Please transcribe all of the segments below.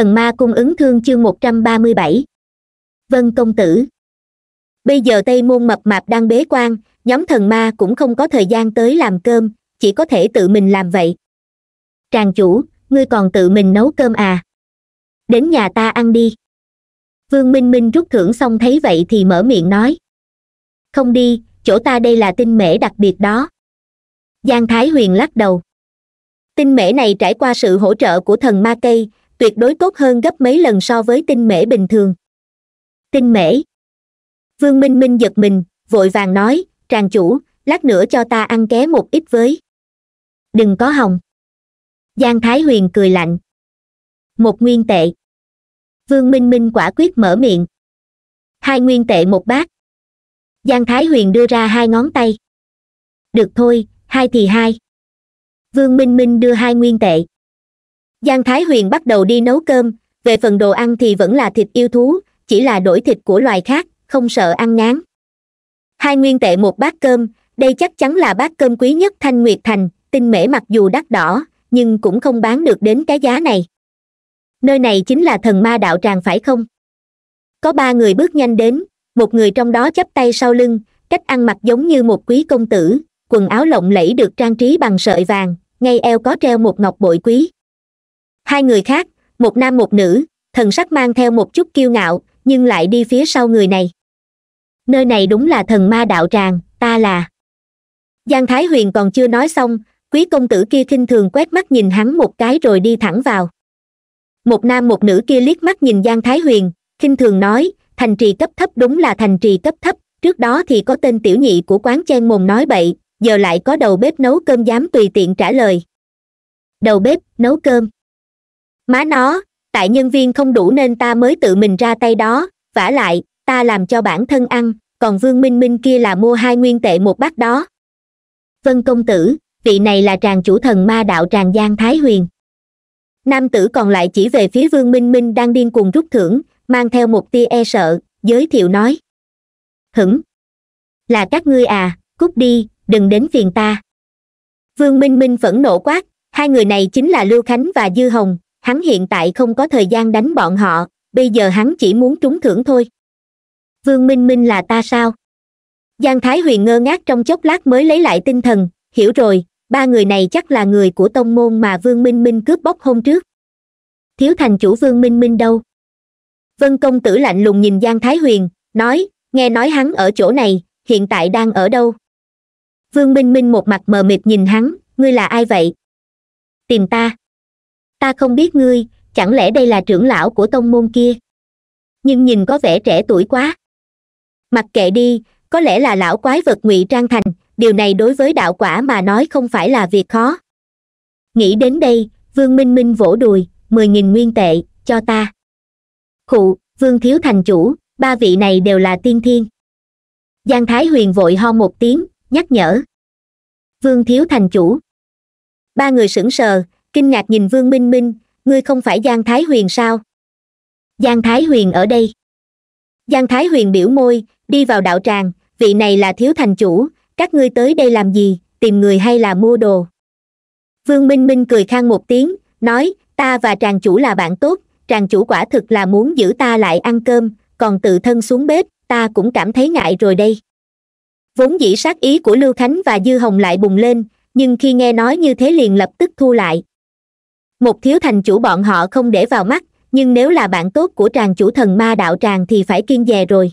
thần ma cung ứng thương chương một trăm ba mươi bảy. Vân công tử. Bây giờ tây môn mập mạp đang bế quan, nhóm thần ma cũng không có thời gian tới làm cơm, chỉ có thể tự mình làm vậy. Tràng chủ, ngươi còn tự mình nấu cơm à? Đến nhà ta ăn đi. Vương minh minh rút thưởng xong thấy vậy thì mở miệng nói. Không đi, chỗ ta đây là tinh mễ đặc biệt đó. Giang thái huyền lắc đầu. Tinh mễ này trải qua sự hỗ trợ của thần ma cây tuyệt đối tốt hơn gấp mấy lần so với tinh mễ bình thường. Tinh mễ. Vương minh minh giật mình, vội vàng nói, tràng chủ, lát nữa cho ta ăn ké một ít với. Đừng có hồng. giang thái huyền cười lạnh. Một nguyên tệ. Vương minh minh quả quyết mở miệng. Hai nguyên tệ một bát. Giang thái huyền đưa ra hai ngón tay. Được thôi, hai thì hai. Vương minh minh đưa hai nguyên tệ giang thái huyền bắt đầu đi nấu cơm. Về phần đồ ăn thì vẫn là thịt yêu thú, chỉ là đổi thịt của loài khác, không sợ ăn ngán. Hai nguyên tệ một bát cơm, đây chắc chắn là bát cơm quý nhất thanh nguyệt thành, tinh mễ mặc dù đắt đỏ, nhưng cũng không bán được đến cái giá này. Nơi này chính là thần ma đạo tràng phải không? Có ba người bước nhanh đến, một người trong đó chắp tay sau lưng, cách ăn mặc giống như một quý công tử, quần áo lộng lẫy được trang trí bằng sợi vàng, ngay eo có treo một ngọc bội quý hai người khác, một nam một nữ, thần sắc mang theo một chút kiêu ngạo, nhưng lại đi phía sau người này. Nơi này đúng là thần ma đạo tràng, ta là. Giang thái huyền còn chưa nói xong, quý công tử kia khinh thường quét mắt nhìn hắn một cái rồi đi thẳng vào. Một nam một nữ kia liếc mắt nhìn giang thái huyền, khinh thường nói, thành trì cấp thấp đúng là thành trì cấp thấp, trước đó thì có tên tiểu nhị của quán chen mồm nói bậy, giờ lại có đầu bếp nấu cơm dám tùy tiện trả lời. Đầu bếp nấu cơm? Má nó, tại nhân viên không đủ nên ta mới tự mình ra tay đó. Vả lại, ta làm cho bản thân ăn, còn vương minh minh kia là mua hai nguyên tệ một bát đó. Vân công tử, vị này là tràng chủ thần ma đạo tràng giang thái huyền. Nam tử còn lại chỉ về phía vương minh minh đang điên cuồng rút thưởng, mang theo một tia e sợ, giới thiệu nói. Hửng là các ngươi à cút đi, đừng đến phiền ta. Vương minh minh phẫn nộ quát, hai người này chính là lưu khánh và dư hồng hắn hiện tại không có thời gian đánh bọn họ, bây giờ hắn chỉ muốn trúng thưởng thôi. Vương minh minh là ta sao? Giang thái huyền ngơ ngác trong chốc lát mới lấy lại tinh thần, hiểu rồi, ba người này chắc là người của tông môn mà vương minh minh cướp bóc hôm trước. Thiếu thành chủ vương minh minh đâu? Vân công tử lạnh lùng nhìn giang thái huyền, nói, nghe nói hắn ở chỗ này, hiện tại đang ở đâu? Vương minh minh một mặt mờ mịt nhìn hắn, ngươi là ai vậy? Tìm ta ta không biết ngươi, chẳng lẽ đây là trưởng lão của tông môn kia? Nhưng nhìn có vẻ trẻ tuổi quá. Mặc kệ đi, có lẽ là lão quái vật ngụy trang thành, điều này đối với đạo quả mà nói không phải là việc khó. Nghĩ đến đây, vương minh minh vỗ đùi, mười nghìn nguyên tệ, cho ta. Khụ, vương thiếu thành chủ, ba vị này đều là tiên thiên. Giang thái huyền vội ho một tiếng, nhắc nhở. Vương thiếu thành chủ. Ba người sững sờ kinh ngạc nhìn vương minh minh, ngươi không phải giang thái huyền sao? Giang thái huyền ở đây. Giang thái huyền biểu môi, đi vào đạo tràng, vị này là thiếu thành chủ, các ngươi tới đây làm gì, tìm người hay là mua đồ? Vương minh minh cười khang một tiếng, nói, ta và tràng chủ là bạn tốt, tràng chủ quả thực là muốn giữ ta lại ăn cơm, còn tự thân xuống bếp, ta cũng cảm thấy ngại rồi đây. Vốn dĩ sát ý của lưu khánh và dư hồng lại bùng lên, nhưng khi nghe nói như thế liền lập tức thu lại một thiếu thành chủ bọn họ không để vào mắt, nhưng nếu là bạn tốt của tràng chủ thần ma đạo tràng thì phải kiên dè rồi.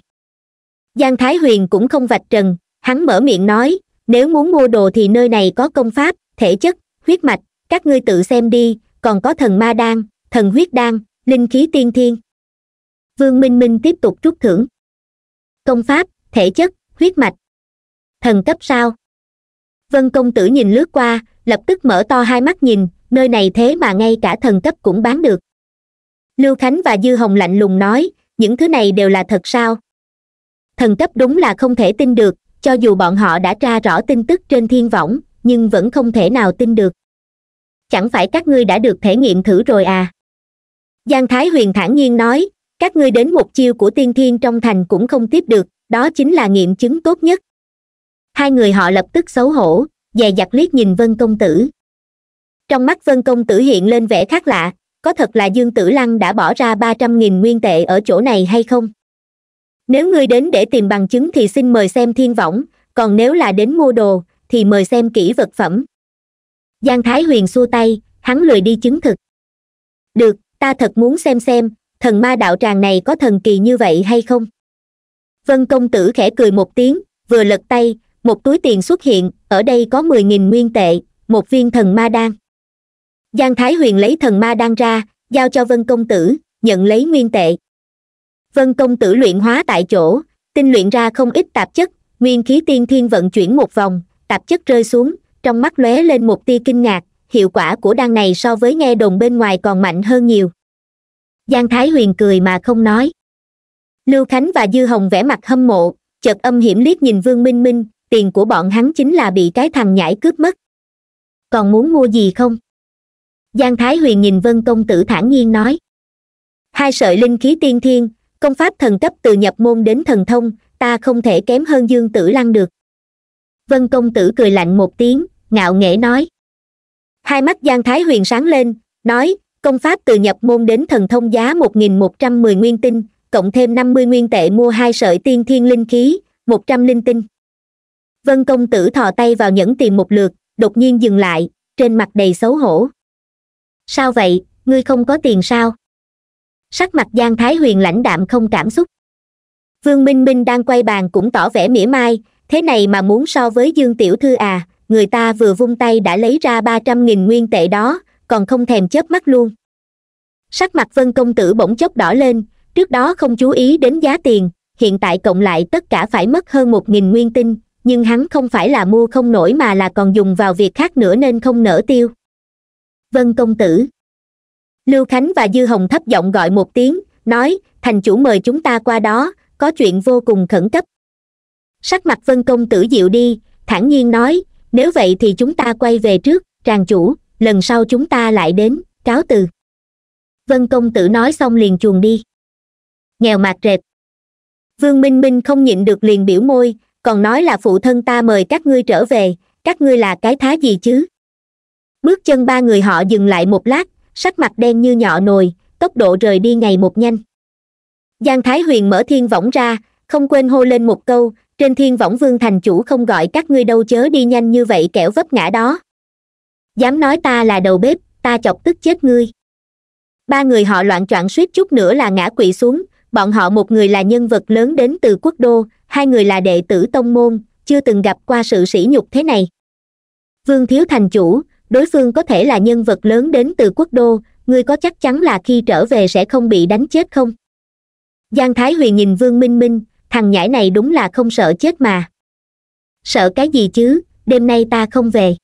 Giang thái huyền cũng không vạch trần, hắn mở miệng nói, nếu muốn mua đồ thì nơi này có công pháp, thể chất, huyết mạch, các ngươi tự xem đi, còn có thần ma đan, thần huyết đan, linh khí tiên thiên. Vương minh minh tiếp tục trút thưởng. Công pháp, thể chất, huyết mạch. Thần cấp sao? Vân công tử nhìn lướt qua, lập tức mở to hai mắt nhìn nơi này thế mà ngay cả thần cấp cũng bán được. Lưu khánh và dư hồng lạnh lùng nói, những thứ này đều là thật sao? Thần cấp đúng là không thể tin được, cho dù bọn họ đã tra rõ tin tức trên thiên võng, nhưng vẫn không thể nào tin được. Chẳng phải các ngươi đã được thể nghiệm thử rồi à? Giang thái huyền thản nhiên nói, các ngươi đến một chiêu của tiên thiên trong thành cũng không tiếp được, đó chính là nghiệm chứng tốt nhất. Hai người họ lập tức xấu hổ, dè dặt liếc nhìn vân công tử trong mắt vân công tử hiện lên vẻ khác lạ, có thật là dương tử lăng đã bỏ ra ba trăm nghìn nguyên tệ ở chỗ này hay không? Nếu ngươi đến để tìm bằng chứng thì xin mời xem thiên võng, còn nếu là đến mua đồ, thì mời xem kỹ vật phẩm. Giang thái huyền xua tay, hắn lười đi chứng thực. Được, ta thật muốn xem xem, thần ma đạo tràng này có thần kỳ như vậy hay không? Vân công tử khẽ cười một tiếng, vừa lật tay, một túi tiền xuất hiện, ở đây có mười nghìn nguyên tệ, một viên thần ma đan giang thái huyền lấy thần ma đan ra, giao cho vân công tử, nhận lấy nguyên tệ. Vân công tử luyện hóa tại chỗ, tinh luyện ra không ít tạp chất, nguyên khí tiên thiên vận chuyển một vòng, tạp chất rơi xuống, trong mắt lóe lên một tia kinh ngạc, hiệu quả của đan này so với nghe đồn bên ngoài còn mạnh hơn nhiều. Giang thái huyền cười mà không nói. Lưu khánh và dư hồng vẽ mặt hâm mộ, chợt âm hiểm liếc nhìn vương minh minh, tiền của bọn hắn chính là bị cái thằng nhãi cướp mất. Còn muốn mua gì không? Giang thái huyền nhìn vân công tử thản nhiên nói. Hai sợi linh khí tiên thiên, công pháp thần cấp từ nhập môn đến thần thông, ta không thể kém hơn dương tử lăng được. Vân công tử cười lạnh một tiếng, ngạo nghễ nói. Hai mắt giang thái huyền sáng lên, nói, công pháp từ nhập môn đến thần thông giá một nghìn một trăm mười nguyên tinh, cộng thêm năm mươi nguyên tệ mua hai sợi tiên thiên linh khí, một trăm linh tinh. Vân công tử thò tay vào nhẫn tìm một lượt, đột nhiên dừng lại, trên mặt đầy xấu hổ sao vậy, ngươi không có tiền sao? Sắc mặt giang thái huyền lãnh đạm không cảm xúc. Vương minh minh đang quay bàn cũng tỏ vẻ mỉa mai, thế này mà muốn so với dương tiểu thư à người ta vừa vung tay đã lấy ra ba trăm nghìn nguyên tệ đó, còn không thèm chớp mắt luôn. Sắc mặt vân công tử bỗng chốc đỏ lên, trước đó không chú ý đến giá tiền, hiện tại cộng lại tất cả phải mất hơn một nghìn nguyên tinh, nhưng hắn không phải là mua không nổi mà là còn dùng vào việc khác nữa nên không nỡ tiêu vân công tử. Lưu khánh và dư hồng thấp giọng gọi một tiếng, nói, thành chủ mời chúng ta qua đó, có chuyện vô cùng khẩn cấp. Sắc mặt vân công tử dịu đi, thản nhiên nói, nếu vậy thì chúng ta quay về trước, tràng chủ, lần sau chúng ta lại đến, cáo từ. Vân công tử nói xong liền chuồn đi. Nghèo mạt rệt. vương minh minh không nhịn được liền biểu môi, còn nói là phụ thân ta mời các ngươi trở về, các ngươi là cái thá gì chứ? Bước chân ba người họ dừng lại một lát, sắc mặt đen như nhọ nồi, tốc độ rời đi ngày một nhanh. Giang thái huyền mở thiên võng ra, không quên hô lên một câu, trên thiên võng vương thành chủ không gọi các ngươi đâu chớ đi nhanh như vậy kẻo vấp ngã đó. Dám nói ta là đầu bếp, ta chọc tức chết ngươi. Ba người họ loạn choạng suýt chút nữa là ngã quỵ xuống, bọn họ một người là nhân vật lớn đến từ quốc đô, hai người là đệ tử tông môn, chưa từng gặp qua sự sỉ nhục thế này. Vương thiếu thành chủ đối phương có thể là nhân vật lớn đến từ quốc đô ngươi có chắc chắn là khi trở về sẽ không bị đánh chết không? Giang thái huyền nhìn vương minh minh, thằng nhãi này đúng là không sợ chết mà. Sợ cái gì chứ, đêm nay ta không về.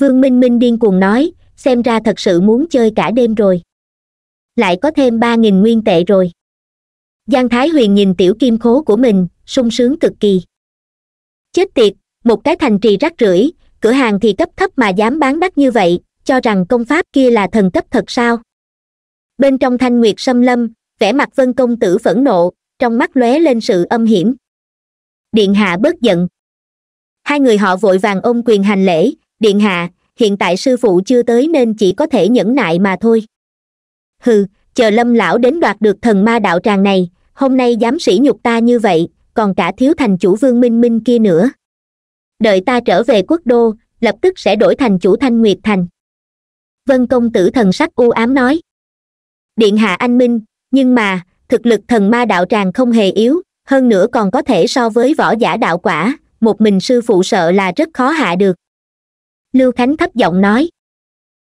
Vương minh minh điên cuồng nói, xem ra thật sự muốn chơi cả đêm rồi. Lại có thêm ba nghìn nguyên tệ rồi. Giang thái huyền nhìn tiểu kim khố của mình, sung sướng cực kỳ. Chết tiệt, một cái thành trì rác rưởi cửa hàng thì cấp thấp mà dám bán đắt như vậy, cho rằng công pháp kia là thần cấp thật sao? Bên trong thanh nguyệt xâm lâm, vẻ mặt vân công tử phẫn nộ, trong mắt lóe lên sự âm hiểm. Điện hạ bớt giận. Hai người họ vội vàng ôm quyền hành lễ, điện hạ, hiện tại sư phụ chưa tới nên chỉ có thể nhẫn nại mà thôi. Hừ, chờ lâm lão đến đoạt được thần ma đạo tràng này, hôm nay dám sỉ nhục ta như vậy, còn cả thiếu thành chủ vương minh minh kia nữa đợi ta trở về quốc đô, lập tức sẽ đổi thành chủ thanh nguyệt thành. Vân công tử thần sắc u ám nói. Điện hạ anh minh, nhưng mà, thực lực thần ma đạo tràng không hề yếu, hơn nữa còn có thể so với võ giả đạo quả, một mình sư phụ sợ là rất khó hạ được. Lưu khánh thấp giọng nói.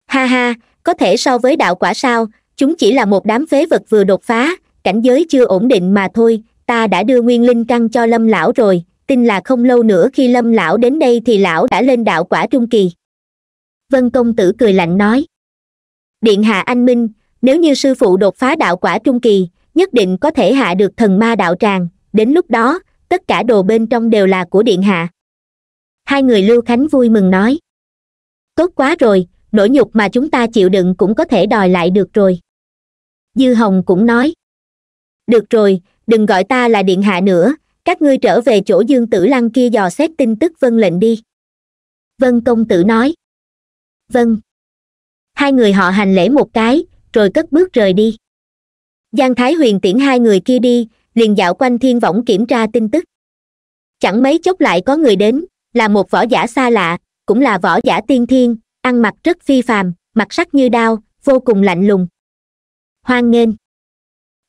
Ha ha, có thể so với đạo quả sao, chúng chỉ là một đám phế vật vừa đột phá, cảnh giới chưa ổn định mà thôi, ta đã đưa nguyên linh căn cho lâm lão rồi tin là không lâu nữa khi lâm lão đến đây thì lão đã lên đạo quả trung kỳ. Vân công tử cười lạnh nói. Điện hạ anh minh, nếu như sư phụ đột phá đạo quả trung kỳ, nhất định có thể hạ được thần ma đạo tràng. Đến lúc đó, tất cả đồ bên trong đều là của điện hạ. Hai người lưu khánh vui mừng nói. Tốt quá rồi, nỗi nhục mà chúng ta chịu đựng cũng có thể đòi lại được rồi. Dư hồng cũng nói. Được rồi, đừng gọi ta là điện hạ nữa các ngươi trở về chỗ dương tử lăng kia dò xét tin tức vân lệnh đi. Vân công tử nói. Vâng. Hai người họ hành lễ một cái, rồi cất bước rời đi. Giang thái huyền tiễn hai người kia đi, liền dạo quanh thiên võng kiểm tra tin tức. Chẳng mấy chốc lại có người đến, là một võ giả xa lạ, cũng là võ giả tiên thiên, ăn mặc rất phi phàm mặt sắc như đao, vô cùng lạnh lùng. Hoan nghênh.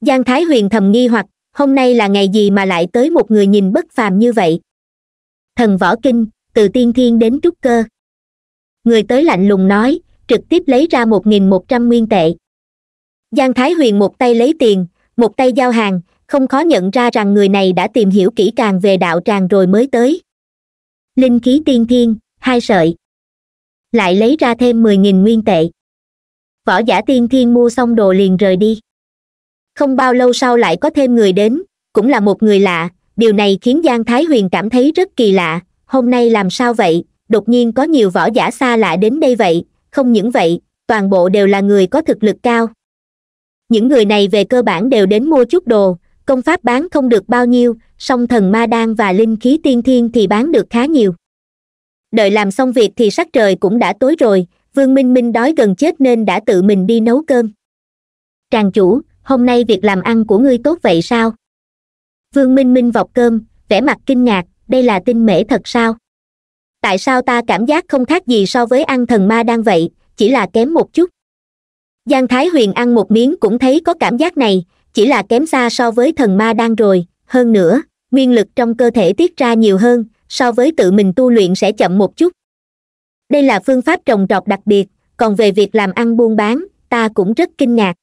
Giang thái huyền thầm nghi hoặc hôm nay là ngày gì mà lại tới một người nhìn bất phàm như vậy? Thần võ kinh, từ tiên thiên đến trúc cơ. Người tới lạnh lùng nói, trực tiếp lấy ra một nghìn một trăm nguyên tệ. Giang thái huyền một tay lấy tiền, một tay giao hàng, không khó nhận ra rằng người này đã tìm hiểu kỹ càng về đạo tràng rồi mới tới. Linh khí tiên thiên, hai sợi. Lại lấy ra thêm mười nghìn nguyên tệ. Võ giả tiên thiên mua xong đồ liền rời đi không bao lâu sau lại có thêm người đến, cũng là một người lạ. Điều này khiến giang thái huyền cảm thấy rất kỳ lạ. Hôm nay làm sao vậy? Đột nhiên có nhiều võ giả xa lạ đến đây vậy. Không những vậy, toàn bộ đều là người có thực lực cao. Những người này về cơ bản đều đến mua chút đồ, công pháp bán không được bao nhiêu, song thần ma đan và linh khí tiên thiên thì bán được khá nhiều. Đợi làm xong việc thì sắc trời cũng đã tối rồi, vương minh minh đói gần chết nên đã tự mình đi nấu cơm. Tràng chủ hôm nay việc làm ăn của ngươi tốt vậy sao? Vương minh minh vọc cơm, vẻ mặt kinh ngạc, đây là tinh mễ thật sao? Tại sao ta cảm giác không khác gì so với ăn thần ma đang vậy, chỉ là kém một chút? Giang thái huyền ăn một miếng cũng thấy có cảm giác này, chỉ là kém xa so với thần ma đang rồi. Hơn nữa, nguyên lực trong cơ thể tiết ra nhiều hơn, so với tự mình tu luyện sẽ chậm một chút. Đây là phương pháp trồng trọt đặc biệt, còn về việc làm ăn buôn bán, ta cũng rất kinh ngạc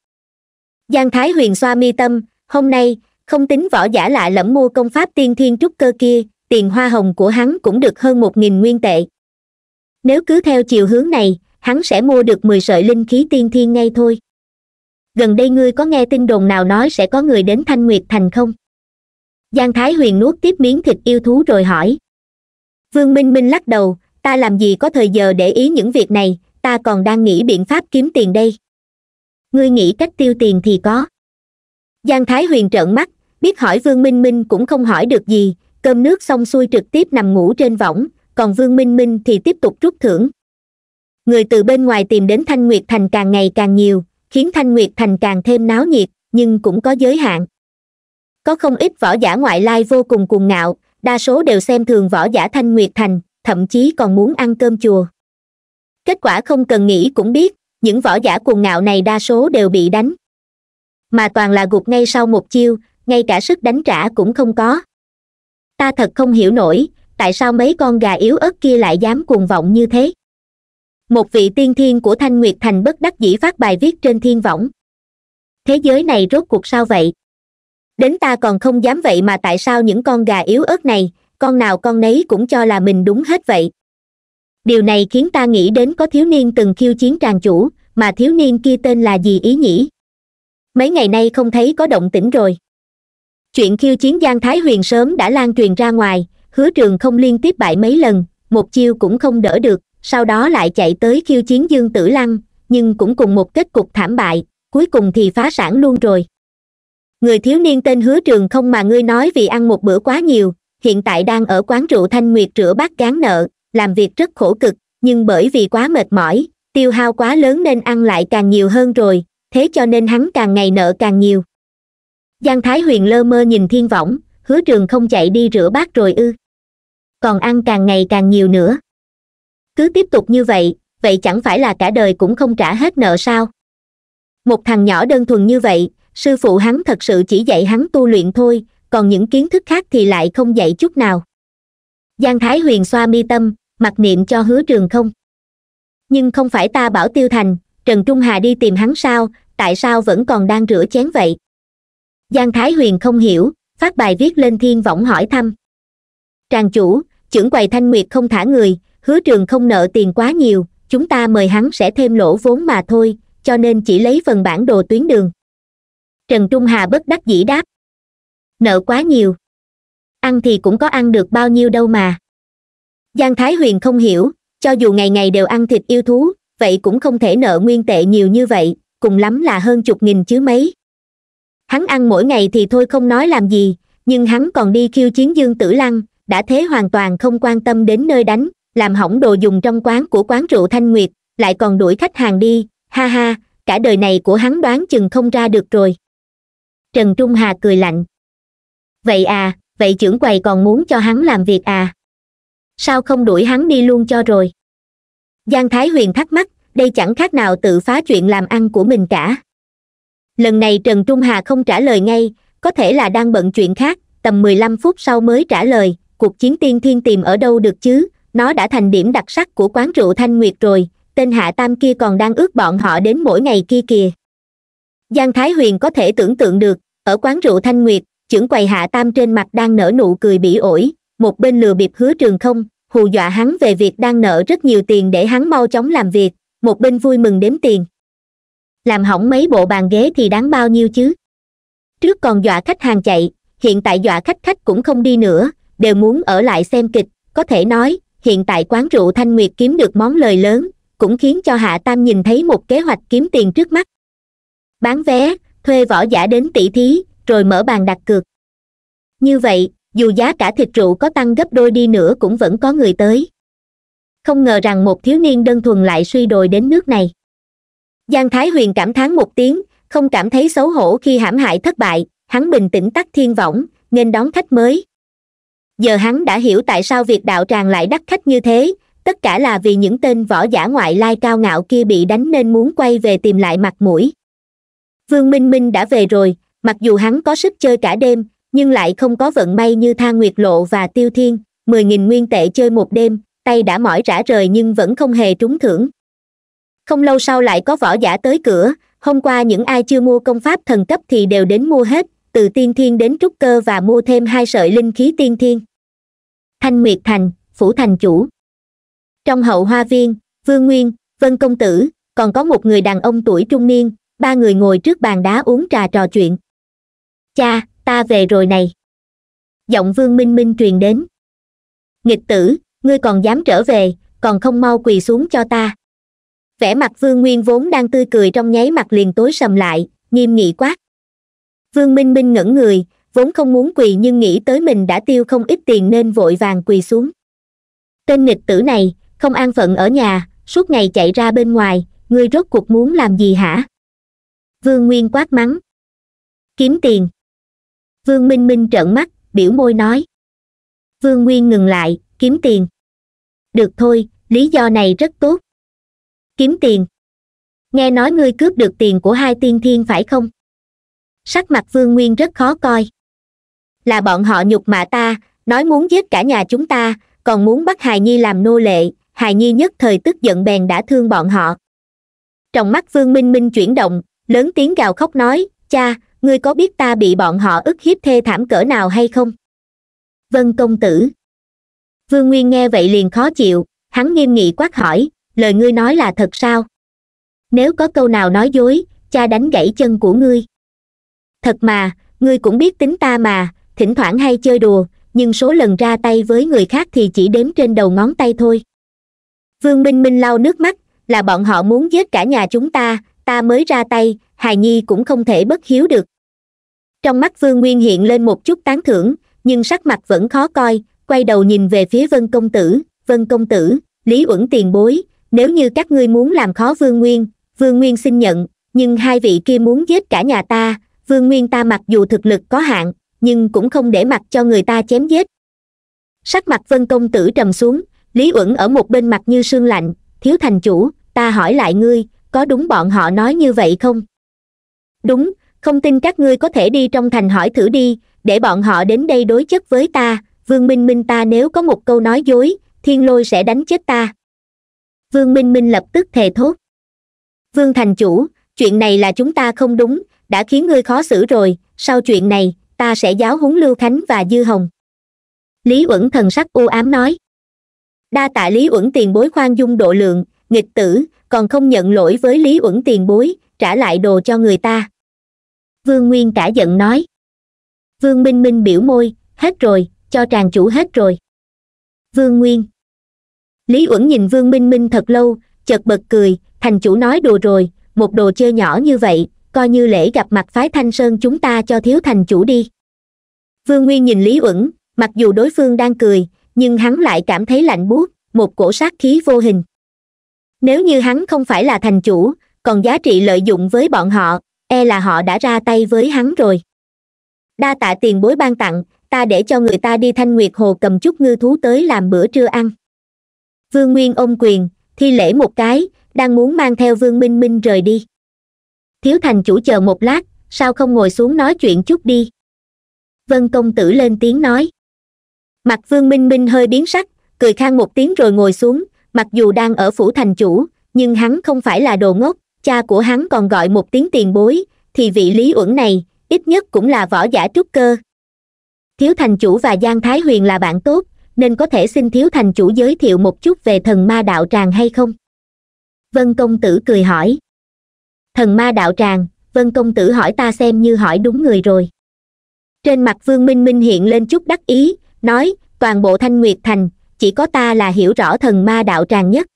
giang thái huyền xoa mi tâm, hôm nay, không tính võ giả lạ lẫm mua công pháp tiên thiên trúc cơ kia, tiền hoa hồng của hắn cũng được hơn một nghìn nguyên tệ. Nếu cứ theo chiều hướng này, hắn sẽ mua được mười sợi linh khí tiên thiên ngay thôi. Gần đây ngươi có nghe tin đồn nào nói sẽ có người đến thanh nguyệt thành không? Giang thái huyền nuốt tiếp miếng thịt yêu thú rồi hỏi. Vương minh minh lắc đầu, ta làm gì có thời giờ để ý những việc này, ta còn đang nghĩ biện pháp kiếm tiền đây ngươi nghĩ cách tiêu tiền thì có. Giang thái huyền trợn mắt, biết hỏi vương minh minh cũng không hỏi được gì, cơm nước xong xuôi trực tiếp nằm ngủ trên võng, còn vương minh minh thì tiếp tục rút thưởng. Người từ bên ngoài tìm đến thanh nguyệt thành càng ngày càng nhiều, khiến thanh nguyệt thành càng thêm náo nhiệt, nhưng cũng có giới hạn. Có không ít võ giả ngoại lai vô cùng cuồng ngạo, đa số đều xem thường võ giả thanh nguyệt thành, thậm chí còn muốn ăn cơm chùa. Kết quả không cần nghĩ cũng biết những võ giả cuồng ngạo này đa số đều bị đánh. Mà toàn là gục ngay sau một chiêu, ngay cả sức đánh trả cũng không có. Ta thật không hiểu nổi, tại sao mấy con gà yếu ớt kia lại dám cuồng vọng như thế? Một vị tiên thiên của thanh nguyệt thành bất đắc dĩ phát bài viết trên thiên võng. Thế giới này rốt cuộc sao vậy? Đến ta còn không dám vậy mà tại sao những con gà yếu ớt này, con nào con nấy cũng cho là mình đúng hết vậy? Điều này khiến ta nghĩ đến có thiếu niên từng khiêu chiến tràng chủ, mà thiếu niên kia tên là gì ý nhỉ? Mấy ngày nay không thấy có động tĩnh rồi. Chuyện khiêu chiến giang thái huyền sớm đã lan truyền ra ngoài, hứa trường không liên tiếp bại mấy lần, một chiêu cũng không đỡ được, sau đó lại chạy tới khiêu chiến dương tử lăng, nhưng cũng cùng một kết cục thảm bại, cuối cùng thì phá sản luôn rồi. Người thiếu niên tên hứa trường không mà ngươi nói vì ăn một bữa quá nhiều, hiện tại đang ở quán rượu thanh nguyệt rửa bát gán nợ làm việc rất khổ cực, nhưng bởi vì quá mệt mỏi, tiêu hao quá lớn nên ăn lại càng nhiều hơn rồi, thế cho nên hắn càng ngày nợ càng nhiều. Giang thái huyền lơ mơ nhìn thiên võng, hứa trường không chạy đi rửa bát rồi ư. Còn ăn càng ngày càng nhiều nữa. Cứ tiếp tục như vậy vậy chẳng phải là cả đời cũng không trả hết nợ sao? Một thằng nhỏ đơn thuần như vậy, sư phụ hắn thật sự chỉ dạy hắn tu luyện thôi, còn những kiến thức khác thì lại không dạy chút nào. Giang thái huyền xoa mi tâm mặc niệm cho hứa trường không? Nhưng không phải ta bảo tiêu thành, trần trung hà đi tìm hắn sao, tại sao vẫn còn đang rửa chén vậy? Giang thái huyền không hiểu, phát bài viết lên thiên võng hỏi thăm. Tràng chủ, trưởng quầy thanh nguyệt không thả người, hứa trường không nợ tiền quá nhiều, chúng ta mời hắn sẽ thêm lỗ vốn mà thôi, cho nên chỉ lấy phần bản đồ tuyến đường. Trần trung hà bất đắc dĩ đáp. Nợ quá nhiều. Ăn thì cũng có ăn được bao nhiêu đâu mà giang thái huyền không hiểu, cho dù ngày ngày đều ăn thịt yêu thú, vậy cũng không thể nợ nguyên tệ nhiều như vậy, cùng lắm là hơn chục nghìn chứ mấy. Hắn ăn mỗi ngày thì thôi không nói làm gì, nhưng hắn còn đi khiêu chiến dương tử lăng, đã thế hoàn toàn không quan tâm đến nơi đánh, làm hỏng đồ dùng trong quán của quán rượu thanh nguyệt, lại còn đuổi khách hàng đi, ha ha, cả đời này của hắn đoán chừng không ra được rồi. Trần trung hà cười lạnh. Vậy à vậy trưởng quầy còn muốn cho hắn làm việc à? Sao không đuổi hắn đi luôn cho rồi? Giang thái huyền thắc mắc, đây chẳng khác nào tự phá chuyện làm ăn của mình cả. Lần này trần trung hà không trả lời ngay, có thể là đang bận chuyện khác, tầm mười lăm phút sau mới trả lời, cuộc chiến tiên thiên tìm ở đâu được chứ? Nó đã thành điểm đặc sắc của quán rượu thanh nguyệt rồi, tên hạ tam kia còn đang ước bọn họ đến mỗi ngày kia kìa. Giang thái huyền có thể tưởng tượng được, ở quán rượu thanh nguyệt, trưởng quầy hạ tam trên mặt đang nở nụ cười bỉ ổi một bên lừa bịp hứa trường không, hù dọa hắn về việc đang nợ rất nhiều tiền để hắn mau chóng làm việc, một bên vui mừng đếm tiền. Làm hỏng mấy bộ bàn ghế thì đáng bao nhiêu chứ? Trước còn dọa khách hàng chạy, hiện tại dọa khách khách cũng không đi nữa, đều muốn ở lại xem kịch, có thể nói, hiện tại quán rượu thanh nguyệt kiếm được món lời lớn, cũng khiến cho hạ tam nhìn thấy một kế hoạch kiếm tiền trước mắt. Bán vé, thuê võ giả đến tỷ thí, rồi mở bàn đặt cược. Như vậy dù giá cả thịt rượu có tăng gấp đôi đi nữa cũng vẫn có người tới. Không ngờ rằng một thiếu niên đơn thuần lại suy đồi đến nước này. Giang thái huyền cảm thán một tiếng, không cảm thấy xấu hổ khi hãm hại thất bại, hắn bình tĩnh tắt thiên võng nên đón khách mới. Giờ hắn đã hiểu tại sao việc đạo tràng lại đắt khách như thế, tất cả là vì những tên võ giả ngoại lai cao ngạo kia bị đánh nên muốn quay về tìm lại mặt mũi. Vương minh minh đã về rồi, mặc dù hắn có sức chơi cả đêm nhưng lại không có vận may như tha nguyệt lộ và tiêu thiên, mười nghìn nguyên tệ chơi một đêm, tay đã mỏi rã rời nhưng vẫn không hề trúng thưởng. Không lâu sau lại có võ giả tới cửa, hôm qua những ai chưa mua công pháp thần cấp thì đều đến mua hết, từ tiên thiên đến trúc cơ và mua thêm hai sợi linh khí tiên thiên. Thanh nguyệt thành, phủ thành chủ. Trong hậu hoa viên, vương nguyên, vân công tử, còn có một người đàn ông tuổi trung niên, ba người ngồi trước bàn đá uống trà trò chuyện. Cha ta về rồi này. Giọng vương minh minh truyền đến. Nghịch tử, ngươi còn dám trở về, còn không mau quỳ xuống cho ta. Vẻ mặt vương nguyên vốn đang tươi cười trong nháy mặt liền tối sầm lại, nghiêm nghị quát. Vương minh minh ngẩng người, vốn không muốn quỳ nhưng nghĩ tới mình đã tiêu không ít tiền nên vội vàng quỳ xuống. Tên nghịch tử này, không an phận ở nhà, suốt ngày chạy ra bên ngoài, ngươi rốt cuộc muốn làm gì hả? Vương nguyên quát mắng. Kiếm tiền vương minh minh trợn mắt, biểu môi nói. Vương nguyên ngừng lại, kiếm tiền. Được thôi, lý do này rất tốt. Kiếm tiền. Nghe nói ngươi cướp được tiền của hai tiên thiên phải không? Sắc mặt vương nguyên rất khó coi. Là bọn họ nhục mạ ta, nói muốn giết cả nhà chúng ta, còn muốn bắt hài nhi làm nô lệ, hài nhi nhất thời tức giận bèn đã thương bọn họ. Trong mắt vương minh minh chuyển động, lớn tiếng gào khóc nói, cha ngươi có biết ta bị bọn họ ức hiếp thê thảm cỡ nào hay không? Vân công tử. Vương nguyên nghe vậy liền khó chịu, hắn nghiêm nghị quát hỏi, lời ngươi nói là thật sao? Nếu có câu nào nói dối, cha đánh gãy chân của ngươi. Thật mà, ngươi cũng biết tính ta mà, thỉnh thoảng hay chơi đùa, nhưng số lần ra tay với người khác thì chỉ đếm trên đầu ngón tay thôi. Vương minh minh lau nước mắt, là bọn họ muốn giết cả nhà chúng ta ta mới ra tay hài nhi cũng không thể bất hiếu được. Trong mắt vương nguyên hiện lên một chút tán thưởng, nhưng sắc mặt vẫn khó coi, quay đầu nhìn về phía vân công tử, vân công tử, lý uẩn tiền bối, nếu như các ngươi muốn làm khó vương nguyên vương nguyên xin nhận, nhưng hai vị kia muốn giết cả nhà ta, vương nguyên ta mặc dù thực lực có hạn, nhưng cũng không để mặc cho người ta chém giết. Sắc mặt vân công tử trầm xuống, lý uẩn ở một bên mặt như sương lạnh, thiếu thành chủ, ta hỏi lại ngươi, có đúng bọn họ nói như vậy không? Đúng, không tin các ngươi có thể đi trong thành hỏi thử đi, để bọn họ đến đây đối chất với ta. Vương minh minh ta nếu có một câu nói dối, thiên lôi sẽ đánh chết ta. Vương minh minh lập tức thề thốt. Vương thành chủ, chuyện này là chúng ta không đúng, đã khiến ngươi khó xử rồi, sau chuyện này, ta sẽ giáo huấn lưu khánh và dư hồng. Lý uẩn thần sắc u ám nói. Đa tạ lý uẩn tiền bối khoan dung độ lượng, nghịch tử, còn không nhận lỗi với lý uẩn tiền bối trả lại đồ cho người ta. Vương nguyên cả giận nói. Vương minh minh biểu môi, hết rồi, cho tràng chủ hết rồi. Vương nguyên. Lý uẩn nhìn vương minh minh thật lâu, chợt bật cười, thành chủ nói đùa rồi, một đồ chơi nhỏ như vậy, coi như lễ gặp mặt phái thanh sơn chúng ta cho thiếu thành chủ đi. Vương nguyên nhìn lý uẩn, mặc dù đối phương đang cười, nhưng hắn lại cảm thấy lạnh buốt, một cổ sát khí vô hình. Nếu như hắn không phải là thành chủ còn giá trị lợi dụng với bọn họ e là họ đã ra tay với hắn rồi. Đa tạ tiền bối ban tặng, ta để cho người ta đi thanh nguyệt hồ cầm chút ngư thú tới làm bữa trưa ăn. Vương nguyên ôm quyền, thi lễ một cái, đang muốn mang theo vương minh minh rời đi. Thiếu thành chủ chờ một lát, sao không ngồi xuống nói chuyện chút đi? Vân công tử lên tiếng nói. Mặt vương minh minh hơi biến sắc, cười khang một tiếng rồi ngồi xuống, mặc dù đang ở phủ thành chủ, nhưng hắn không phải là đồ ngốc cha của hắn còn gọi một tiếng tiền bối, thì vị lý uẩn này, ít nhất cũng là võ giả trúc cơ. Thiếu thành chủ và giang thái huyền là bạn tốt, nên có thể xin thiếu thành chủ giới thiệu một chút về thần ma đạo tràng hay không? Vân công tử cười hỏi. Thần ma đạo tràng, vân công tử hỏi ta xem như hỏi đúng người rồi. Trên mặt vương minh minh hiện lên chút đắc ý, nói, toàn bộ thanh nguyệt thành, chỉ có ta là hiểu rõ thần ma đạo tràng nhất.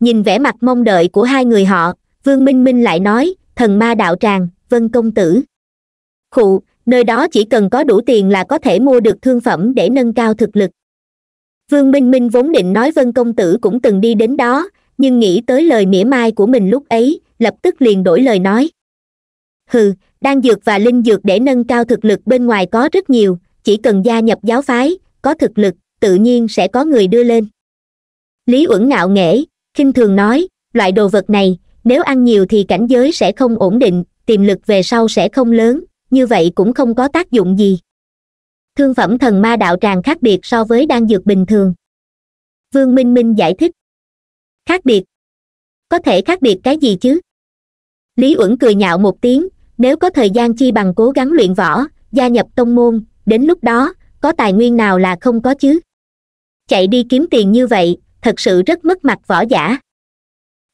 Nhìn vẻ mặt mong đợi của hai người họ vương minh minh lại nói, thần ma đạo tràng, vân công tử. Khụ, nơi đó chỉ cần có đủ tiền là có thể mua được thương phẩm để nâng cao thực lực. Vương minh minh vốn định nói vân công tử cũng từng đi đến đó, nhưng nghĩ tới lời mỉa mai của mình lúc ấy, lập tức liền đổi lời nói. Hừ, đan dược và linh dược để nâng cao thực lực bên ngoài có rất nhiều, chỉ cần gia nhập giáo phái, có thực lực, tự nhiên sẽ có người đưa lên. Lý uẩn ngạo nghễ, khinh thường nói, loại đồ vật này nếu ăn nhiều thì cảnh giới sẽ không ổn định, tiềm lực về sau sẽ không lớn, như vậy cũng không có tác dụng gì. Thương phẩm thần ma đạo tràng khác biệt so với đan dược bình thường. Vương minh minh giải thích. Khác biệt. Có thể khác biệt cái gì chứ? Lý uẩn cười nhạo một tiếng, nếu có thời gian chi bằng cố gắng luyện võ, gia nhập tông môn, đến lúc đó, có tài nguyên nào là không có chứ? Chạy đi kiếm tiền như vậy, thật sự rất mất mặt võ giả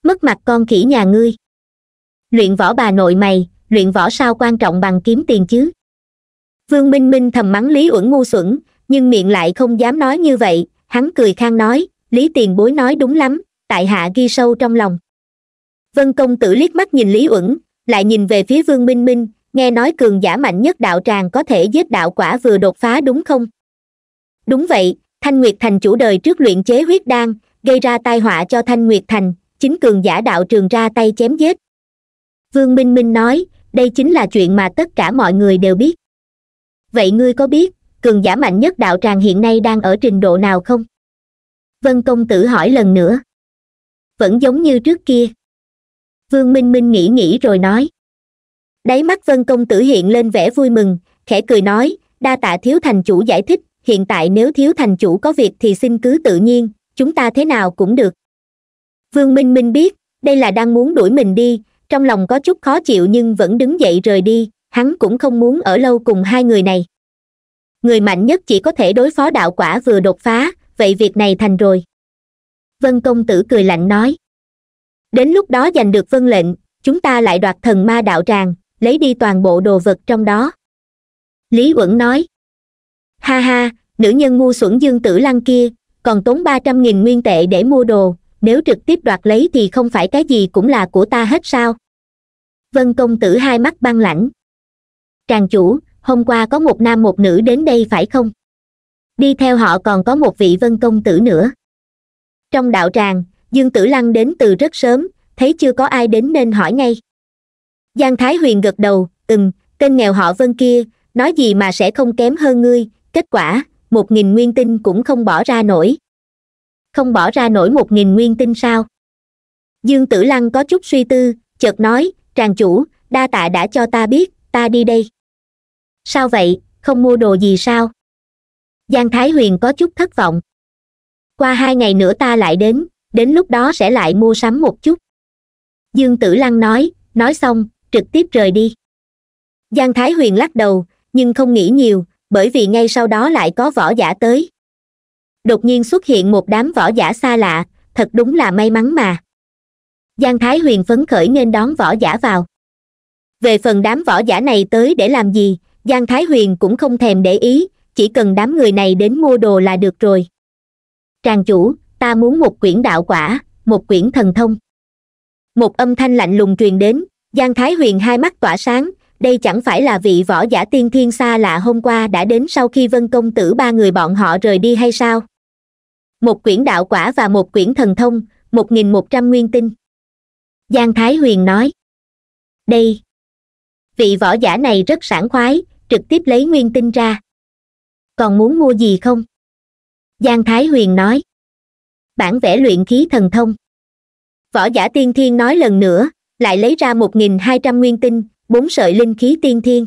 mất mặt con khỉ nhà ngươi. Luyện võ bà nội mày, luyện võ sao quan trọng bằng kiếm tiền chứ? Vương minh minh thầm mắng lý uẩn ngu xuẩn, nhưng miệng lại không dám nói như vậy, hắn cười khang nói, lý tiền bối nói đúng lắm, tại hạ ghi sâu trong lòng. Vân công tử liếc mắt nhìn lý uẩn, lại nhìn về phía vương minh minh, nghe nói cường giả mạnh nhất đạo tràng có thể giết đạo quả vừa đột phá đúng không? Đúng vậy, thanh nguyệt thành chủ đời trước luyện chế huyết đan, gây ra tai họa cho thanh nguyệt thành chính cường giả đạo trường ra tay chém giết. Vương minh minh nói, đây chính là chuyện mà tất cả mọi người đều biết. Vậy ngươi có biết, cường giả mạnh nhất đạo tràng hiện nay đang ở trình độ nào không? Vân công tử hỏi lần nữa. Vẫn giống như trước kia. Vương minh minh nghĩ nghĩ rồi nói. Đáy mắt vân công tử hiện lên vẻ vui mừng, khẽ cười nói, đa tạ thiếu thành chủ giải thích, hiện tại nếu thiếu thành chủ có việc thì xin cứ tự nhiên, chúng ta thế nào cũng được vương minh minh biết, đây là đang muốn đuổi mình đi, trong lòng có chút khó chịu nhưng vẫn đứng dậy rời đi, hắn cũng không muốn ở lâu cùng hai người này. Người mạnh nhất chỉ có thể đối phó đạo quả vừa đột phá, vậy việc này thành rồi. Vân công tử cười lạnh nói. Đến lúc đó giành được vân lệnh, chúng ta lại đoạt thần ma đạo tràng, lấy đi toàn bộ đồ vật trong đó. Lý uẩn nói. Ha ha, nữ nhân ngu xuẩn dương tử lăng kia, còn tốn ba trăm nghìn nguyên tệ để mua đồ nếu trực tiếp đoạt lấy thì không phải cái gì cũng là của ta hết sao? Vân công tử hai mắt băng lãnh. Tràng chủ, hôm qua có một nam một nữ đến đây phải không? Đi theo họ còn có một vị vân công tử nữa. Trong đạo tràng, dương tử lăng đến từ rất sớm, thấy chưa có ai đến nên hỏi ngay. Giang thái huyền gật đầu, ừm, tên nghèo họ vân kia, nói gì mà sẽ không kém hơn ngươi, kết quả, một nghìn nguyên tinh cũng không bỏ ra nổi không bỏ ra nổi một nghìn nguyên tinh sao? Dương tử lăng có chút suy tư, chợt nói, tràng chủ, đa tạ đã cho ta biết, ta đi đây. Sao vậy? Không mua đồ gì sao? Giang thái huyền có chút thất vọng. Qua hai ngày nữa ta lại đến đến lúc đó sẽ lại mua sắm một chút. Dương tử lăng nói nói xong, trực tiếp rời đi. Giang thái huyền lắc đầu, nhưng không nghĩ nhiều, bởi vì ngay sau đó lại có võ giả tới đột nhiên xuất hiện một đám võ giả xa lạ, thật đúng là may mắn mà. Giang thái huyền phấn khởi nên đón võ giả vào. Về phần đám võ giả này tới để làm gì, giang thái huyền cũng không thèm để ý, chỉ cần đám người này đến mua đồ là được rồi. Tràng chủ, ta muốn một quyển đạo quả, một quyển thần thông. Một âm thanh lạnh lùng truyền đến, giang thái huyền hai mắt tỏa sáng, đây chẳng phải là vị võ giả tiên thiên xa lạ hôm qua đã đến sau khi vân công tử ba người bọn họ rời đi hay sao? Một quyển đạo quả và một quyển thần thông, một nghìn một trăm nguyên tinh. Giang thái huyền nói, đây, vị võ giả này rất sảng khoái, trực tiếp lấy nguyên tinh ra. Còn muốn mua gì không? Giang thái huyền nói, bản vẽ luyện khí thần thông. Võ giả tiên thiên nói lần nữa, lại lấy ra một nghìn hai trăm nguyên tinh, bốn sợi linh khí tiên thiên.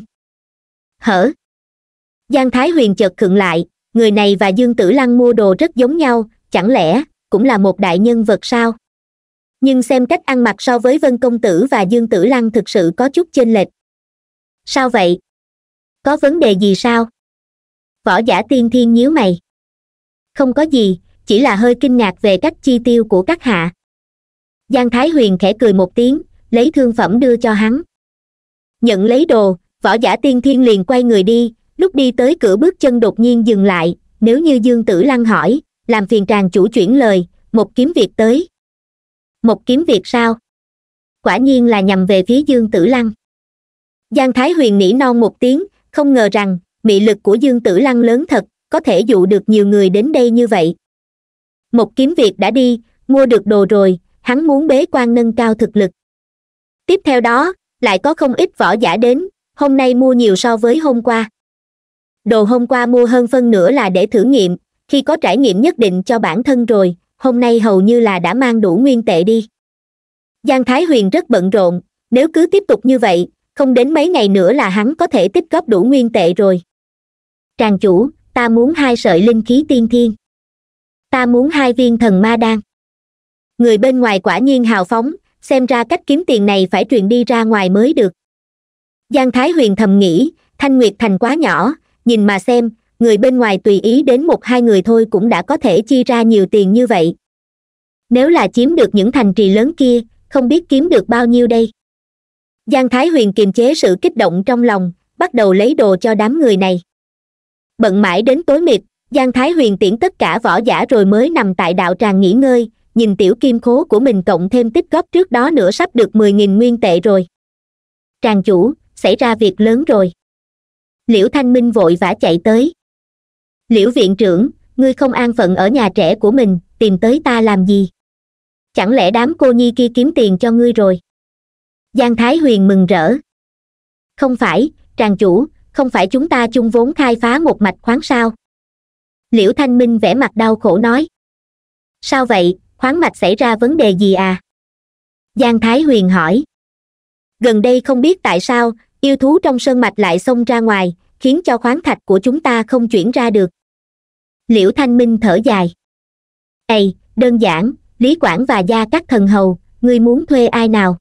Hở? Giang thái huyền chợt khựng lại người này và dương tử lăng mua đồ rất giống nhau, chẳng lẽ cũng là một đại nhân vật sao? Nhưng xem cách ăn mặc so với vân công tử và dương tử lăng thực sự có chút chênh lệch. Sao vậy? Có vấn đề gì sao? Võ giả tiên thiên nhíu mày. Không có gì, chỉ là hơi kinh ngạc về cách chi tiêu của các hạ. Giang thái huyền khẽ cười một tiếng, lấy thương phẩm đưa cho hắn. Nhận lấy đồ, võ giả tiên thiên liền quay người đi lúc đi tới cửa bước chân đột nhiên dừng lại, nếu như dương tử lăng hỏi, làm phiền tràng chủ chuyển lời, một kiếm việc tới. Một kiếm việc sao? Quả nhiên là nhằm về phía dương tử lăng. Giang thái huyền nỉ non một tiếng, không ngờ rằng, mị lực của dương tử lăng lớn thật, có thể dụ được nhiều người đến đây như vậy. Một kiếm việc đã đi, mua được đồ rồi, hắn muốn bế quan nâng cao thực lực. Tiếp theo đó, lại có không ít võ giả đến, hôm nay mua nhiều so với hôm qua đồ hôm qua mua hơn phân nửa là để thử nghiệm, khi có trải nghiệm nhất định cho bản thân rồi, hôm nay hầu như là đã mang đủ nguyên tệ đi. Giang thái huyền rất bận rộn, nếu cứ tiếp tục như vậy, không đến mấy ngày nữa là hắn có thể tích góp đủ nguyên tệ rồi. Tràng chủ, ta muốn hai sợi linh khí tiên thiên. Ta muốn hai viên thần ma đan. Người bên ngoài quả nhiên hào phóng, xem ra cách kiếm tiền này phải truyền đi ra ngoài mới được. Giang thái huyền thầm nghĩ, thanh nguyệt thành quá nhỏ nhìn mà xem, người bên ngoài tùy ý đến một hai người thôi cũng đã có thể chi ra nhiều tiền như vậy. Nếu là chiếm được những thành trì lớn kia, không biết kiếm được bao nhiêu đây? Giang thái huyền kiềm chế sự kích động trong lòng, bắt đầu lấy đồ cho đám người này. Bận mãi đến tối mịt, giang thái huyền tiễn tất cả võ giả rồi mới nằm tại đạo tràng nghỉ ngơi, nhìn tiểu kim khố của mình cộng thêm tích góp trước đó nữa sắp được mười nghìn nguyên tệ rồi. Tràng chủ, xảy ra việc lớn rồi liễu thanh minh vội vã chạy tới. Liễu viện trưởng, ngươi không an phận ở nhà trẻ của mình, tìm tới ta làm gì? Chẳng lẽ đám cô nhi kia kiếm tiền cho ngươi rồi? Giang thái huyền mừng rỡ. Không phải, tràng chủ, không phải chúng ta chung vốn khai phá một mạch khoáng sao? Liễu thanh minh vẻ mặt đau khổ nói. Sao vậy, khoáng mạch xảy ra vấn đề gì à? Giang thái huyền hỏi. Gần đây không biết tại sao yêu thú trong sơn mạch lại xông ra ngoài, khiến cho khoáng thạch của chúng ta không chuyển ra được. Liễu thanh minh thở dài. Ầy đơn giản, lý quảng và gia các thần hầu, ngươi muốn thuê ai nào?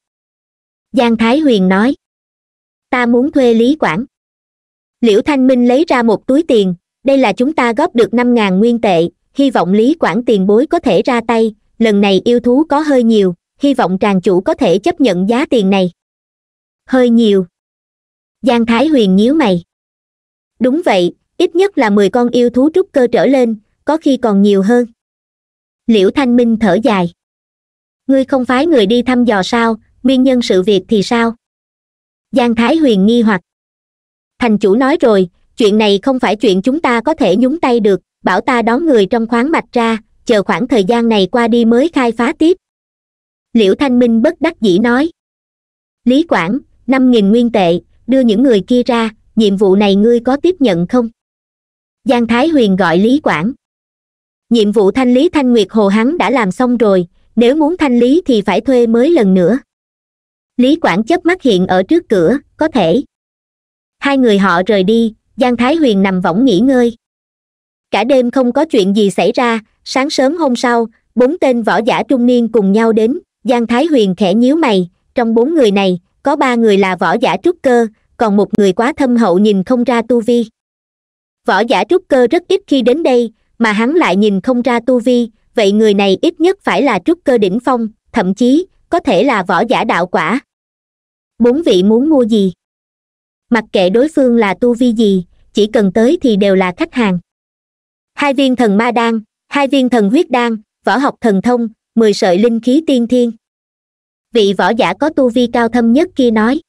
Giang thái huyền nói. Ta muốn thuê lý quảng. Liễu thanh minh lấy ra một túi tiền, đây là chúng ta góp được năm ngàn nguyên tệ, hy vọng lý quảng tiền bối có thể ra tay, lần này yêu thú có hơi nhiều, hy vọng tràng chủ có thể chấp nhận giá tiền này. Hơi nhiều giang thái huyền nhíu mày. Đúng vậy, ít nhất là mười con yêu thú trúc cơ trở lên, có khi còn nhiều hơn. Liễu thanh minh thở dài. Ngươi không phái người đi thăm dò sao, nguyên nhân sự việc thì sao? Giang thái huyền nghi hoặc. Thành chủ nói rồi, chuyện này không phải chuyện chúng ta có thể nhúng tay được, bảo ta đón người trong khoáng mạch ra, chờ khoảng thời gian này qua đi mới khai phá tiếp. Liễu thanh minh bất đắc dĩ nói. Lý quảng, năm nghìn nguyên tệ đưa những người kia ra, nhiệm vụ này ngươi có tiếp nhận không? Giang thái huyền gọi lý quảng. Nhiệm vụ thanh lý thanh nguyệt hồ hắn đã làm xong rồi, nếu muốn thanh lý thì phải thuê mới lần nữa. Lý quảng chớp mắt hiện ở trước cửa, có thể. Hai người họ rời đi, giang thái huyền nằm võng nghỉ ngơi. Cả đêm không có chuyện gì xảy ra, sáng sớm hôm sau, bốn tên võ giả trung niên cùng nhau đến, giang thái huyền khẽ nhíu mày, trong bốn người này có ba người là võ giả trúc cơ, còn một người quá thâm hậu nhìn không ra tu vi. Võ giả trúc cơ rất ít khi đến đây, mà hắn lại nhìn không ra tu vi, vậy người này ít nhất phải là trúc cơ đỉnh phong, thậm chí, có thể là võ giả đạo quả. Bốn vị muốn mua gì? Mặc kệ đối phương là tu vi gì, chỉ cần tới thì đều là khách hàng. Hai viên thần ma đan, hai viên thần huyết đan, võ học thần thông, mười sợi linh khí tiên thiên vị võ giả có tu vi cao thâm nhất kia nói.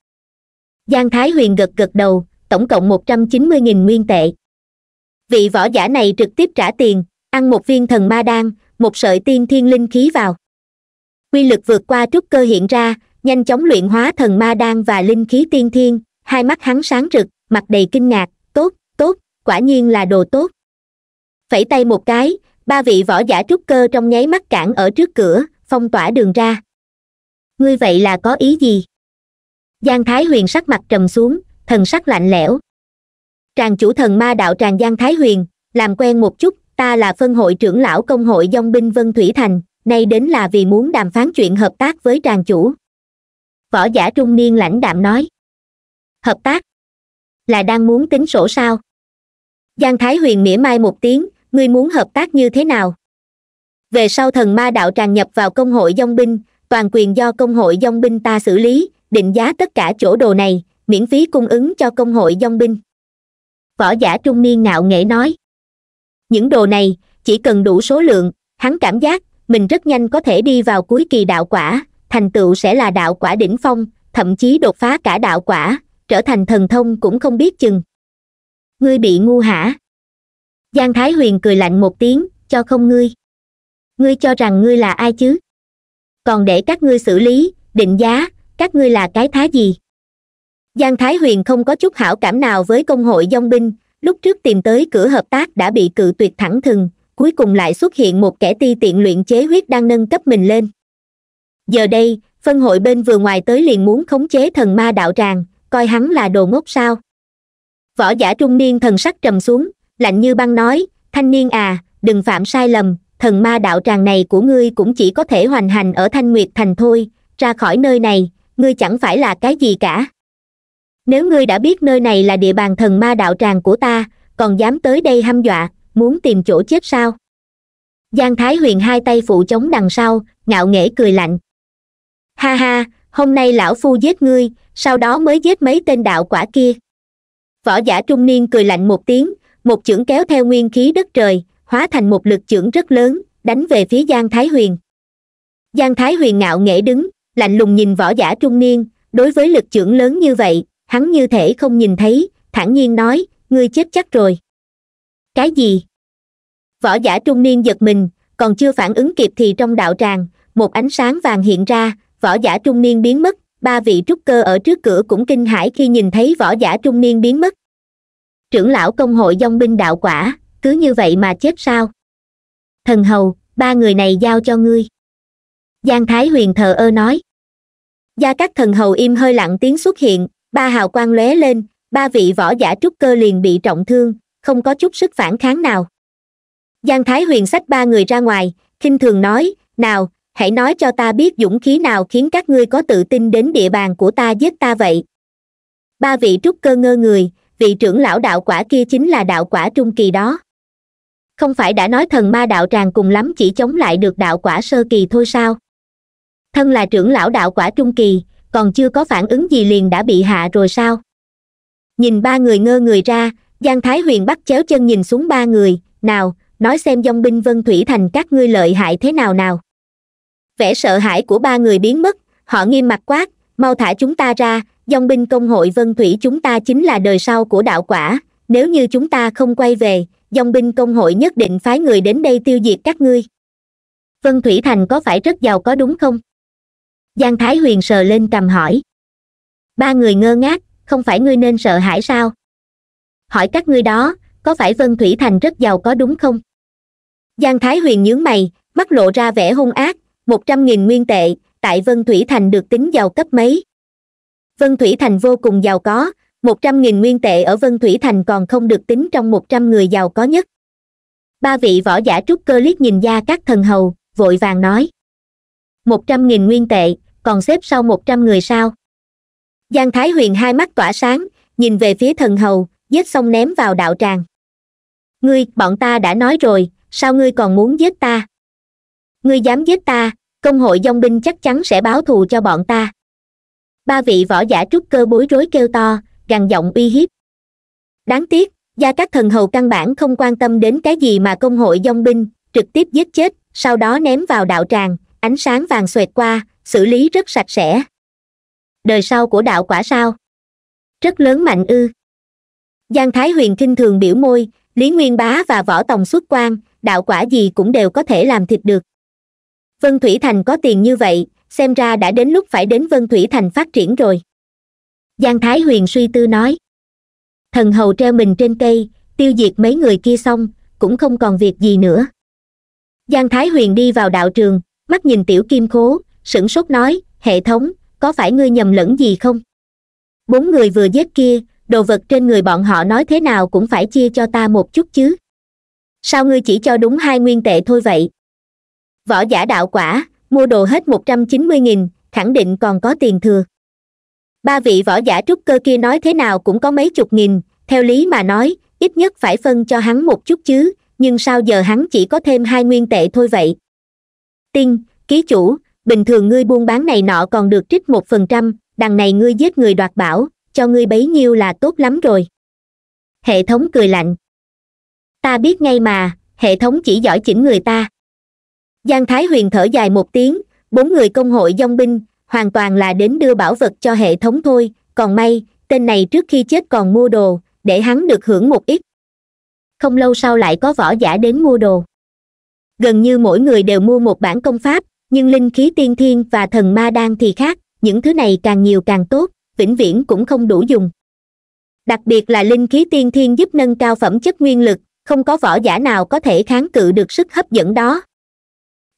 Giang thái huyền gật gật đầu, tổng cộng một trăm chín mươi nghìn nguyên tệ. Vị võ giả này trực tiếp trả tiền, ăn một viên thần ma đan, một sợi tiên thiên linh khí vào. Quy lực vượt qua trúc cơ hiện ra, nhanh chóng luyện hóa thần ma đan và linh khí tiên thiên, hai mắt hắn sáng rực, mặt đầy kinh ngạc, tốt tốt, quả nhiên là đồ tốt. Phẩy tay một cái, ba vị võ giả trúc cơ trong nháy mắt cản ở trước cửa, phong tỏa đường ra ngươi vậy là có ý gì? Giang thái huyền sắc mặt trầm xuống, thần sắc lạnh lẽo. Tràng chủ thần ma đạo tràng giang thái huyền, làm quen một chút, ta là phân hội trưởng lão công hội dông binh vân thủy thành, nay đến là vì muốn đàm phán chuyện hợp tác với tràng chủ. Võ giả trung niên lãnh đạm nói. Hợp tác? Là đang muốn tính sổ sao? Giang thái huyền mỉa mai một tiếng, ngươi muốn hợp tác như thế nào? Về sau thần ma đạo tràn nhập vào công hội dông binh toàn quyền do công hội dong binh ta xử lý, định giá tất cả chỗ đồ này, miễn phí cung ứng cho công hội dong binh. Võ giả trung niên ngạo nghễ nói. Những đồ này, chỉ cần đủ số lượng, hắn cảm giác, mình rất nhanh có thể đi vào cuối kỳ đạo quả, thành tựu sẽ là đạo quả đỉnh phong, thậm chí đột phá cả đạo quả, trở thành thần thông cũng không biết chừng. Ngươi bị ngu hả? Giang thái huyền cười lạnh một tiếng, cho không ngươi. Ngươi cho rằng ngươi là ai chứ? Còn để các ngươi xử lý, định giá, các ngươi là cái thá gì? Giang thái huyền không có chút hảo cảm nào với công hội dông binh, lúc trước tìm tới cửa hợp tác đã bị cự tuyệt thẳng thừng, cuối cùng lại xuất hiện một kẻ ti tiện luyện chế huyết đang nâng cấp mình lên. Giờ đây, phân hội bên vừa ngoài tới liền muốn khống chế thần ma đạo tràng, coi hắn là đồ ngốc sao? Võ giả trung niên thần sắc trầm xuống, lạnh như băng nói, thanh niên à đừng phạm sai lầm thần ma đạo tràng này của ngươi cũng chỉ có thể hoành hành ở thanh nguyệt thành thôi, ra khỏi nơi này, ngươi chẳng phải là cái gì cả. Nếu ngươi đã biết nơi này là địa bàn thần ma đạo tràng của ta, còn dám tới đây hăm dọa, muốn tìm chỗ chết sao? Giang thái huyền hai tay phụ chống đằng sau, ngạo nghễ cười lạnh. Ha ha, hôm nay lão phu giết ngươi, sau đó mới giết mấy tên đạo quả kia. Võ giả trung niên cười lạnh một tiếng, một chưởng kéo theo nguyên khí đất trời hóa thành một lực chưởng rất lớn, đánh về phía giang thái huyền. Giang thái huyền ngạo nghễ đứng, lạnh lùng nhìn võ giả trung niên, đối với lực chưởng lớn như vậy, hắn như thể không nhìn thấy, thản nhiên nói, ngươi chết chắc rồi. Cái gì? Võ giả trung niên giật mình, còn chưa phản ứng kịp thì trong đạo tràng, một ánh sáng vàng hiện ra, võ giả trung niên biến mất, ba vị trúc cơ ở trước cửa cũng kinh hãi khi nhìn thấy võ giả trung niên biến mất. Trưởng lão công hội dông binh đạo quả cứ như vậy mà chết sao? Thần hầu, ba người này giao cho ngươi. Giang thái huyền thờ ơ nói. Gia các thần hầu im hơi lặng tiếng xuất hiện, ba hào quang lóe lên, ba vị võ giả trúc cơ liền bị trọng thương, không có chút sức phản kháng nào. Giang thái huyền xách ba người ra ngoài, khinh thường nói, nào, hãy nói cho ta biết dũng khí nào khiến các ngươi có tự tin đến địa bàn của ta giết ta vậy. Ba vị trúc cơ ngơ người, vị trưởng lão đạo quả kia chính là đạo quả trung kỳ đó không phải đã nói thần ma đạo tràng cùng lắm chỉ chống lại được đạo quả sơ kỳ thôi sao? Thân là trưởng lão đạo quả trung kỳ, còn chưa có phản ứng gì liền đã bị hạ rồi sao? Nhìn ba người ngơ người ra, giang thái huyền bắt chéo chân nhìn xuống ba người, nào, nói xem dông binh vân thủy thành các ngươi lợi hại thế nào nào? Vẻ sợ hãi của ba người biến mất, họ nghiêm mặt quát, mau thả chúng ta ra dông binh công hội vân thủy chúng ta chính là đời sau của đạo quả, nếu như chúng ta không quay về dòng binh công hội nhất định phái người đến đây tiêu diệt các ngươi. Vân thủy thành có phải rất giàu có đúng không? Giang thái huyền sờ lên cầm hỏi. Ba người ngơ ngác, không phải ngươi nên sợ hãi sao? Hỏi các ngươi đó, có phải vân thủy thành rất giàu có đúng không? Giang thái huyền nhướng mày, mắt lộ ra vẻ hung ác, một trăm nghìn nguyên tệ, tại vân thủy thành được tính giàu cấp mấy? Vân thủy thành vô cùng giàu có một trăm nghìn nguyên tệ ở vân thủy thành còn không được tính trong một trăm người giàu có nhất. Ba vị võ giả trúc cơ liếc nhìn ra các thần hầu, vội vàng nói. Một trăm nghìn nguyên tệ, còn xếp sau một trăm người sao? Giang thái huyền hai mắt tỏa sáng, nhìn về phía thần hầu giết xong ném vào đạo tràng. Ngươi, bọn ta đã nói rồi, sao ngươi còn muốn giết ta? Ngươi dám giết ta, công hội dông binh chắc chắn sẽ báo thù cho bọn ta. Ba vị võ giả trúc cơ bối rối kêu to gằn giọng uy hiếp. Đáng tiếc, gia các thần hầu căn bản không quan tâm đến cái gì mà công hội dong binh, trực tiếp giết chết, sau đó ném vào đạo tràng, ánh sáng vàng xoẹt qua, xử lý rất sạch sẽ. Đời sau của đạo quả sao? Rất lớn mạnh ư. Giang thái huyền kinh thường biểu môi, lý nguyên bá và võ tòng xuất quan, đạo quả gì cũng đều có thể làm thịt được. Vân thủy thành có tiền như vậy, xem ra đã đến lúc phải đến vân thủy thành phát triển rồi giang thái huyền suy tư nói. Thần hầu treo mình trên cây, tiêu diệt mấy người kia xong, cũng không còn việc gì nữa. Giang thái huyền đi vào đạo trường, mắt nhìn tiểu kim khố, sửng sốt nói, hệ thống, có phải ngươi nhầm lẫn gì không? Bốn người vừa giết kia, đồ vật trên người bọn họ nói thế nào cũng phải chia cho ta một chút chứ. Sao ngươi chỉ cho đúng hai nguyên tệ thôi vậy? Võ giả đạo quả, mua đồ hết một trăm chín mươi nghìn, khẳng định còn có tiền thừa ba vị võ giả trúc cơ kia nói thế nào cũng có mấy chục nghìn, theo lý mà nói, ít nhất phải phân cho hắn một chút chứ, nhưng sao giờ hắn chỉ có thêm hai nguyên tệ thôi vậy? Tinh, ký chủ, bình thường ngươi buôn bán này nọ còn được trích một phần trăm, đằng này ngươi giết người đoạt bảo, cho ngươi bấy nhiêu là tốt lắm rồi. Hệ thống cười lạnh. Ta biết ngay mà, hệ thống chỉ giỏi chỉnh người ta. Giang thái huyền thở dài một tiếng, bốn người công hội dong binh hoàn toàn là đến đưa bảo vật cho hệ thống thôi. Còn may, tên này trước khi chết còn mua đồ, để hắn được hưởng một ít. Không lâu sau lại có võ giả đến mua đồ. Gần như mỗi người đều mua một bản công pháp, nhưng linh khí tiên thiên và thần ma đan thì khác, những thứ này càng nhiều càng tốt, vĩnh viễn cũng không đủ dùng. Đặc biệt là linh khí tiên thiên giúp nâng cao phẩm chất nguyên lực, không có võ giả nào có thể kháng cự được sức hấp dẫn đó.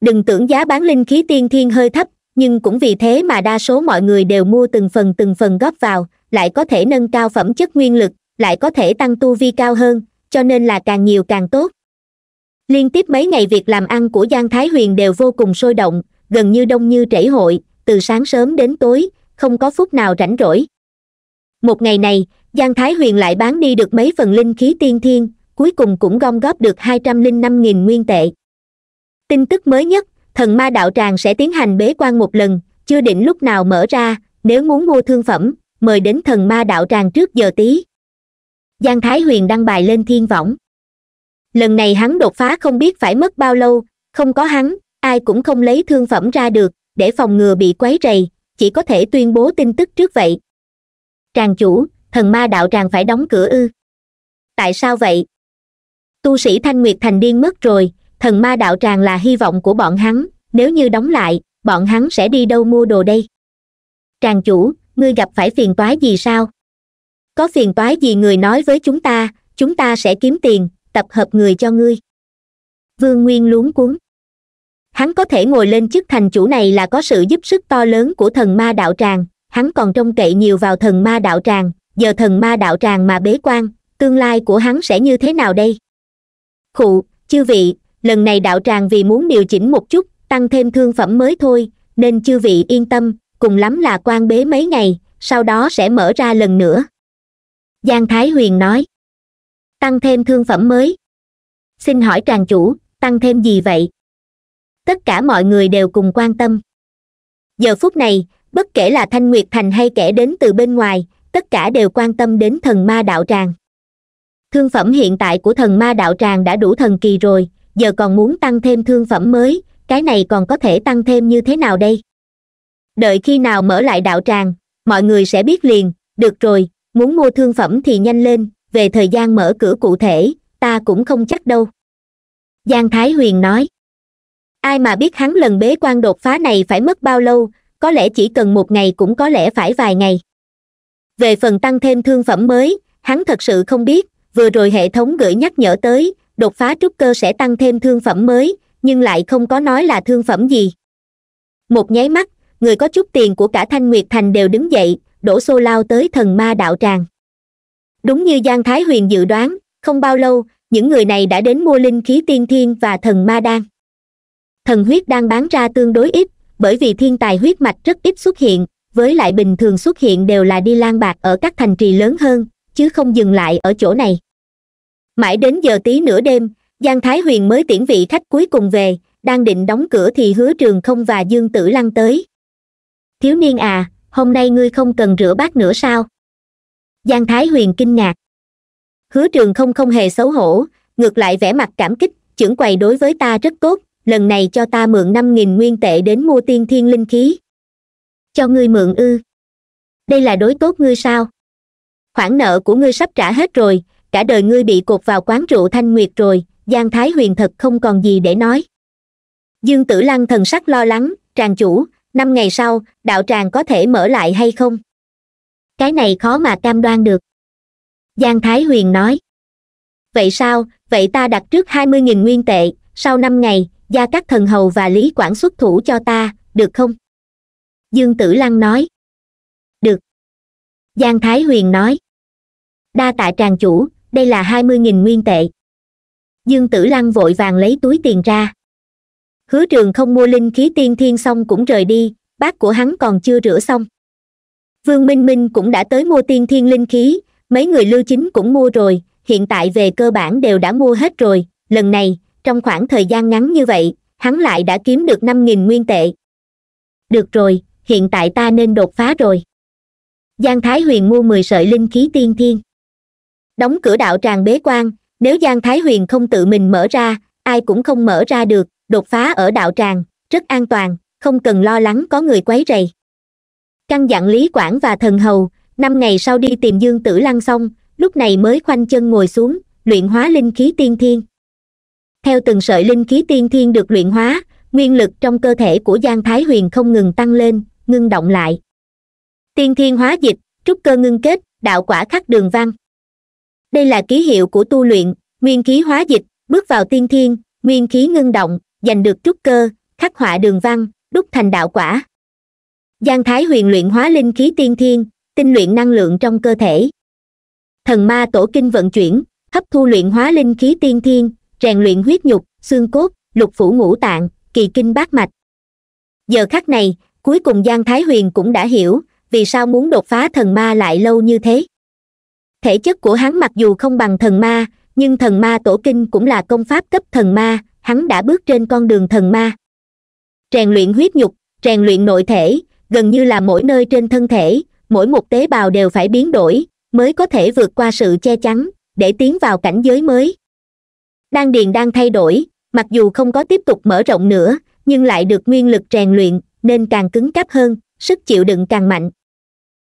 Đừng tưởng giá bán linh khí tiên thiên hơi thấp nhưng cũng vì thế mà đa số mọi người đều mua từng phần từng phần góp vào, lại có thể nâng cao phẩm chất nguyên lực, lại có thể tăng tu vi cao hơn, cho nên là càng nhiều càng tốt. Liên tiếp mấy ngày việc làm ăn của giang thái huyền đều vô cùng sôi động, gần như đông như trễ hội, từ sáng sớm đến tối, không có phút nào rảnh rỗi. Một ngày này, giang thái huyền lại bán đi được mấy phần linh khí tiên thiên, cuối cùng cũng gom góp được hai trăm linh năm nghìn nguyên tệ. Tin tức mới nhất thần ma đạo tràng sẽ tiến hành bế quan một lần, chưa định lúc nào mở ra, nếu muốn mua thương phẩm, mời đến thần ma đạo tràng trước giờ tí. Giang thái huyền đăng bài lên thiên võng. Lần này hắn đột phá không biết phải mất bao lâu, không có hắn, ai cũng không lấy thương phẩm ra được, để phòng ngừa bị quấy rầy, chỉ có thể tuyên bố tin tức trước vậy. Tràng chủ, thần ma đạo tràng phải đóng cửa ư. Tại sao vậy? Tu sĩ thanh nguyệt thành điên mất rồi thần ma đạo tràng là hy vọng của bọn hắn, nếu như đóng lại, bọn hắn sẽ đi đâu mua đồ đây? Tràng chủ, ngươi gặp phải phiền toái gì sao? Có phiền toái gì người nói với chúng ta chúng ta sẽ kiếm tiền, tập hợp người cho ngươi. Vương nguyên luống cuống. Hắn có thể ngồi lên chức thành chủ này là có sự giúp sức to lớn của thần ma đạo tràng, hắn còn trông cậy nhiều vào thần ma đạo tràng, giờ thần ma đạo tràng mà bế quan, tương lai của hắn sẽ như thế nào đây? Khụ, chư vị lần này đạo tràng vì muốn điều chỉnh một chút, tăng thêm thương phẩm mới thôi, nên chư vị yên tâm, cùng lắm là quan bế mấy ngày, sau đó sẽ mở ra lần nữa. Giang thái huyền nói. Tăng thêm thương phẩm mới. Xin hỏi tràng chủ, tăng thêm gì vậy? Tất cả mọi người đều cùng quan tâm. Giờ phút này, bất kể là thanh nguyệt thành hay kẻ đến từ bên ngoài, tất cả đều quan tâm đến thần ma đạo tràng. Thương phẩm hiện tại của thần ma đạo tràng đã đủ thần kỳ rồi giờ còn muốn tăng thêm thương phẩm mới, cái này còn có thể tăng thêm như thế nào đây? Đợi khi nào mở lại đạo tràng, mọi người sẽ biết liền, được rồi, muốn mua thương phẩm thì nhanh lên, về thời gian mở cửa cụ thể, ta cũng không chắc đâu. Giang thái huyền nói. Ai mà biết hắn lần bế quan đột phá này phải mất bao lâu, có lẽ chỉ cần một ngày cũng có lẽ phải vài ngày. Về phần tăng thêm thương phẩm mới, hắn thật sự không biết, vừa rồi hệ thống gửi nhắc nhở tới đột phá trúc cơ sẽ tăng thêm thương phẩm mới, nhưng lại không có nói là thương phẩm gì. Một nháy mắt, người có chút tiền của cả thanh nguyệt thành đều đứng dậy, đổ xô lao tới thần ma đạo tràng. Đúng như giang thái huyền dự đoán, không bao lâu, những người này đã đến mua linh khí tiên thiên và thần ma đan. Thần huyết đang bán ra tương đối ít, bởi vì thiên tài huyết mạch rất ít xuất hiện, với lại bình thường xuất hiện đều là đi lan bạc ở các thành trì lớn hơn, chứ không dừng lại ở chỗ này mãi đến giờ tí nửa đêm, giang thái huyền mới tiễn vị khách cuối cùng về, đang định đóng cửa thì hứa trường không và dương tử lăng tới. Thiếu niên à hôm nay ngươi không cần rửa bát nữa sao? Giang thái huyền kinh ngạc. Hứa trường không không hề xấu hổ, ngược lại vẻ mặt cảm kích, trưởng quầy đối với ta rất tốt, lần này cho ta mượn năm nghìn nguyên tệ đến mua tiên thiên linh khí. Cho ngươi mượn ư? Đây là đối tốt ngươi sao? Khoản nợ của ngươi sắp trả hết rồi cả đời ngươi bị cột vào quán rượu thanh nguyệt rồi, giang thái huyền thật không còn gì để nói. Dương tử lăng thần sắc lo lắng, tràng chủ, năm ngày sau, đạo tràng có thể mở lại hay không? Cái này khó mà cam đoan được. Giang thái huyền nói. Vậy sao, vậy ta đặt trước hai mươi nghìn nguyên tệ, sau năm ngày, gia các thần hầu và lý quản xuất thủ cho ta, được không? Dương tử lăng nói. Được. Giang thái huyền nói. Đa tạ tràng chủ đây là hai mươi nghìn nguyên tệ. Dương tử lăng vội vàng lấy túi tiền ra. Hứa trường không mua linh khí tiên thiên xong cũng rời đi, bát của hắn còn chưa rửa xong. Vương minh minh cũng đã tới mua tiên thiên linh khí, mấy người lưu chính cũng mua rồi, hiện tại về cơ bản đều đã mua hết rồi. Lần này, trong khoảng thời gian ngắn như vậy, hắn lại đã kiếm được năm nghìn nguyên tệ. Được rồi, hiện tại ta nên đột phá rồi. Giang thái huyền mua mười sợi linh khí tiên thiên đóng cửa đạo tràng bế quan, nếu giang thái huyền không tự mình mở ra, ai cũng không mở ra được, đột phá ở đạo tràng, rất an toàn, không cần lo lắng có người quấy rầy. Căn dặn lý quản và thần hầu, năm ngày sau đi tìm dương tử lăng xong, lúc này mới khoanh chân ngồi xuống, luyện hóa linh khí tiên thiên. Theo từng sợi linh khí tiên thiên được luyện hóa, nguyên lực trong cơ thể của giang thái huyền không ngừng tăng lên, ngưng động lại. Tiên thiên hóa dịch, trúc cơ ngưng kết, đạo quả khắc đường văn đây là ký hiệu của tu luyện, nguyên khí hóa dịch, bước vào tiên thiên, nguyên khí ngưng động, giành được trúc cơ, khắc họa đường văn, đúc thành đạo quả. Giang thái huyền luyện hóa linh khí tiên thiên, tinh luyện năng lượng trong cơ thể. Thần ma tổ kinh vận chuyển, hấp thu luyện hóa linh khí tiên thiên, rèn luyện huyết nhục, xương cốt, lục phủ ngũ tạng, kỳ kinh bát mạch. Giờ khắc này, cuối cùng giang thái huyền cũng đã hiểu vì sao muốn đột phá thần ma lại lâu như thế thể chất của hắn mặc dù không bằng thần ma, nhưng thần ma tổ kinh cũng là công pháp cấp thần ma, hắn đã bước trên con đường thần ma. Rèn luyện huyết nhục, rèn luyện nội thể, gần như là mỗi nơi trên thân thể, mỗi một tế bào đều phải biến đổi, mới có thể vượt qua sự che chắn, để tiến vào cảnh giới mới. Đan điền đang thay đổi, mặc dù không có tiếp tục mở rộng nữa, nhưng lại được nguyên lực rèn luyện, nên càng cứng cáp hơn, sức chịu đựng càng mạnh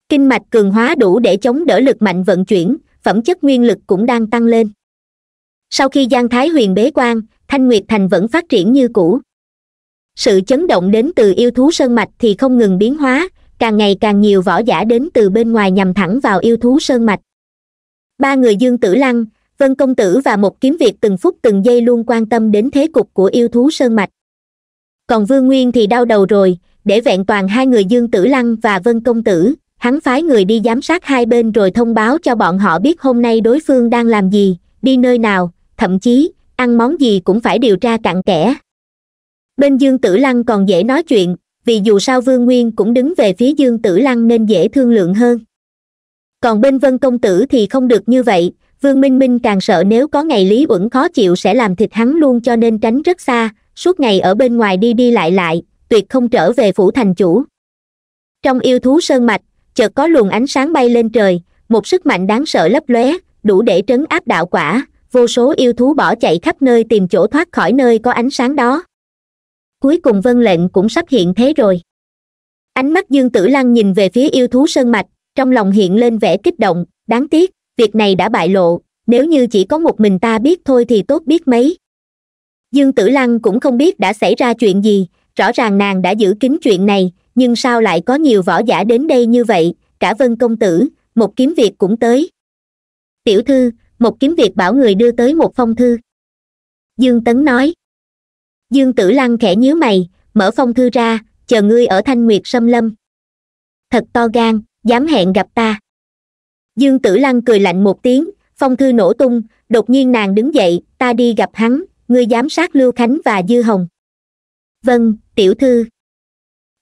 kinh mạch cường hóa đủ để chống đỡ lực mạnh vận chuyển, phẩm chất nguyên lực cũng đang tăng lên. Sau khi giang thái huyền bế quan, thanh nguyệt thành vẫn phát triển như cũ. Sự chấn động đến từ yêu thú sơn mạch thì không ngừng biến hóa, càng ngày càng nhiều võ giả đến từ bên ngoài nhằm thẳng vào yêu thú sơn mạch. Ba người dương tử lăng, vân công tử và một kiếm việt từng phút từng giây luôn quan tâm đến thế cục của yêu thú sơn mạch. Còn vương nguyên thì đau đầu rồi, để vẹn toàn hai người dương tử lăng và vân công tử hắn phái người đi giám sát hai bên rồi thông báo cho bọn họ biết hôm nay đối phương đang làm gì, đi nơi nào, thậm chí, ăn món gì cũng phải điều tra cặn kẽ. Bên dương tử lăng còn dễ nói chuyện, vì dù sao vương nguyên cũng đứng về phía dương tử lăng nên dễ thương lượng hơn. Còn bên vân công tử thì không được như vậy, vương minh minh càng sợ nếu có ngày lý uẩn khó chịu sẽ làm thịt hắn luôn cho nên tránh rất xa, suốt ngày ở bên ngoài đi đi lại lại, tuyệt không trở về phủ thành chủ. Trong yêu thú sơn mạch chợt có luồng ánh sáng bay lên trời, một sức mạnh đáng sợ lấp lóe, đủ để trấn áp đạo quả. Vô số yêu thú bỏ chạy khắp nơi tìm chỗ thoát khỏi nơi có ánh sáng đó. Cuối cùng vân lệnh cũng sắp hiện thế rồi. Ánh mắt dương tử lăng nhìn về phía yêu thú sơn mạch, trong lòng hiện lên vẻ kích động, đáng tiếc, việc này đã bại lộ, nếu như chỉ có một mình ta biết thôi thì tốt biết mấy. Dương tử lăng cũng không biết đã xảy ra chuyện gì, rõ ràng nàng đã giữ kín chuyện này nhưng sao lại có nhiều võ giả đến đây như vậy? Cả vân công tử, một kiếm việt cũng tới. Tiểu thư, một kiếm việt bảo người đưa tới một phong thư. Dương tấn nói. Dương tử lăng khẽ nhíu mày, mở phong thư ra, chờ ngươi ở thanh nguyệt sâm lâm. Thật to gan, dám hẹn gặp ta. Dương tử lăng cười lạnh một tiếng, phong thư nổ tung, đột nhiên nàng đứng dậy, ta đi gặp hắn, ngươi giám sát lưu khánh và dư hồng. Vâng tiểu thư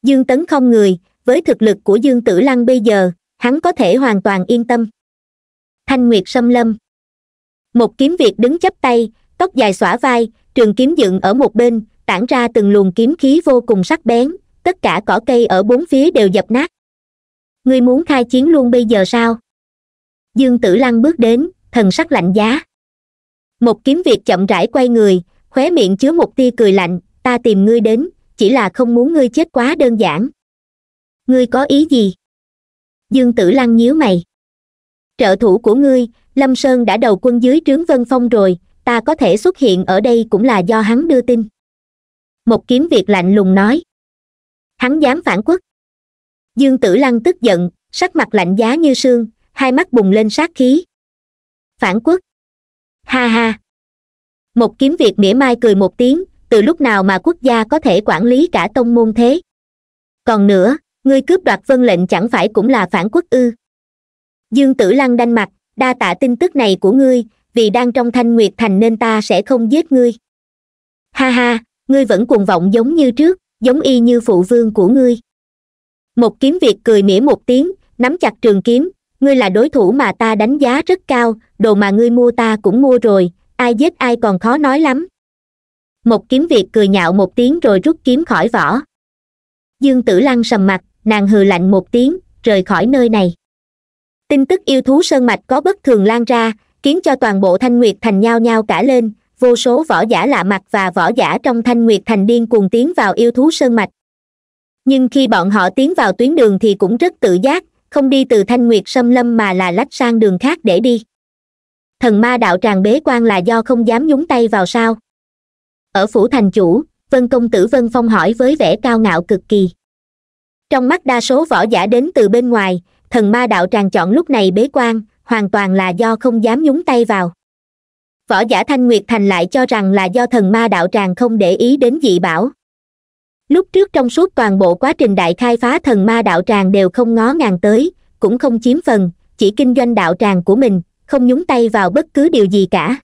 dương tấn không người, với thực lực của dương tử lăng bây giờ, hắn có thể hoàn toàn yên tâm. Thanh nguyệt sâm lâm. Một kiếm việt đứng chắp tay, tóc dài xõa vai, trường kiếm dựng ở một bên, tản ra từng luồng kiếm khí vô cùng sắc bén, tất cả cỏ cây ở bốn phía đều dập nát. Ngươi muốn khai chiến luôn bây giờ sao? Dương tử lăng bước đến, thần sắc lạnh giá. Một kiếm việt chậm rãi quay người, khóe miệng chứa một tia cười lạnh, ta tìm ngươi đến chỉ là không muốn ngươi chết quá đơn giản. Ngươi có ý gì? Dương tử lăng nhíu mày. Trợ thủ của ngươi, lâm sơn đã đầu quân dưới trướng vân phong rồi, ta có thể xuất hiện ở đây cũng là do hắn đưa tin. Một kiếm việt lạnh lùng nói. Hắn dám phản quốc. Dương tử lăng tức giận, sắc mặt lạnh giá như sương, hai mắt bùng lên sát khí. Phản quốc. Ha ha. Một kiếm việt mỉa mai cười một tiếng từ lúc nào mà quốc gia có thể quản lý cả tông môn thế? Còn nữa, ngươi cướp đoạt vân lệnh chẳng phải cũng là phản quốc ư? Dương tử lăng đanh mặt, đa tạ tin tức này của ngươi, vì đang trong thanh nguyệt thành nên ta sẽ không giết ngươi. Ha ha, ngươi vẫn cuồng vọng giống như trước, giống y như phụ vương của ngươi. Một kiếm việt cười mỉa một tiếng, nắm chặt trường kiếm, ngươi là đối thủ mà ta đánh giá rất cao, đồ mà ngươi mua ta cũng mua rồi, ai giết ai còn khó nói lắm một kiếm việt cười nhạo một tiếng rồi rút kiếm khỏi vỏ. Dương tử lăng sầm mặt, nàng hừ lạnh một tiếng, rời khỏi nơi này. Tin tức yêu thú sơn mạch có bất thường lan ra, khiến cho toàn bộ thanh nguyệt thành nhao nhao cả lên, vô số võ giả lạ mặt và võ giả trong thanh nguyệt thành điên cuồng tiến vào yêu thú sơn mạch. Nhưng khi bọn họ tiến vào tuyến đường thì cũng rất tự giác, không đi từ thanh nguyệt xâm lâm mà là lách sang đường khác để đi. Thần ma đạo tràng bế quan là do không dám nhúng tay vào sao? Ở phủ thành chủ, vân công tử vân phong hỏi với vẻ cao ngạo cực kỳ. Trong mắt đa số võ giả đến từ bên ngoài, thần ma đạo tràng chọn lúc này bế quan, hoàn toàn là do không dám nhúng tay vào. Võ giả thanh nguyệt thành lại cho rằng là do thần ma đạo tràng không để ý đến dị bảo. Lúc trước trong suốt toàn bộ quá trình đại khai phá thần ma đạo tràng đều không ngó ngàng tới, cũng không chiếm phần, chỉ kinh doanh đạo tràng của mình, không nhúng tay vào bất cứ điều gì cả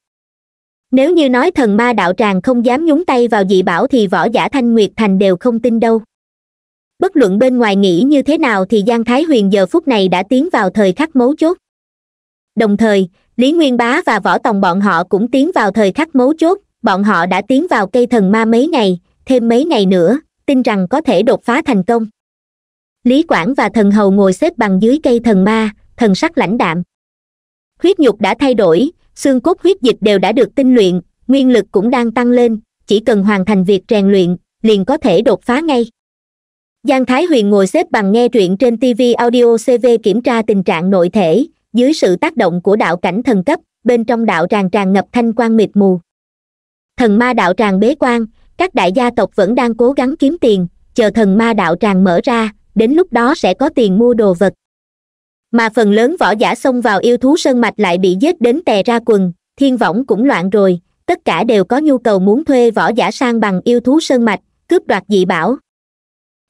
nếu như nói thần ma đạo tràng không dám nhúng tay vào dị bảo thì võ giả thanh nguyệt thành đều không tin đâu. Bất luận bên ngoài nghĩ như thế nào thì giang thái huyền giờ phút này đã tiến vào thời khắc mấu chốt. Đồng thời, lý nguyên bá và võ tòng bọn họ cũng tiến vào thời khắc mấu chốt, bọn họ đã tiến vào cây thần ma mấy ngày, thêm mấy ngày nữa, tin rằng có thể đột phá thành công. Lý quảng và thần hầu ngồi xếp bằng dưới cây thần ma, thần sắc lãnh đạm. Huyết nhục đã thay đổi xương cốt huyết dịch đều đã được tinh luyện, nguyên lực cũng đang tăng lên, chỉ cần hoàn thành việc rèn luyện, liền có thể đột phá ngay. Giang thái huyền ngồi xếp bằng nghe truyện trên tv audio cv kiểm tra tình trạng nội thể, dưới sự tác động của đạo cảnh thần cấp, bên trong đạo tràng tràn ngập thanh quan mịt mù. Thần ma đạo tràng bế quan, các đại gia tộc vẫn đang cố gắng kiếm tiền, chờ thần ma đạo tràng mở ra, đến lúc đó sẽ có tiền mua đồ vật mà phần lớn võ giả xông vào yêu thú sơn mạch lại bị giết đến tè ra quần, thiên võng cũng loạn rồi, tất cả đều có nhu cầu muốn thuê võ giả sang bằng yêu thú sơn mạch, cướp đoạt dị bảo.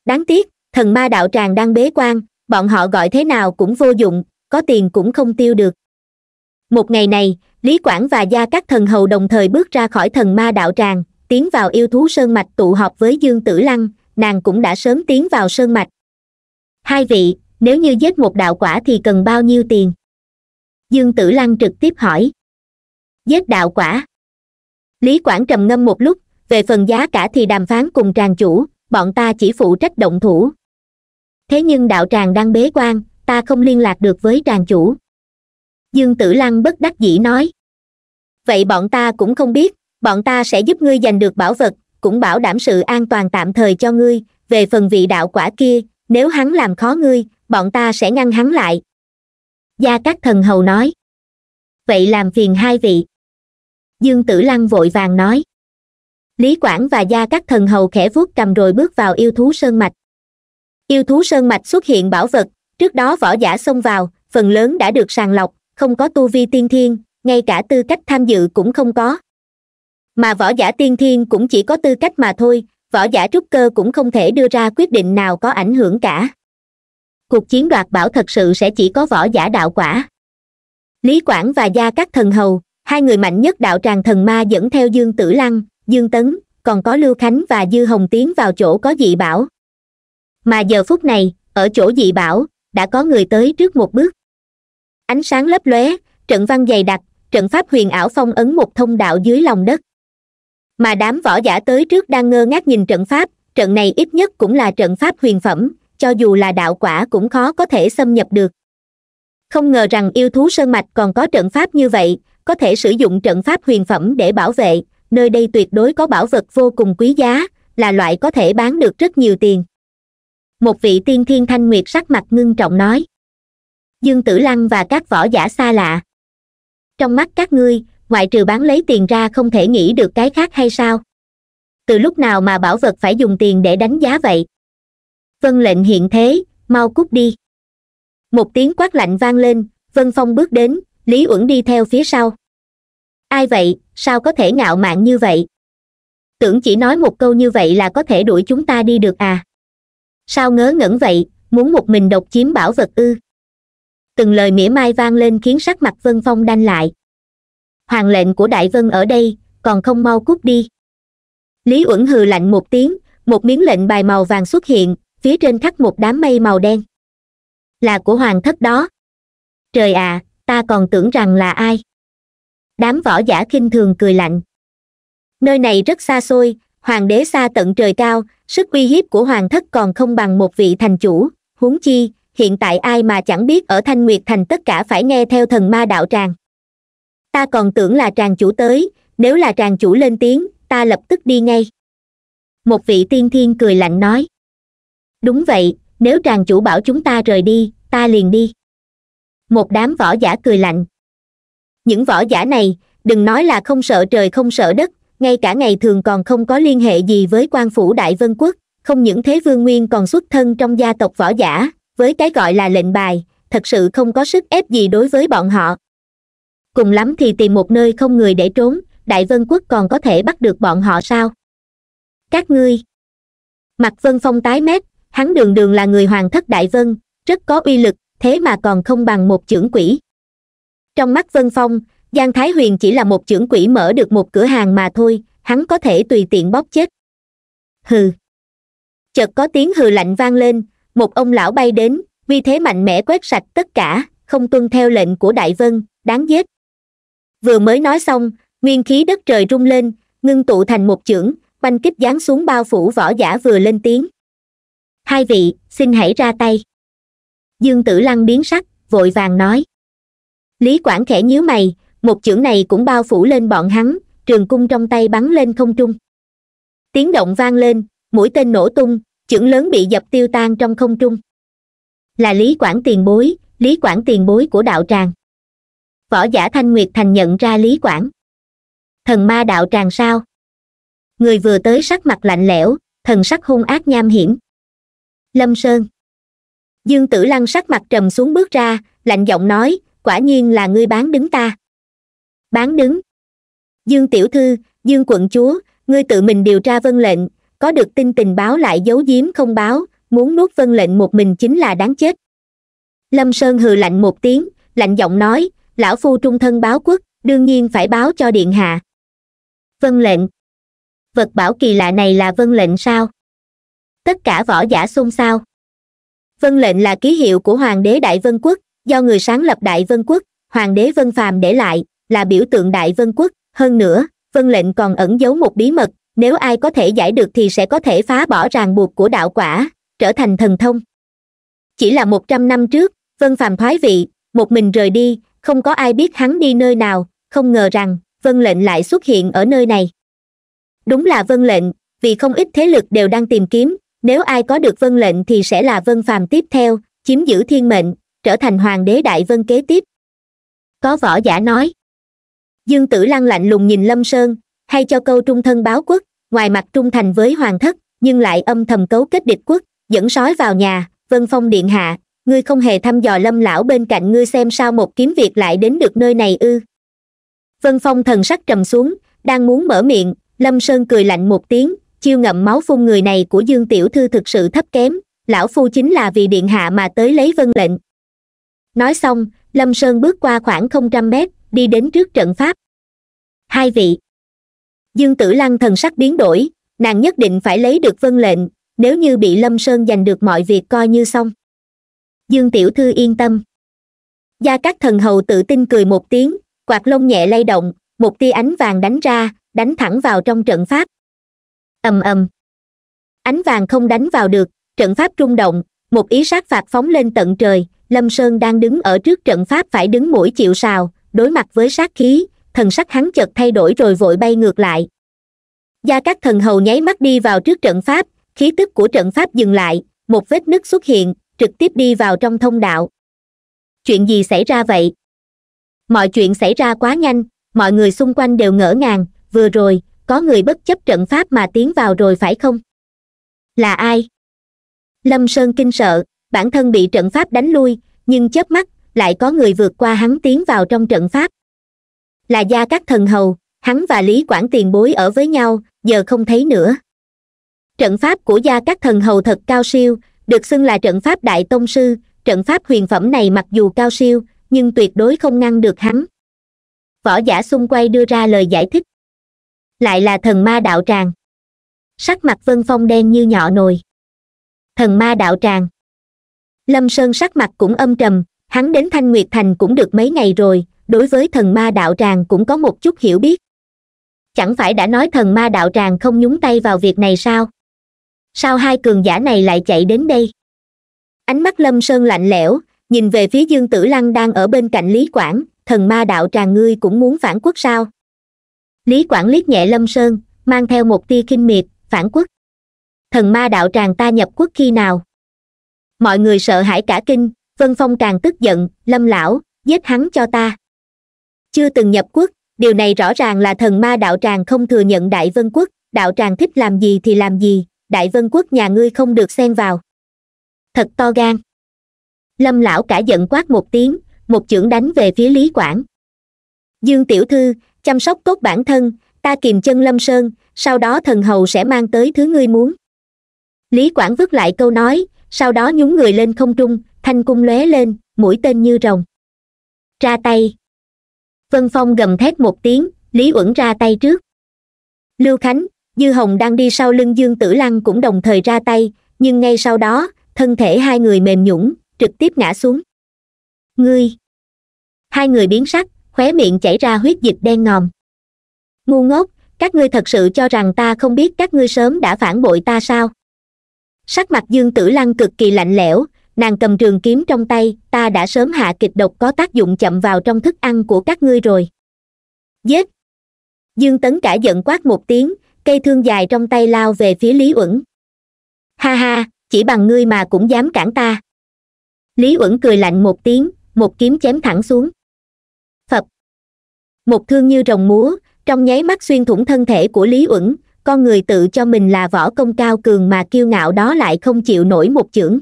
Đáng tiếc, thần ma đạo tràng đang bế quan, bọn họ gọi thế nào cũng vô dụng, có tiền cũng không tiêu được. Một ngày này, lý quảng và gia các thần hầu đồng thời bước ra khỏi thần ma đạo tràng, tiến vào yêu thú sơn mạch tụ họp với dương tử lăng, nàng cũng đã sớm tiến vào sơn mạch. Hai vị nếu như giết một đạo quả thì cần bao nhiêu tiền? Dương tử lăng trực tiếp hỏi. Giết đạo quả? Lý quảng trầm ngâm một lúc, về phần giá cả thì đàm phán cùng tràng chủ, bọn ta chỉ phụ trách động thủ. Thế nhưng đạo tràng đang bế quan, ta không liên lạc được với tràng chủ. Dương tử lăng bất đắc dĩ nói. Vậy bọn ta cũng không biết, bọn ta sẽ giúp ngươi giành được bảo vật, cũng bảo đảm sự an toàn tạm thời cho ngươi, về phần vị đạo quả kia, nếu hắn làm khó ngươi bọn ta sẽ ngăn hắn lại. Gia các thần hầu nói. Vậy làm phiền hai vị. Dương tử lăng vội vàng nói. Lý quảng và gia các thần hầu khẽ vuốt cầm rồi bước vào yêu thú sơn mạch. Yêu thú sơn mạch xuất hiện bảo vật, trước đó võ giả xông vào, phần lớn đã được sàng lọc, không có tu vi tiên thiên, ngay cả tư cách tham dự cũng không có. Mà võ giả tiên thiên cũng chỉ có tư cách mà thôi, võ giả trúc cơ cũng không thể đưa ra quyết định nào có ảnh hưởng cả cuộc chiến đoạt bảo thật sự sẽ chỉ có võ giả đạo quả. Lý quảng và gia các thần hầu, hai người mạnh nhất đạo tràng thần ma dẫn theo dương tử lăng, dương tấn, còn có lưu khánh và dư hồng tiến vào chỗ có dị bảo. Mà giờ phút này, ở chỗ dị bảo, đã có người tới trước một bước. Ánh sáng lấp lóe, trận văn dày đặc, trận pháp huyền ảo phong ấn một thông đạo dưới lòng đất. Mà đám võ giả tới trước đang ngơ ngác nhìn trận pháp, trận này ít nhất cũng là trận pháp huyền phẩm cho dù là đạo quả cũng khó có thể xâm nhập được. Không ngờ rằng yêu thú sơn mạch còn có trận pháp như vậy, có thể sử dụng trận pháp huyền phẩm để bảo vệ, nơi đây tuyệt đối có bảo vật vô cùng quý giá, là loại có thể bán được rất nhiều tiền. Một vị tiên thiên thanh nguyệt sắc mặt ngưng trọng nói, dương tử lăng và các võ giả xa lạ. Trong mắt các ngươi, ngoại trừ bán lấy tiền ra không thể nghĩ được cái khác hay sao? Từ lúc nào mà bảo vật phải dùng tiền để đánh giá vậy? Vân lệnh hiện thế, mau cút đi. Một tiếng quát lạnh vang lên, vân phong bước đến, lý uẩn đi theo phía sau. Ai vậy, sao có thể ngạo mạn như vậy? Tưởng chỉ nói một câu như vậy là có thể đuổi chúng ta đi được à? Sao ngớ ngẩn vậy, muốn một mình độc chiếm bảo vật ư? Từng lời mỉa mai vang lên khiến sắc mặt vân phong đanh lại. Hoàng lệnh của đại vân ở đây, còn không mau cút đi. Lý uẩn hừ lạnh một tiếng, một miếng lệnh bài màu vàng xuất hiện phía trên khắc một đám mây màu đen. Là của hoàng thất đó. Trời ạ, ta còn tưởng rằng là ai? Đám võ giả khinh thường cười lạnh. Nơi này rất xa xôi, hoàng đế xa tận trời cao, sức uy hiếp của hoàng thất còn không bằng một vị thành chủ. Huống chi, hiện tại ai mà chẳng biết ở thanh nguyệt thành tất cả phải nghe theo thần ma đạo tràng. Ta còn tưởng là tràng chủ tới, nếu là tràng chủ lên tiếng, ta lập tức đi ngay. Một vị tiên thiên cười lạnh nói đúng vậy, nếu tràng chủ bảo chúng ta rời đi, ta liền đi. Một đám võ giả cười lạnh. Những võ giả này, đừng nói là không sợ trời không sợ đất, ngay cả ngày thường còn không có liên hệ gì với quan phủ đại vân quốc, không những thế vương nguyên còn xuất thân trong gia tộc võ giả, với cái gọi là lệnh bài, thật sự không có sức ép gì đối với bọn họ. Cùng lắm thì tìm một nơi không người để trốn, đại vân quốc còn có thể bắt được bọn họ sao? Các ngươi. Mặt vân phong tái mét hắn đường đường là người hoàng thất đại vân, rất có uy lực, thế mà còn không bằng một trưởng quỷ. Trong mắt vân phong, giang thái huyền chỉ là một trưởng quỷ mở được một cửa hàng mà thôi, hắn có thể tùy tiện bóp chết. Hừ. Chợt có tiếng hừ lạnh vang lên, một ông lão bay đến vì thế mạnh mẽ quét sạch tất cả, không tuân theo lệnh của đại vân, đáng giết vừa mới nói xong, nguyên khí đất trời rung lên, ngưng tụ thành một chưởng banh kích giáng xuống bao phủ võ giả vừa lên tiếng hai vị, xin hãy ra tay. Dương tử lăng biến sắc, vội vàng nói. Lý quảng khẽ nhíu mày, một chưởng này cũng bao phủ lên bọn hắn, trường cung trong tay bắn lên không trung. Tiếng động vang lên, mũi tên nổ tung, chưởng lớn bị dập tiêu tan trong không trung. Là lý quảng tiền bối, lý quảng tiền bối của đạo tràng. Võ giả thanh nguyệt thành nhận ra lý quảng. Thần ma đạo tràng sao? Người vừa tới sắc mặt lạnh lẽo, thần sắc hung ác nham hiểm lâm sơn. Dương tử lăng sắc mặt trầm xuống bước ra, lạnh giọng nói, quả nhiên là ngươi bán đứng ta. Bán đứng? Dương tiểu thư, dương quận chúa, ngươi tự mình điều tra vân lệnh, có được tin tình báo lại giấu giếm không báo, muốn nuốt vân lệnh một mình chính là đáng chết. Lâm sơn hừ lạnh một tiếng, lạnh giọng nói, lão phu trung thân báo quốc, đương nhiên phải báo cho điện hạ. Vân lệnh? Vật bảo kỳ lạ này là vân lệnh sao? Tất cả võ giả xôn xao. Vân lệnh là ký hiệu của hoàng đế đại vân quốc, do người sáng lập đại vân quốc, hoàng đế vân phàm để lại, là biểu tượng đại vân quốc. Hơn nữa, vân lệnh còn ẩn giấu một bí mật, nếu ai có thể giải được thì sẽ có thể phá bỏ ràng buộc của đạo quả, trở thành thần thông. Chỉ là một trăm năm trước, vân phàm thoái vị, một mình rời đi, không có ai biết hắn đi nơi nào, không ngờ rằng, vân lệnh lại xuất hiện ở nơi này. Đúng là vân lệnh, vì không ít thế lực đều đang tìm kiếm nếu ai có được vân lệnh thì sẽ là vân phàm tiếp theo, chiếm giữ thiên mệnh, trở thành hoàng đế đại vân kế tiếp. Có võ giả nói, dương tử lăng lạnh lùng nhìn lâm sơn, hay cho câu trung thân báo quốc, ngoài mặt trung thành với hoàng thất, nhưng lại âm thầm cấu kết địch quốc, dẫn sói vào nhà, vân phong điện hạ, ngươi không hề thăm dò lâm lão bên cạnh ngươi xem sao một kiếm việc lại đến được nơi này ư. Vân phong thần sắc trầm xuống, đang muốn mở miệng, lâm sơn cười lạnh một tiếng chiêu ngậm máu phun người này của dương tiểu thư thực sự thấp kém, lão phu chính là vì điện hạ mà tới lấy vân lệnh. Nói xong, lâm sơn bước qua khoảng không trăm mét, đi đến trước trận pháp. Hai vị. Dương tử lăng thần sắc biến đổi, nàng nhất định phải lấy được vân lệnh, nếu như bị lâm sơn giành được mọi việc coi như xong. Dương tiểu thư yên tâm. Gia các thần hầu tự tin cười một tiếng, quạt lông nhẹ lay động, một tia ánh vàng đánh ra, đánh thẳng vào trong trận pháp ầm ầm ánh vàng không đánh vào được, trận pháp rung động, một ý sát phạt phóng lên tận trời, lâm sơn đang đứng ở trước trận pháp phải đứng mũi chịu sào, đối mặt với sát khí, thần sắc hắn chợt thay đổi rồi vội bay ngược lại. Gia các thần hầu nháy mắt đi vào trước trận pháp, khí tức của trận pháp dừng lại, một vết nứt xuất hiện, trực tiếp đi vào trong thông đạo. Chuyện gì xảy ra vậy? Mọi chuyện xảy ra quá nhanh, mọi người xung quanh đều ngỡ ngàng, vừa rồi có người bất chấp trận pháp mà tiến vào rồi phải không? Là ai? Lâm sơn kinh sợ, bản thân bị trận pháp đánh lui, nhưng chớp mắt, lại có người vượt qua hắn tiến vào trong trận pháp. Là gia các thần hầu, hắn và lý quản tiền bối ở với nhau, giờ không thấy nữa. Trận pháp của gia các thần hầu thật cao siêu, được xưng là trận pháp đại tông sư, trận pháp huyền phẩm này mặc dù cao siêu, nhưng tuyệt đối không ngăn được hắn. Võ giả xung quanh đưa ra lời giải thích lại là thần ma đạo tràng. Sắc mặt vân phong đen như nhọ nồi. Thần ma đạo tràng. Lâm sơn sắc mặt cũng âm trầm, hắn đến thanh nguyệt thành cũng được mấy ngày rồi, đối với thần ma đạo tràng cũng có một chút hiểu biết. Chẳng phải đã nói thần ma đạo tràng không nhúng tay vào việc này sao? Sao hai cường giả này lại chạy đến đây? Ánh mắt lâm sơn lạnh lẽo, nhìn về phía dương tử lăng đang ở bên cạnh lý quảng, thần ma đạo tràng ngươi cũng muốn phản quốc sao? Lý quản liếc nhẹ lâm sơn, mang theo một tia kinh miệt, phản quốc. Thần ma đạo tràng ta nhập quốc khi nào? Mọi người sợ hãi cả kinh, vân phong càng tức giận, lâm lão, giết hắn cho ta. Chưa từng nhập quốc, điều này rõ ràng là thần ma đạo tràng không thừa nhận đại vân quốc. Đạo tràng thích làm gì thì làm gì, đại vân quốc nhà ngươi không được xen vào. Thật to gan. Lâm lão cả giận quát một tiếng, một chưởng đánh về phía lý quảng. Dương tiểu thư chăm sóc tốt bản thân, ta kìm chân lâm sơn, sau đó thần hầu sẽ mang tới thứ ngươi muốn. Lý quảng vứt lại câu nói, sau đó nhún người lên không trung, thanh cung lóe lên, mũi tên như rồng. Ra tay. Vân phong gầm thét một tiếng, lý uẩn ra tay trước. Lưu khánh, dư hồng đang đi sau lưng dương tử lăng cũng đồng thời ra tay, nhưng ngay sau đó, thân thể hai người mềm nhũng trực tiếp ngã xuống. Ngươi. Hai người biến sắc khóe miệng chảy ra huyết dịch đen ngòm. Ngu ngốc, các ngươi thật sự cho rằng ta không biết các ngươi sớm đã phản bội ta sao? Sắc mặt dương tử lăng cực kỳ lạnh lẽo, nàng cầm trường kiếm trong tay, ta đã sớm hạ kịch độc có tác dụng chậm vào trong thức ăn của các ngươi rồi. Giết! Dương tấn cả giận quát một tiếng, cây thương dài trong tay lao về phía lý uẩn. Ha ha, chỉ bằng ngươi mà cũng dám cản ta. Lý uẩn cười lạnh một tiếng, một kiếm chém thẳng xuống một thương như rồng múa, trong nháy mắt xuyên thủng thân thể của lý uẩn, con người tự cho mình là võ công cao cường mà kiêu ngạo đó lại không chịu nổi một chưởng.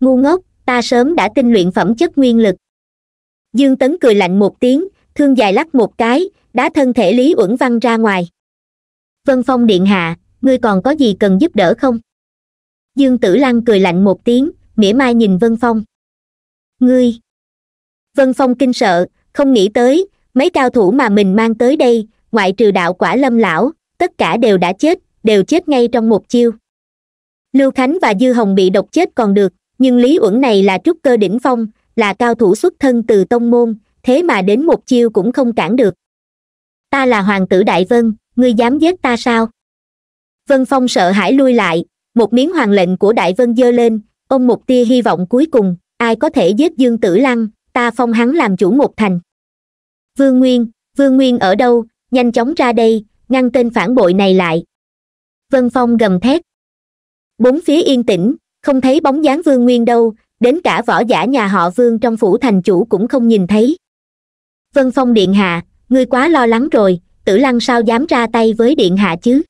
Ngu ngốc, ta sớm đã tinh luyện phẩm chất nguyên lực. Dương tấn cười lạnh một tiếng, thương dài lắc một cái, đá thân thể lý uẩn văng ra ngoài. Vân phong điện hạ, ngươi còn có gì cần giúp đỡ không? Dương tử lăng cười lạnh một tiếng, mỉa mai nhìn vân phong. Ngươi. Vân phong kinh sợ, không nghĩ tới mấy cao thủ mà mình mang tới đây, ngoại trừ đạo quả lâm lão, tất cả đều đã chết, đều chết ngay trong một chiêu. Lưu khánh và dư hồng bị độc chết còn được, nhưng lý uẩn này là trúc cơ đỉnh phong, là cao thủ xuất thân từ tông môn, thế mà đến một chiêu cũng không cản được. Ta là hoàng tử đại vân, ngươi dám giết ta sao? Vân phong sợ hãi lui lại, một miếng hoàng lệnh của đại vân giơ lên, ông một tia hy vọng cuối cùng, ai có thể giết dương tử lăng, ta phong hắn làm chủ một thành vương nguyên vương nguyên ở đâu? Nhanh chóng ra đây, ngăn tên phản bội này lại. Vân phong gầm thét. Bốn phía yên tĩnh, không thấy bóng dáng vương nguyên đâu, đến cả võ giả nhà họ vương trong phủ thành chủ cũng không nhìn thấy. Vân phong điện hạ, ngươi quá lo lắng rồi, tử lăng sao dám ra tay với điện hạ chứ?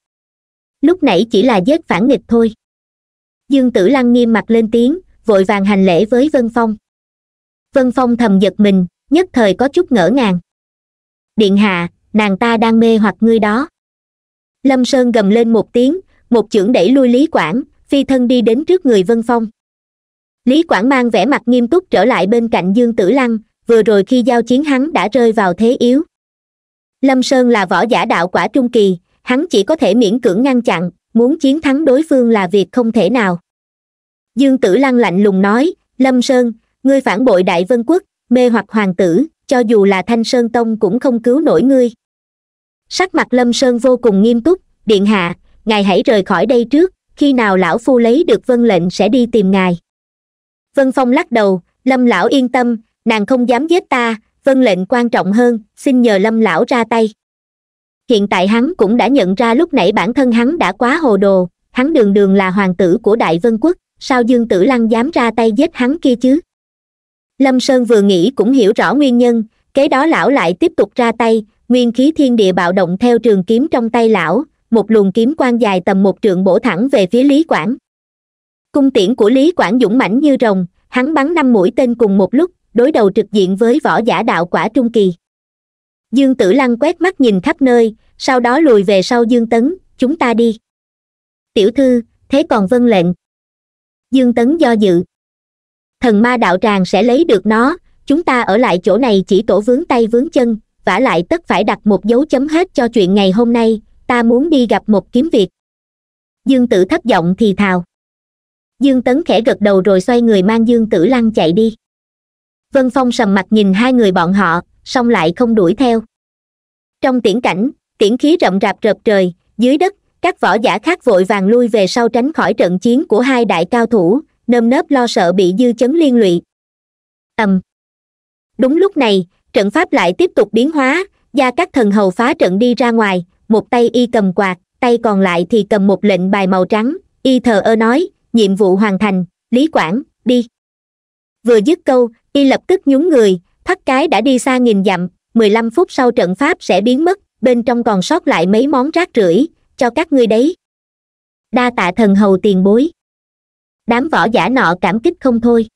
Lúc nãy chỉ là giết phản nghịch thôi. Dương tử lăng nghiêm mặt lên tiếng, vội vàng hành lễ với vân phong. Vân phong thầm giật mình, nhất thời có chút ngỡ ngàng điện hạ, nàng ta đang mê hoặc ngươi đó. Lâm sơn gầm lên một tiếng, một chưởng đẩy lui lý quảng, phi thân đi đến trước người vân phong. Lý quảng mang vẻ mặt nghiêm túc trở lại bên cạnh dương tử lăng, vừa rồi khi giao chiến hắn đã rơi vào thế yếu. Lâm sơn là võ giả đạo quả trung kỳ, hắn chỉ có thể miễn cưỡng ngăn chặn, muốn chiến thắng đối phương là việc không thể nào. Dương tử lăng lạnh lùng nói, lâm sơn, ngươi phản bội đại vân quốc, mê hoặc hoàng tử cho dù là thanh sơn tông cũng không cứu nổi ngươi. Sắc mặt lâm sơn vô cùng nghiêm túc, điện hạ, ngài hãy rời khỏi đây trước, khi nào lão phu lấy được vân lệnh sẽ đi tìm ngài. Vân phong lắc đầu, lâm lão yên tâm, nàng không dám giết ta, vân lệnh quan trọng hơn, xin nhờ lâm lão ra tay. Hiện tại hắn cũng đã nhận ra lúc nãy bản thân hắn đã quá hồ đồ, hắn đường đường là hoàng tử của đại vân quốc, sao dương tử lăng dám ra tay giết hắn kia chứ? Lâm sơn vừa nghĩ cũng hiểu rõ nguyên nhân kế đó lão lại tiếp tục ra tay, nguyên khí thiên địa bạo động theo trường kiếm trong tay lão, một luồng kiếm quang dài tầm một trượng bổ thẳng về phía lý quảng. Cung tiễn của lý quảng dũng mãnh như rồng, hắn bắn năm mũi tên cùng một lúc, đối đầu trực diện với võ giả đạo quả trung kỳ. Dương tử lăng quét mắt nhìn khắp nơi, sau đó lùi về sau dương tấn, chúng ta đi. Tiểu thư, thế còn vân lệnh. Dương tấn do dự thần ma đạo tràng sẽ lấy được nó. Chúng ta ở lại chỗ này chỉ tổ vướng tay vướng chân, vả lại tất phải đặt một dấu chấm hết cho chuyện ngày hôm nay. Ta muốn đi gặp một kiếm việc. Dương tử thất vọng thì thào. Dương tấn khẽ gật đầu rồi xoay người mang dương tử lăng chạy đi. Vân phong sầm mặt nhìn hai người bọn họ, song lại không đuổi theo. Trong tiễn cảnh, tiễn khí rậm rạp rợp trời, dưới đất, các võ giả khác vội vàng lui về sau tránh khỏi trận chiến của hai đại cao thủ nơm nớp lo sợ bị dư chấn liên lụy. Ầm. Đúng lúc này, trận pháp lại tiếp tục biến hóa, gia các thần hầu phá trận đi ra ngoài, một tay y cầm quạt, tay còn lại thì cầm một lệnh bài màu trắng, y thờ ơ nói, nhiệm vụ hoàn thành, lý quảng, đi. Vừa dứt câu, y lập tức nhún người, thắt cái đã đi xa nghìn dặm, mười lăm phút sau trận pháp sẽ biến mất, bên trong còn sót lại mấy món rác rưởi, cho các ngươi đấy. Đa tạ thần hầu tiền bối đám võ giả nọ cảm kích không thôi.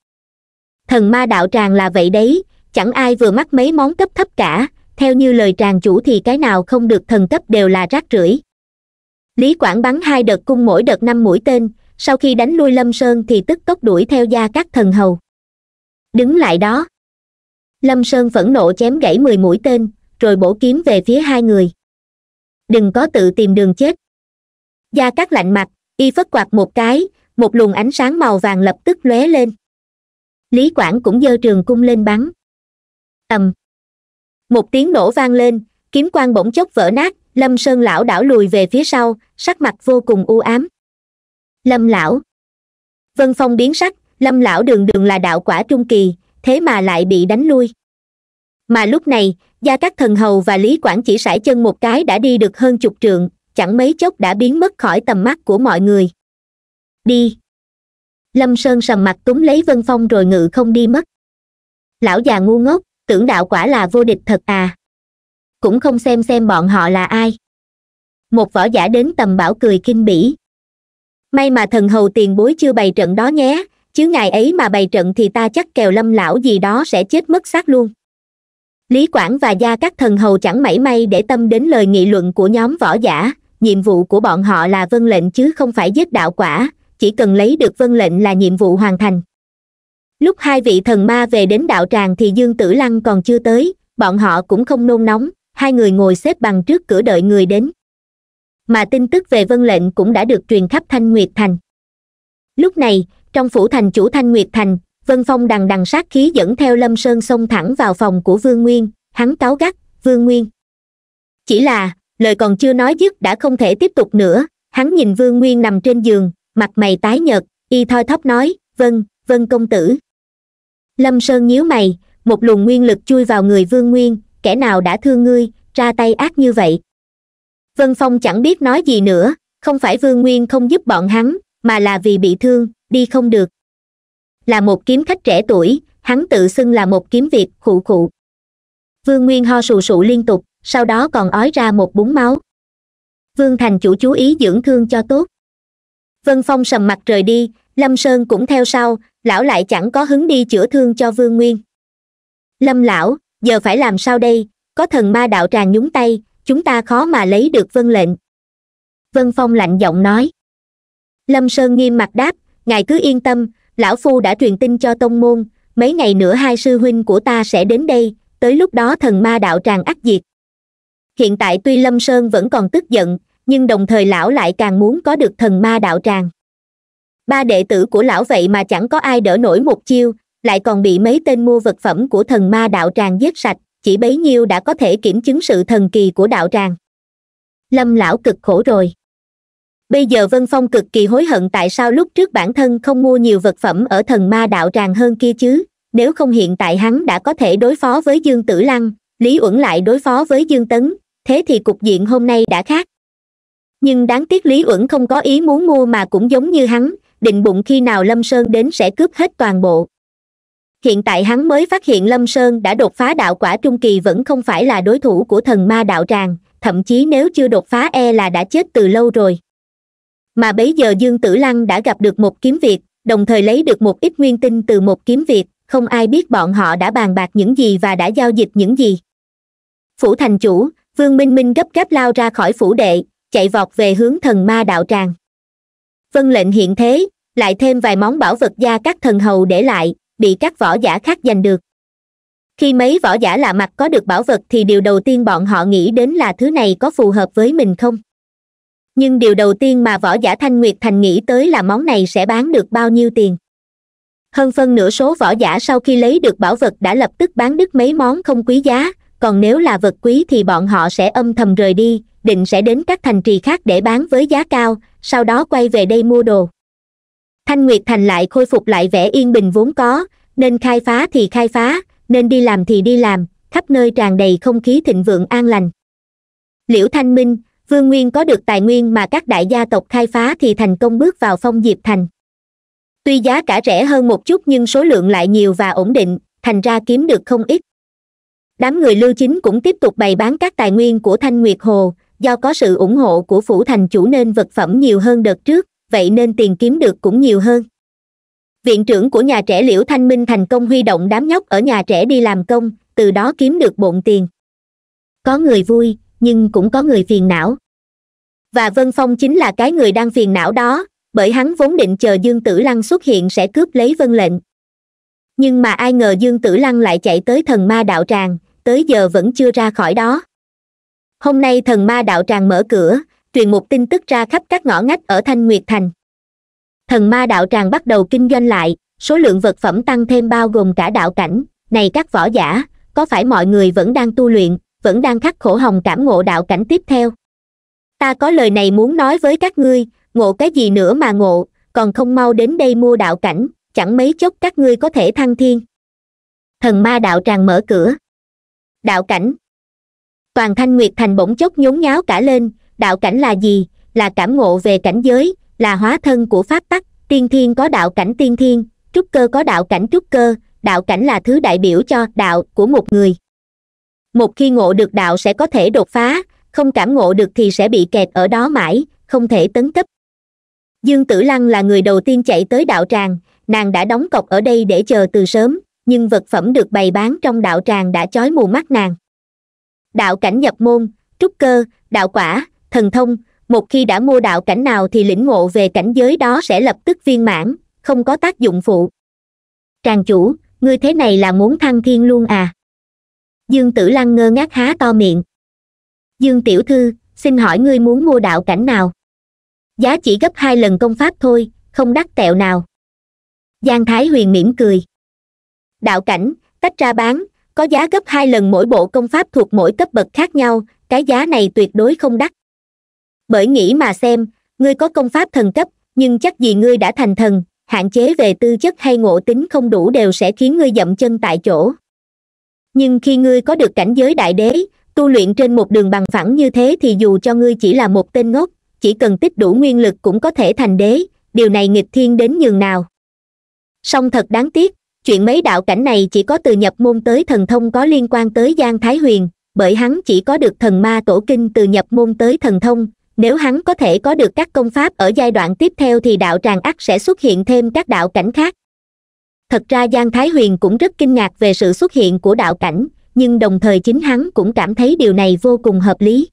Thần ma đạo tràng là vậy đấy, chẳng ai vừa mắc mấy món cấp thấp cả, theo như lời tràng chủ thì cái nào không được thần cấp đều là rác rưởi. Lý quảng bắn hai đợt cung mỗi đợt năm mũi tên, sau khi đánh lui lâm sơn thì tức tốc đuổi theo gia các thần hầu. Đứng lại đó. Lâm sơn phẫn nộ chém gãy mười mũi tên, rồi bổ kiếm về phía hai người. Đừng có tự tìm đường chết. Gia các lạnh mặt, y phất quạt một cái một luồng ánh sáng màu vàng lập tức lóe lên. Lý quảng cũng giơ trường cung lên bắn. Ầm. Một tiếng nổ vang lên, kiếm quang bỗng chốc vỡ nát, lâm sơn lão đảo lùi về phía sau, sắc mặt vô cùng u ám. Lâm lão. Vân phong biến sắc, lâm lão đường đường là đạo quả trung kỳ, thế mà lại bị đánh lui. Mà lúc này, gia các thần hầu và lý quảng chỉ sải chân một cái đã đi được hơn chục trượng, chẳng mấy chốc đã biến mất khỏi tầm mắt của mọi người đi. Lâm sơn sầm mặt túm lấy vân phong rồi ngự không đi mất. Lão già ngu ngốc, tưởng đạo quả là vô địch thật à. Cũng không xem xem bọn họ là ai. Một võ giả đến tầm bảo cười kinh bỉ. May mà thần hầu tiền bối chưa bày trận đó nhé, chứ ngày ấy mà bày trận thì ta chắc kèo lâm lão gì đó sẽ chết mất xác luôn. Lý quảng và gia các thần hầu chẳng mảy may để tâm đến lời nghị luận của nhóm võ giả, nhiệm vụ của bọn họ là vân lệnh chứ không phải giết đạo quả chỉ cần lấy được vân lệnh là nhiệm vụ hoàn thành. Lúc hai vị thần ma về đến đạo tràng thì dương tử lăng còn chưa tới, bọn họ cũng không nôn nóng, hai người ngồi xếp bằng trước cửa đợi người đến. Mà tin tức về vân lệnh cũng đã được truyền khắp thanh nguyệt thành. Lúc này, trong phủ thành chủ thanh nguyệt thành, vân phong đằng đằng sát khí dẫn theo lâm sơn xông thẳng vào phòng của vương nguyên, hắn cáo gắt, vương nguyên, chỉ là, lời còn chưa nói dứt đã không thể tiếp tục nữa. Hắn nhìn vương nguyên nằm trên giường mặt mày tái nhợt, y thoi thóp nói vâng vâng công tử. Lâm sơn nhíu mày, một luồng nguyên lực chui vào người vương nguyên, kẻ nào đã thương ngươi, ra tay ác như vậy? Vân phong chẳng biết nói gì nữa, không phải vương nguyên không giúp bọn hắn, mà là vì bị thương, đi không được. Là một kiếm khách trẻ tuổi, hắn tự xưng là một kiếm việt, khụ khụ. Vương nguyên ho sù sụ liên tục, sau đó còn ói ra một búng máu. Vương thành chủ chú ý dưỡng thương cho tốt vân phong sầm mặt rời đi, lâm sơn cũng theo sau, lão lại chẳng có hứng đi chữa thương cho vương nguyên. Lâm lão, giờ phải làm sao đây? Có thần ma đạo tràng nhúng tay, chúng ta khó mà lấy được vân lệnh. Vân phong lạnh giọng nói. Lâm sơn nghiêm mặt đáp, ngài cứ yên tâm, lão phu đã truyền tin cho tông môn, mấy ngày nữa hai sư huynh của ta sẽ đến đây, tới lúc đó thần ma đạo tràng ắt diệt. Hiện tại tuy lâm sơn vẫn còn tức giận nhưng đồng thời lão lại càng muốn có được thần ma đạo tràng. Ba đệ tử của lão vậy mà chẳng có ai đỡ nổi một chiêu, lại còn bị mấy tên mua vật phẩm của thần ma đạo tràng giết sạch, chỉ bấy nhiêu đã có thể kiểm chứng sự thần kỳ của đạo tràng. Lâm lão cực khổ rồi. Bây giờ vân phong cực kỳ hối hận tại sao lúc trước bản thân không mua nhiều vật phẩm ở thần ma đạo tràng hơn kia chứ, nếu không hiện tại hắn đã có thể đối phó với dương tử lăng, lý uẩn lại đối phó với dương tấn, thế thì cục diện hôm nay đã khác nhưng đáng tiếc lý uẩn không có ý muốn mua mà cũng giống như hắn, định bụng khi nào lâm sơn đến sẽ cướp hết toàn bộ. Hiện tại hắn mới phát hiện lâm sơn đã đột phá đạo quả trung kỳ vẫn không phải là đối thủ của thần ma đạo tràng, thậm chí nếu chưa đột phá e là đã chết từ lâu rồi. Mà bấy giờ dương tử lăng đã gặp được một kiếm việt đồng thời lấy được một ít nguyên tinh từ một kiếm việt không ai biết bọn họ đã bàn bạc những gì và đã giao dịch những gì. Phủ thành chủ, vương minh minh gấp gáp lao ra khỏi phủ đệ chạy vọt về hướng thần ma đạo tràng. Vân lệnh hiện thế, lại thêm vài món bảo vật gia các thần hầu để lại, bị các võ giả khác giành được. Khi mấy võ giả lạ mặt có được bảo vật thì điều đầu tiên bọn họ nghĩ đến là thứ này có phù hợp với mình không? Nhưng điều đầu tiên mà võ giả thanh nguyệt thành nghĩ tới là món này sẽ bán được bao nhiêu tiền? Hơn phân nửa số võ giả sau khi lấy được bảo vật đã lập tức bán đứt mấy món không quý giá, còn nếu là vật quý thì bọn họ sẽ âm thầm rời đi định sẽ đến các thành trì khác để bán với giá cao, sau đó quay về đây mua đồ. Thanh nguyệt thành lại khôi phục lại vẻ yên bình vốn có, nên khai phá thì khai phá, nên đi làm thì đi làm, khắp nơi tràn đầy không khí thịnh vượng an lành. Liễu thanh minh, vương nguyên có được tài nguyên mà các đại gia tộc khai phá thì thành công bước vào phong diệp thành. Tuy giá cả rẻ hơn một chút nhưng số lượng lại nhiều và ổn định, thành ra kiếm được không ít. Đám người lưu chính cũng tiếp tục bày bán các tài nguyên của thanh nguyệt hồ do có sự ủng hộ của phủ thành chủ nên vật phẩm nhiều hơn đợt trước, vậy nên tiền kiếm được cũng nhiều hơn. Viện trưởng của nhà trẻ liễu thanh minh thành công huy động đám nhóc ở nhà trẻ đi làm công, từ đó kiếm được bộn tiền. Có người vui, nhưng cũng có người phiền não. Và vân phong chính là cái người đang phiền não đó, bởi hắn vốn định chờ dương tử lăng xuất hiện sẽ cướp lấy vân lệnh. Nhưng mà ai ngờ dương tử lăng lại chạy tới thần ma đạo tràng, tới giờ vẫn chưa ra khỏi đó hôm nay thần ma đạo tràng mở cửa, truyền một tin tức ra khắp các ngõ ngách ở thanh nguyệt thành. Thần ma đạo tràng bắt đầu kinh doanh lại, số lượng vật phẩm tăng thêm bao gồm cả đạo cảnh. Này các võ giả, có phải mọi người vẫn đang tu luyện, vẫn đang khắc khổ hồng cảm ngộ đạo cảnh tiếp theo? Ta có lời này muốn nói với các ngươi, ngộ cái gì nữa mà ngộ, còn không mau đến đây mua đạo cảnh, chẳng mấy chốc các ngươi có thể thăng thiên. Thần ma đạo tràng mở cửa. Đạo cảnh toàn thanh nguyệt thành bỗng chốc nhốn nháo cả lên, đạo cảnh là gì? Là cảm ngộ về cảnh giới, là hóa thân của pháp tắc, tiên thiên có đạo cảnh tiên thiên, trúc cơ có đạo cảnh trúc cơ, đạo cảnh là thứ đại biểu cho đạo của một người. Một khi ngộ được đạo sẽ có thể đột phá, không cảm ngộ được thì sẽ bị kẹt ở đó mãi, không thể tấn cấp. Dương tử lăng là người đầu tiên chạy tới đạo tràng, nàng đã đóng cọc ở đây để chờ từ sớm, nhưng vật phẩm được bày bán trong đạo tràng đã chói mù mắt nàng đạo cảnh nhập môn, trúc cơ, đạo quả, thần thông, một khi đã mua đạo cảnh nào thì lĩnh ngộ về cảnh giới đó sẽ lập tức viên mãn, không có tác dụng phụ. Tràng chủ, ngươi thế này là muốn thăng thiên luôn à? Dương tử lăng ngơ ngác há to miệng. Dương tiểu thư, xin hỏi ngươi muốn mua đạo cảnh nào? Giá chỉ gấp hai lần công pháp thôi, không đắt tẹo nào. Giang thái huyền mỉm cười. Đạo cảnh, tách ra bán có giá gấp hai lần mỗi bộ công pháp thuộc mỗi cấp bậc khác nhau, cái giá này tuyệt đối không đắt. Bởi nghĩ mà xem, ngươi có công pháp thần cấp, nhưng chắc gì ngươi đã thành thần, hạn chế về tư chất hay ngộ tính không đủ đều sẽ khiến ngươi dậm chân tại chỗ. Nhưng khi ngươi có được cảnh giới đại đế, tu luyện trên một đường bằng phẳng như thế thì dù cho ngươi chỉ là một tên ngốc, chỉ cần tích đủ nguyên lực cũng có thể thành đế, điều này nghịch thiên đến nhường nào. Song thật đáng tiếc chuyện mấy đạo cảnh này chỉ có từ nhập môn tới thần thông có liên quan tới giang thái huyền, bởi hắn chỉ có được thần ma tổ kinh từ nhập môn tới thần thông, nếu hắn có thể có được các công pháp ở giai đoạn tiếp theo thì đạo tràng ắt sẽ xuất hiện thêm các đạo cảnh khác. Thật ra giang thái huyền cũng rất kinh ngạc về sự xuất hiện của đạo cảnh, nhưng đồng thời chính hắn cũng cảm thấy điều này vô cùng hợp lý.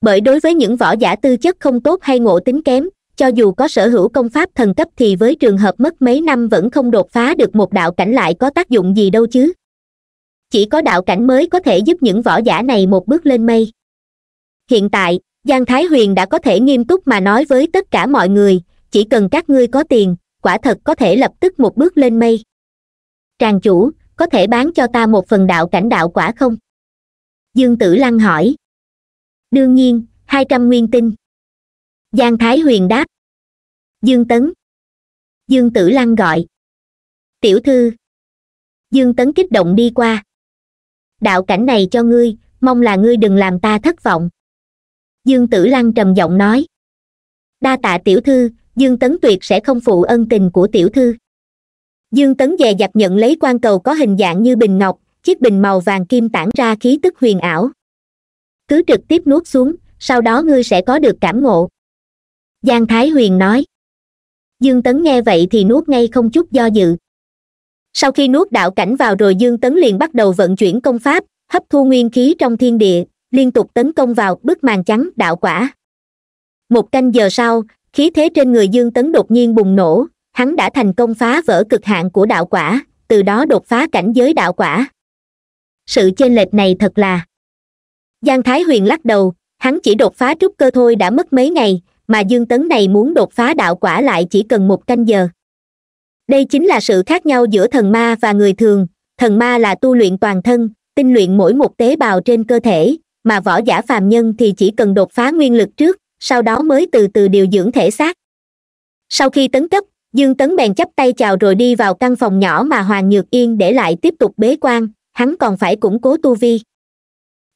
Bởi đối với những võ giả tư chất không tốt hay ngộ tính kém cho dù có sở hữu công pháp thần cấp thì với trường hợp mất mấy năm vẫn không đột phá được một đạo cảnh lại có tác dụng gì đâu chứ? Chỉ có đạo cảnh mới có thể giúp những võ giả này một bước lên mây. Hiện tại, giang thái huyền đã có thể nghiêm túc mà nói với tất cả mọi người, chỉ cần các ngươi có tiền, quả thật có thể lập tức một bước lên mây. Tràng chủ, có thể bán cho ta một phần đạo cảnh đạo quả không? Dương tử lăng hỏi. Đương nhiên, hai trăm nguyên tinh giang thái huyền đáp. Dương tấn. Dương tử lăng gọi. Tiểu thư. Dương tấn kích động đi qua. Đạo cảnh này cho ngươi, mong là ngươi đừng làm ta thất vọng. Dương tử lăng trầm giọng nói. Đa tạ tiểu thư, dương tấn tuyệt sẽ không phụ ân tình của tiểu thư. Dương tấn dè dặt nhận lấy quan cầu có hình dạng như bình ngọc, chiếc bình màu vàng kim tản ra khí tức huyền ảo. Cứ trực tiếp nuốt xuống, sau đó ngươi sẽ có được cảm ngộ giang thái huyền nói. Dương tấn nghe vậy thì nuốt ngay không chút do dự. Sau khi nuốt đạo cảnh vào rồi dương tấn liền bắt đầu vận chuyển công pháp, hấp thu nguyên khí trong thiên địa, liên tục tấn công vào bức màn trắng đạo quả. Một canh giờ sau, khí thế trên người dương tấn đột nhiên bùng nổ, hắn đã thành công phá vỡ cực hạn của đạo quả, từ đó đột phá cảnh giới đạo quả. Sự chênh lệch này thật là. Giang thái huyền lắc đầu, hắn chỉ đột phá trúc cơ thôi đã mất mấy ngày mà dương tấn này muốn đột phá đạo quả lại chỉ cần một canh giờ. Đây chính là sự khác nhau giữa thần ma và người thường. Thần ma là tu luyện toàn thân, tinh luyện mỗi một tế bào trên cơ thể, mà võ giả phàm nhân thì chỉ cần đột phá nguyên lực trước, sau đó mới từ từ điều dưỡng thể xác. Sau khi tấn cấp, dương tấn bèn chắp tay chào rồi đi vào căn phòng nhỏ mà hoàng nhược yên để lại tiếp tục bế quan, hắn còn phải củng cố tu vi.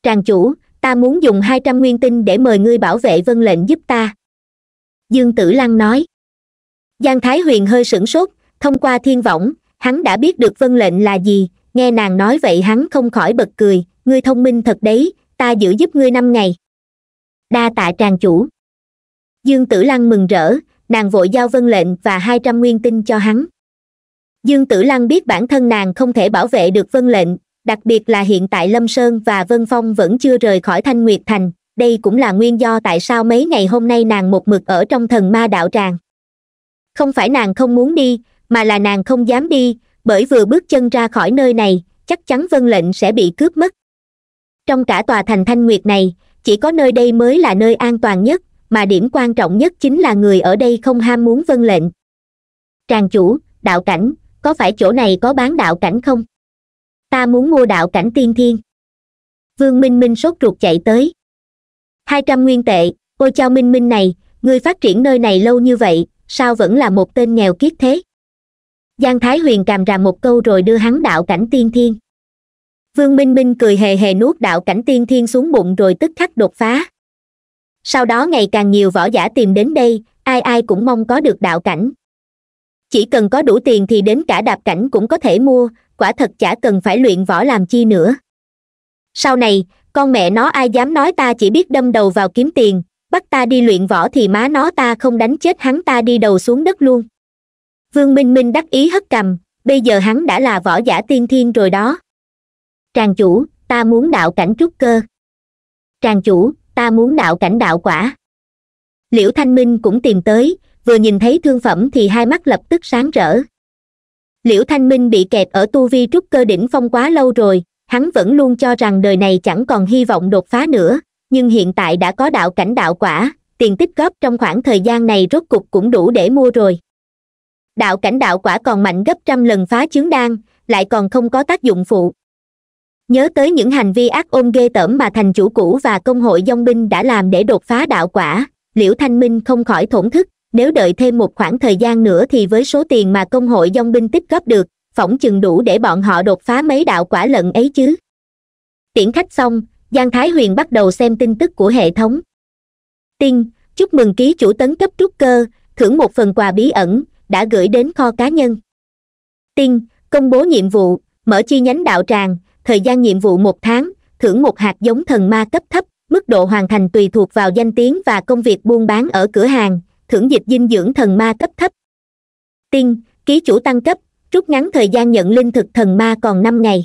Tràng chủ, ta muốn dùng hai trăm nguyên tinh để mời ngươi bảo vệ vân lệnh giúp ta dương tử lăng nói. Giang thái huyền hơi sửng sốt, thông qua thiên võng, hắn đã biết được vân lệnh là gì, nghe nàng nói vậy hắn không khỏi bật cười, ngươi thông minh thật đấy, ta giữ giúp ngươi năm ngày. Đa tạ tràng chủ. Dương tử lăng mừng rỡ, nàng vội giao vân lệnh và hai trăm nguyên tinh cho hắn. Dương tử lăng biết bản thân nàng không thể bảo vệ được vân lệnh, đặc biệt là hiện tại lâm sơn và vân phong vẫn chưa rời khỏi thanh nguyệt thành đây cũng là nguyên do tại sao mấy ngày hôm nay nàng một mực ở trong thần ma đạo tràng. Không phải nàng không muốn đi, mà là nàng không dám đi, bởi vừa bước chân ra khỏi nơi này, chắc chắn vân lệnh sẽ bị cướp mất. Trong cả tòa thành thanh nguyệt này, chỉ có nơi đây mới là nơi an toàn nhất, mà điểm quan trọng nhất chính là người ở đây không ham muốn vân lệnh. Tràng chủ, đạo cảnh, có phải chỗ này có bán đạo cảnh không? Ta muốn mua đạo cảnh tiên thiên. Vương minh minh sốt ruột chạy tới hai trăm nguyên tệ. Ôi chao minh minh này, ngươi phát triển nơi này lâu như vậy, sao vẫn là một tên nghèo kiết thế? Giang thái huyền càm ràm một câu rồi đưa hắn đạo cảnh tiên thiên. Vương minh minh cười hề hề nuốt đạo cảnh tiên thiên xuống bụng rồi tức khắc đột phá. Sau đó ngày càng nhiều võ giả tìm đến đây, ai ai cũng mong có được đạo cảnh. Chỉ cần có đủ tiền thì đến cả đạp cảnh cũng có thể mua, quả thật chả cần phải luyện võ làm chi nữa. Sau này con mẹ nó ai dám nói ta chỉ biết đâm đầu vào kiếm tiền, bắt ta đi luyện võ thì má nó ta không đánh chết hắn ta đi đầu xuống đất luôn. Vương minh minh đắc ý hất cầm, bây giờ hắn đã là võ giả tiên thiên rồi đó. Tràng chủ, ta muốn đạo cảnh trúc cơ. Tràng chủ, ta muốn đạo cảnh đạo quả. Liễu thanh minh cũng tìm tới, vừa nhìn thấy thương phẩm thì hai mắt lập tức sáng rỡ. Liễu thanh minh bị kẹt ở tu vi trúc cơ đỉnh phong quá lâu rồi hắn vẫn luôn cho rằng đời này chẳng còn hy vọng đột phá nữa, nhưng hiện tại đã có đạo cảnh đạo quả, tiền tích góp trong khoảng thời gian này rốt cục cũng đủ để mua rồi. Đạo cảnh đạo quả còn mạnh gấp trăm lần phá chướng đan, lại còn không có tác dụng phụ. Nhớ tới những hành vi ác ôn ghê tởm mà thành chủ cũ và công hội dông binh đã làm để đột phá đạo quả, liễu thanh minh không khỏi thổn thức, nếu đợi thêm một khoảng thời gian nữa thì với số tiền mà công hội dông binh tích góp được phỏng chừng đủ để bọn họ đột phá mấy đạo quả lận ấy chứ. Tiễn khách xong, giang thái huyền bắt đầu xem tin tức của hệ thống. Tinh chúc mừng ký chủ tấn cấp trúc cơ, thưởng một phần quà bí ẩn, đã gửi đến kho cá nhân. Tinh công bố nhiệm vụ, mở chi nhánh đạo tràng, thời gian nhiệm vụ một tháng, thưởng một hạt giống thần ma cấp thấp, mức độ hoàn thành tùy thuộc vào danh tiếng và công việc buôn bán ở cửa hàng, thưởng dịch dinh dưỡng thần ma cấp thấp. Tinh ký chủ tăng cấp rút ngắn thời gian nhận linh thực thần ma còn năm ngày.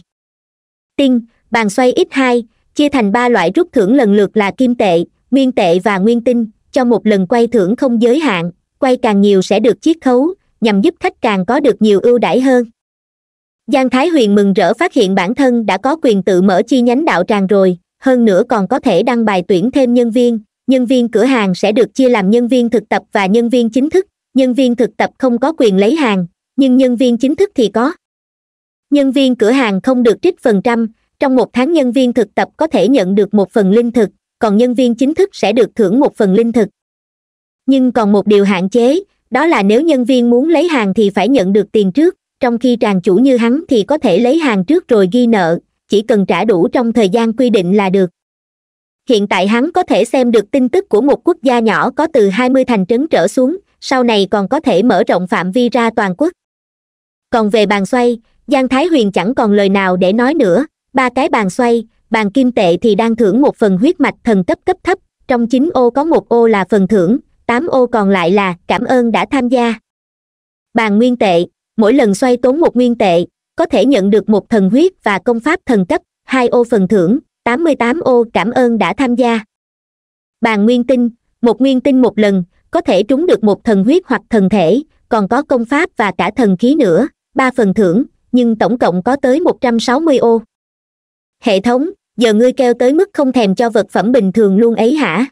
Tinh, bàn xoay x hai, chia thành ba loại rút thưởng lần lượt là kim tệ, nguyên tệ và nguyên tinh. Cho một lần quay thưởng không giới hạn, quay càng nhiều sẽ được chiết khấu, nhằm giúp khách càng có được nhiều ưu đãi hơn. Giang thái huyền mừng rỡ phát hiện bản thân đã có quyền tự mở chi nhánh đạo tràng rồi, hơn nữa còn có thể đăng bài tuyển thêm nhân viên. Nhân viên cửa hàng sẽ được chia làm nhân viên thực tập và nhân viên chính thức. Nhân viên thực tập không có quyền lấy hàng nhưng nhân viên chính thức thì có. Nhân viên cửa hàng không được trích phần trăm. Trong một tháng nhân viên thực tập có thể nhận được một phần linh thực, còn nhân viên chính thức sẽ được thưởng một phần linh thực. Nhưng còn một điều hạn chế, đó là nếu nhân viên muốn lấy hàng thì phải nhận được tiền trước. Trong khi tràng chủ như hắn thì có thể lấy hàng trước rồi ghi nợ, chỉ cần trả đủ trong thời gian quy định là được. Hiện tại hắn có thể xem được tin tức của một quốc gia nhỏ có từ hai mươi thành trấn trở xuống, sau này còn có thể mở rộng phạm vi ra toàn quốc còn về bàn xoay, giang thái huyền chẳng còn lời nào để nói nữa. Ba cái bàn xoay, bàn kim tệ thì đang thưởng một phần huyết mạch thần cấp cấp thấp. Trong chín ô có một ô là phần thưởng, tám ô còn lại là cảm ơn đã tham gia. Bàn nguyên tệ, mỗi lần xoay tốn một nguyên tệ, có thể nhận được một thần huyết và công pháp thần cấp, hai ô phần thưởng, tám mươi tám ô cảm ơn đã tham gia. Bàn nguyên tinh, một nguyên tinh một lần, có thể trúng được một thần huyết hoặc thần thể, còn có công pháp và cả thần khí nữa ba phần thưởng, nhưng tổng cộng có tới một trăm sáu mươi ô. Hệ thống, giờ ngươi keo tới mức không thèm cho vật phẩm bình thường luôn ấy hả?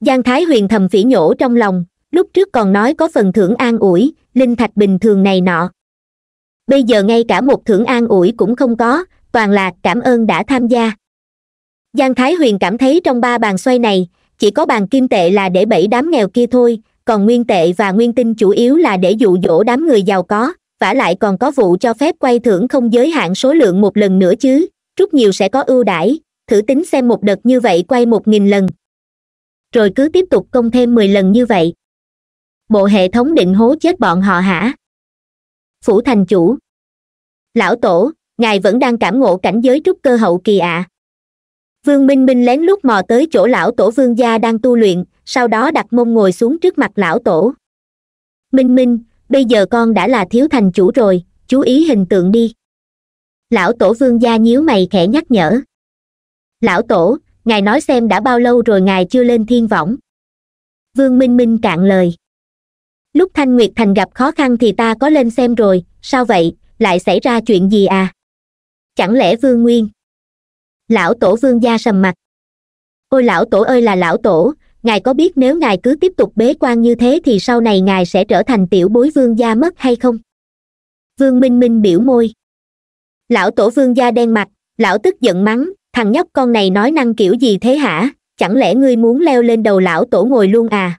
Giang thái huyền thầm phỉ nhổ trong lòng, lúc trước còn nói có phần thưởng an ủi, linh thạch bình thường này nọ. Bây giờ ngay cả một thưởng an ủi cũng không có, toàn là cảm ơn đã tham gia. Giang thái huyền cảm thấy trong ba bàn xoay này, chỉ có bàn kim tệ là để bẫy đám nghèo kia thôi, còn nguyên tệ và nguyên tinh chủ yếu là để dụ dỗ đám người giàu có vả lại còn có vụ cho phép quay thưởng không giới hạn số lượng một lần nữa chứ. Rút nhiều sẽ có ưu đãi. Thử tính xem một đợt như vậy quay một nghìn lần. Rồi cứ tiếp tục công thêm mười lần như vậy. Bộ hệ thống định hố chết bọn họ hả? Phủ thành chủ. Lão tổ, ngài vẫn đang cảm ngộ cảnh giới trúc cơ hậu kỳ ạ. À. vương minh minh lén lút mò tới chỗ lão tổ vương gia đang tu luyện, sau đó đặt mông ngồi xuống trước mặt lão tổ. Minh minh bây giờ con đã là thiếu thành chủ rồi, chú ý hình tượng đi. Lão tổ vương gia nhíu mày khẽ nhắc nhở. Lão tổ, ngài nói xem đã bao lâu rồi ngài chưa lên thiên võng. Vương minh minh cạn lời. Lúc thanh nguyệt thành gặp khó khăn thì ta có lên xem rồi, sao vậy, lại xảy ra chuyện gì à? Chẳng lẽ vương nguyên? Lão tổ vương gia sầm mặt. Ôi lão tổ ơi là lão tổ ngài có biết nếu ngài cứ tiếp tục bế quan như thế thì sau này ngài sẽ trở thành tiểu bối vương gia mất hay không? Vương minh minh biểu môi. Lão tổ vương gia đen mặt, lão tức giận mắng, thằng nhóc con này nói năng kiểu gì thế hả? Chẳng lẽ ngươi muốn leo lên đầu lão tổ ngồi luôn à?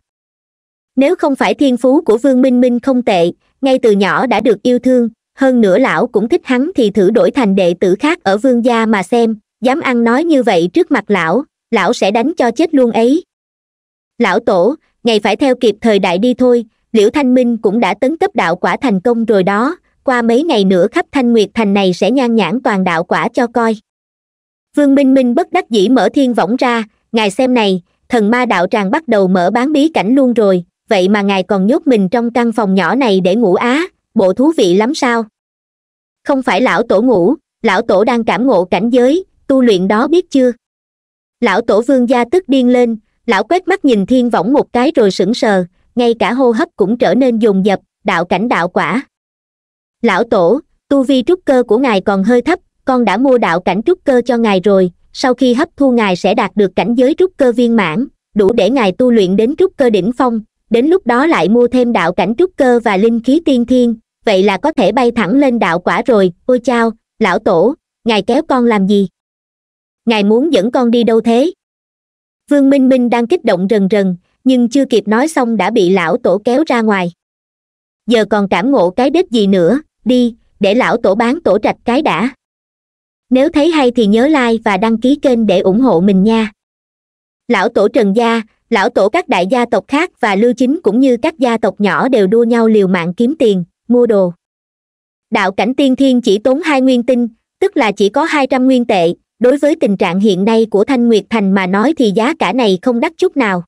Nếu không phải thiên phú của vương minh minh không tệ, ngay từ nhỏ đã được yêu thương, hơn nữa lão cũng thích hắn thì thử đổi thành đệ tử khác ở vương gia mà xem, dám ăn nói như vậy trước mặt lão lão sẽ đánh cho chết luôn ấy lão tổ ngày phải theo kịp thời đại đi thôi. Liễu thanh minh cũng đã tấn cấp đạo quả thành công rồi đó. Qua mấy ngày nữa khắp thanh nguyệt thành này sẽ nhan nhãn toàn đạo quả cho coi. Vương minh minh bất đắc dĩ mở thiên võng ra. Ngài xem này, thần ma đạo tràng bắt đầu mở bán bí cảnh luôn rồi. Vậy mà ngài còn nhốt mình trong căn phòng nhỏ này để ngủ á. Bộ thú vị lắm sao? Không phải lão tổ ngủ, lão tổ đang cảm ngộ cảnh giới. Tu luyện đó biết chưa? Lão tổ vương gia tức điên lên lão quét mắt nhìn thiên võng một cái rồi sững sờ, ngay cả hô hấp cũng trở nên dồn dập, đạo cảnh đạo quả. Lão tổ, tu vi trúc cơ của ngài còn hơi thấp, con đã mua đạo cảnh trúc cơ cho ngài rồi, sau khi hấp thu ngài sẽ đạt được cảnh giới trúc cơ viên mãn, đủ để ngài tu luyện đến trúc cơ đỉnh phong, đến lúc đó lại mua thêm đạo cảnh trúc cơ và linh khí tiên thiên, vậy là có thể bay thẳng lên đạo quả rồi, ôi chao, lão tổ, ngài kéo con làm gì? Ngài muốn dẫn con đi đâu thế? Vương minh minh đang kích động rần rần, nhưng chưa kịp nói xong đã bị lão tổ kéo ra ngoài. Giờ còn cảm ngộ cái đích gì nữa, đi, để lão tổ bán tổ trạch cái đã. Nếu thấy hay thì nhớ like và đăng ký kênh để ủng hộ mình nha. Lão tổ trần gia, lão tổ các đại gia tộc khác và lưu chính cũng như các gia tộc nhỏ đều đua nhau liều mạng kiếm tiền, mua đồ. Đạo cảnh tiên thiên chỉ tốn hai nguyên tinh, tức là chỉ có hai trăm nguyên tệ đối với tình trạng hiện nay của thanh nguyệt thành mà nói thì giá cả này không đắt chút nào.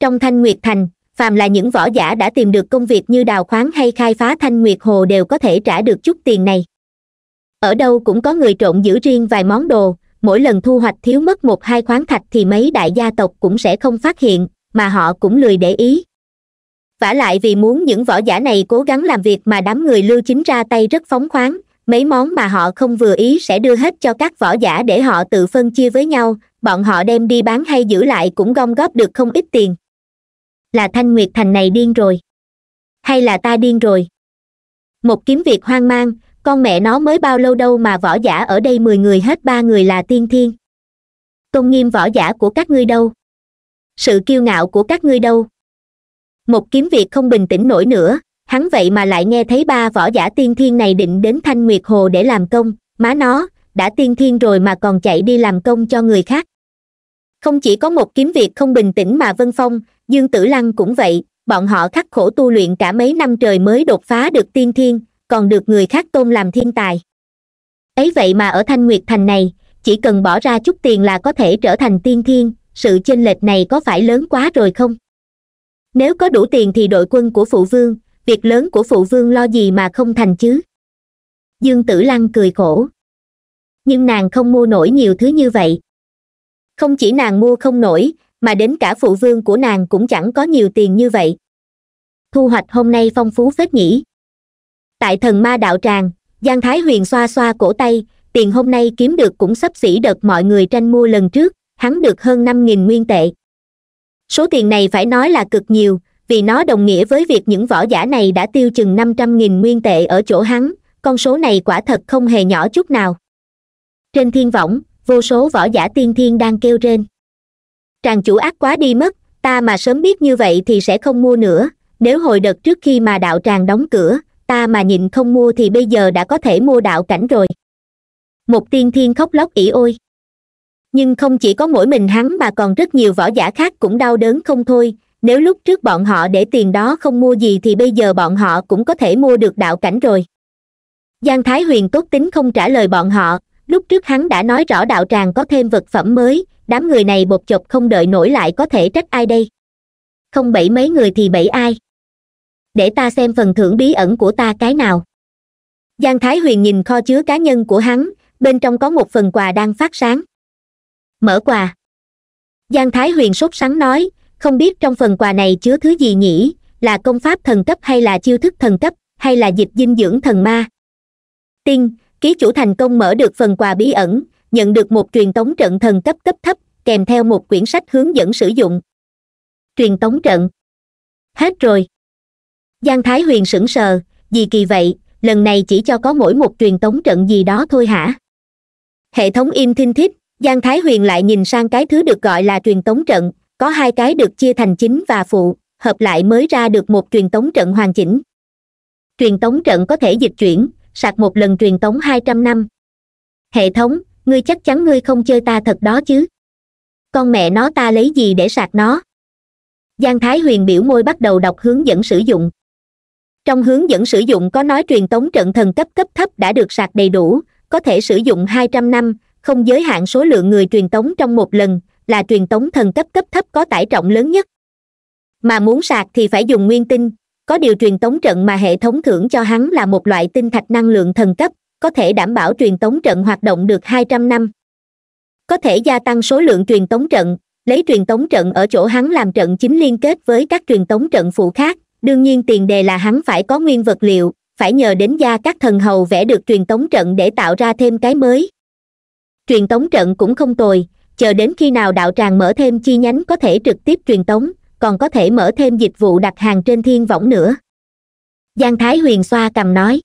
Trong thanh nguyệt thành, phàm là những võ giả đã tìm được công việc như đào khoáng hay khai phá thanh nguyệt hồ đều có thể trả được chút tiền này. Ở đâu cũng có người trộn giữ riêng vài món đồ, mỗi lần thu hoạch thiếu mất một hai khoáng thạch thì mấy đại gia tộc cũng sẽ không phát hiện, mà họ cũng lười để ý. Vả lại vì muốn những võ giả này cố gắng làm việc mà đám người lưu chính ra tay rất phóng khoáng mấy món mà họ không vừa ý sẽ đưa hết cho các võ giả để họ tự phân chia với nhau, bọn họ đem đi bán hay giữ lại cũng gom góp được không ít tiền. Là thanh nguyệt thành này điên rồi. Hay là ta điên rồi? Một kiếm việc hoang mang, con mẹ nó mới bao lâu đâu mà võ giả ở đây mười người hết ba người là tiên thiên. Tôn nghiêm võ giả của các ngươi đâu? Sự kiêu ngạo của các ngươi đâu? Một kiếm việc không bình tĩnh nổi nữa hắn vậy mà lại nghe thấy ba võ giả tiên thiên này định đến thanh nguyệt hồ để làm công. Má nó, đã tiên thiên rồi mà còn chạy đi làm công cho người khác. Không chỉ có một kiếm việc không bình tĩnh mà vân phong, dương tử lăng cũng vậy. Bọn họ khắc khổ tu luyện cả mấy năm trời mới đột phá được tiên thiên, còn được người khác tôn làm thiên tài. Ấy vậy mà ở thanh nguyệt thành này, chỉ cần bỏ ra chút tiền là có thể trở thành tiên thiên, sự chênh lệch này có phải lớn quá rồi không? Nếu có đủ tiền thì đội quân của phụ vương việc lớn của phụ vương lo gì mà không thành chứ? Dương tử lăng cười khổ. Nhưng nàng không mua nổi nhiều thứ như vậy. Không chỉ nàng mua không nổi, mà đến cả phụ vương của nàng cũng chẳng có nhiều tiền như vậy. Thu hoạch hôm nay phong phú phết nhỉ. Tại thần ma đạo tràng, giang thái huyền xoa xoa cổ tay, tiền hôm nay kiếm được cũng sắp xỉ đợt mọi người tranh mua lần trước, hắn được hơn năm nghìn nguyên tệ. Số tiền này phải nói là cực nhiều vì nó đồng nghĩa với việc những võ giả này đã tiêu chừng năm trăm nghìn nguyên tệ ở chỗ hắn, con số này quả thật không hề nhỏ chút nào. Trên thiên võng, vô số võ giả tiên thiên đang kêu rên. Tràng chủ ác quá đi mất, ta mà sớm biết như vậy thì sẽ không mua nữa, nếu hồi đợt trước khi mà đạo tràng đóng cửa, ta mà nhịn không mua thì bây giờ đã có thể mua đạo cảnh rồi. Một tiên thiên khóc lóc ỉ ôi. Nhưng không chỉ có mỗi mình hắn mà còn rất nhiều võ giả khác cũng đau đớn không thôi nếu lúc trước bọn họ để tiền đó không mua gì thì bây giờ bọn họ cũng có thể mua được đạo cảnh rồi. Giang thái huyền tốt tính không trả lời bọn họ. Lúc trước hắn đã nói rõ đạo tràng có thêm vật phẩm mới, đám người này bột chộp không đợi nổi lại có thể trách ai đây? Không bẫy mấy người thì bẫy ai? Để ta xem phần thưởng bí ẩn của ta cái nào. Giang thái huyền nhìn kho chứa cá nhân của hắn, bên trong có một phần quà đang phát sáng. Mở quà. Giang thái huyền sốt sắng nói không biết trong phần quà này chứa thứ gì nhỉ? Là công pháp thần cấp hay là chiêu thức thần cấp? Hay là dịch dinh dưỡng thần ma? Tiên ký chủ thành công mở được phần quà bí ẩn, nhận được một truyền tống trận thần cấp cấp thấp, kèm theo một quyển sách hướng dẫn sử dụng. Truyền tống trận. Hết rồi. Giang thái huyền sững sờ, gì kỳ vậy? Lần này chỉ cho có mỗi một truyền tống trận gì đó thôi hả? Hệ thống im thinh thích giang thái huyền lại nhìn sang cái thứ được gọi là truyền tống trận có hai cái được chia thành chính và phụ, hợp lại mới ra được một truyền tống trận hoàn chỉnh. Truyền tống trận có thể dịch chuyển, sạc một lần truyền tống hai trăm năm. Hệ thống, ngươi chắc chắn ngươi không chơi ta thật đó chứ? Con mẹ nó ta lấy gì để sạc nó? Giang thái huyền biểu môi bắt đầu đọc hướng dẫn sử dụng. Trong hướng dẫn sử dụng có nói truyền tống trận thần cấp cấp thấp đã được sạc đầy đủ, có thể sử dụng hai trăm năm, không giới hạn số lượng người truyền tống trong một lần là truyền tống thần cấp cấp thấp có tải trọng lớn nhất. Mà muốn sạc thì phải dùng nguyên tinh, có điều truyền tống trận mà hệ thống thưởng cho hắn là một loại tinh thạch năng lượng thần cấp, có thể đảm bảo truyền tống trận hoạt động được hai trăm năm. Có thể gia tăng số lượng truyền tống trận, lấy truyền tống trận ở chỗ hắn làm trận chính liên kết với các truyền tống trận phụ khác, đương nhiên tiền đề là hắn phải có nguyên vật liệu, phải nhờ đến gia các thần hầu vẽ được truyền tống trận để tạo ra thêm cái mới. Truyền tống trận cũng không tồi chờ đến khi nào đạo tràng mở thêm chi nhánh có thể trực tiếp truyền tống, còn có thể mở thêm dịch vụ đặt hàng trên thiên võng nữa. Giang thái huyền xoa cầm nói.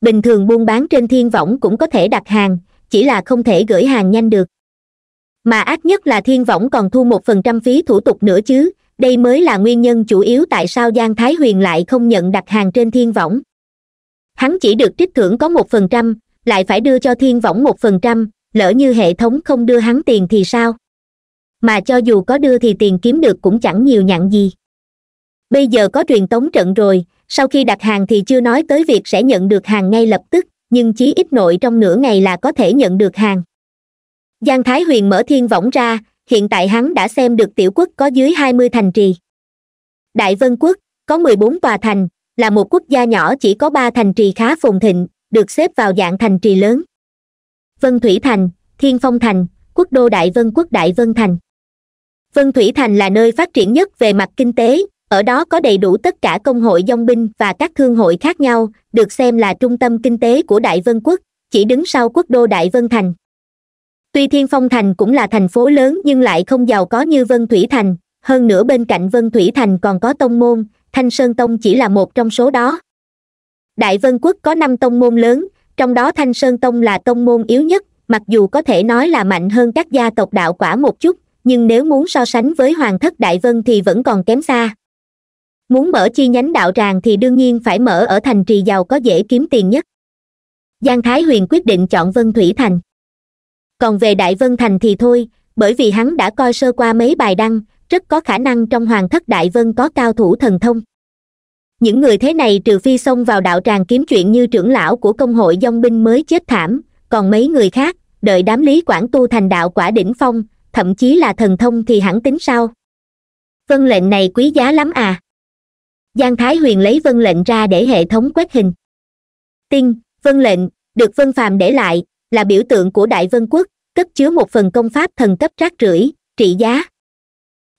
Bình thường buôn bán trên thiên võng cũng có thể đặt hàng, chỉ là không thể gửi hàng nhanh được. Mà ác nhất là thiên võng còn thu một phần trăm phí thủ tục nữa chứ, đây mới là nguyên nhân chủ yếu tại sao giang thái huyền lại không nhận đặt hàng trên thiên võng. Hắn chỉ được trích thưởng có một phần trăm, lại phải đưa cho thiên võng một phần trăm lỡ như hệ thống không đưa hắn tiền thì sao? Mà cho dù có đưa thì tiền kiếm được cũng chẳng nhiều nhặn gì. Bây giờ có truyền tống trận rồi, sau khi đặt hàng thì chưa nói tới việc sẽ nhận được hàng ngay lập tức, nhưng chí ít nội trong nửa ngày là có thể nhận được hàng. Giang thái huyền mở thiên võng ra, hiện tại hắn đã xem được tiểu quốc có dưới hai mươi thành trì. Đại vân quốc, có mười bốn tòa thành, là một quốc gia nhỏ chỉ có ba thành trì khá phồn thịnh, được xếp vào dạng thành trì lớn vân thủy thành, thiên phong thành, quốc đô đại vân, quốc đại vân thành. Vân thủy thành là nơi phát triển nhất về mặt kinh tế, ở đó có đầy đủ tất cả công hội dông binh và các thương hội khác nhau, được xem là trung tâm kinh tế của đại vân quốc, chỉ đứng sau quốc đô đại vân thành. Tuy thiên phong thành cũng là thành phố lớn nhưng lại không giàu có như vân thủy thành, hơn nữa bên cạnh vân thủy thành còn có tông môn, thanh sơn tông chỉ là một trong số đó. Đại vân quốc có năm tông môn lớn trong đó thanh sơn tông là tông môn yếu nhất, mặc dù có thể nói là mạnh hơn các gia tộc đạo quả một chút, nhưng nếu muốn so sánh với hoàng thất đại vân thì vẫn còn kém xa. Muốn mở chi nhánh đạo tràng thì đương nhiên phải mở ở thành trì giàu có dễ kiếm tiền nhất. Giang thái huyền quyết định chọn vân thủy thành. Còn về đại vân thành thì thôi, bởi vì hắn đã coi sơ qua mấy bài đăng, rất có khả năng trong hoàng thất đại vân có cao thủ thần thông những người thế này trừ phi xông vào đạo tràng kiếm chuyện như trưởng lão của công hội dông binh mới chết thảm, còn mấy người khác, đợi đám lý quản tu thành đạo quả đỉnh phong, thậm chí là thần thông thì hẳn tính sao? Vân lệnh này quý giá lắm à? Giang thái huyền lấy vân lệnh ra để hệ thống quét hình. Tinh vân lệnh, được vân phàm để lại, là biểu tượng của đại vân quốc, cất chứa một phần công pháp thần cấp rác rưởi, trị giá.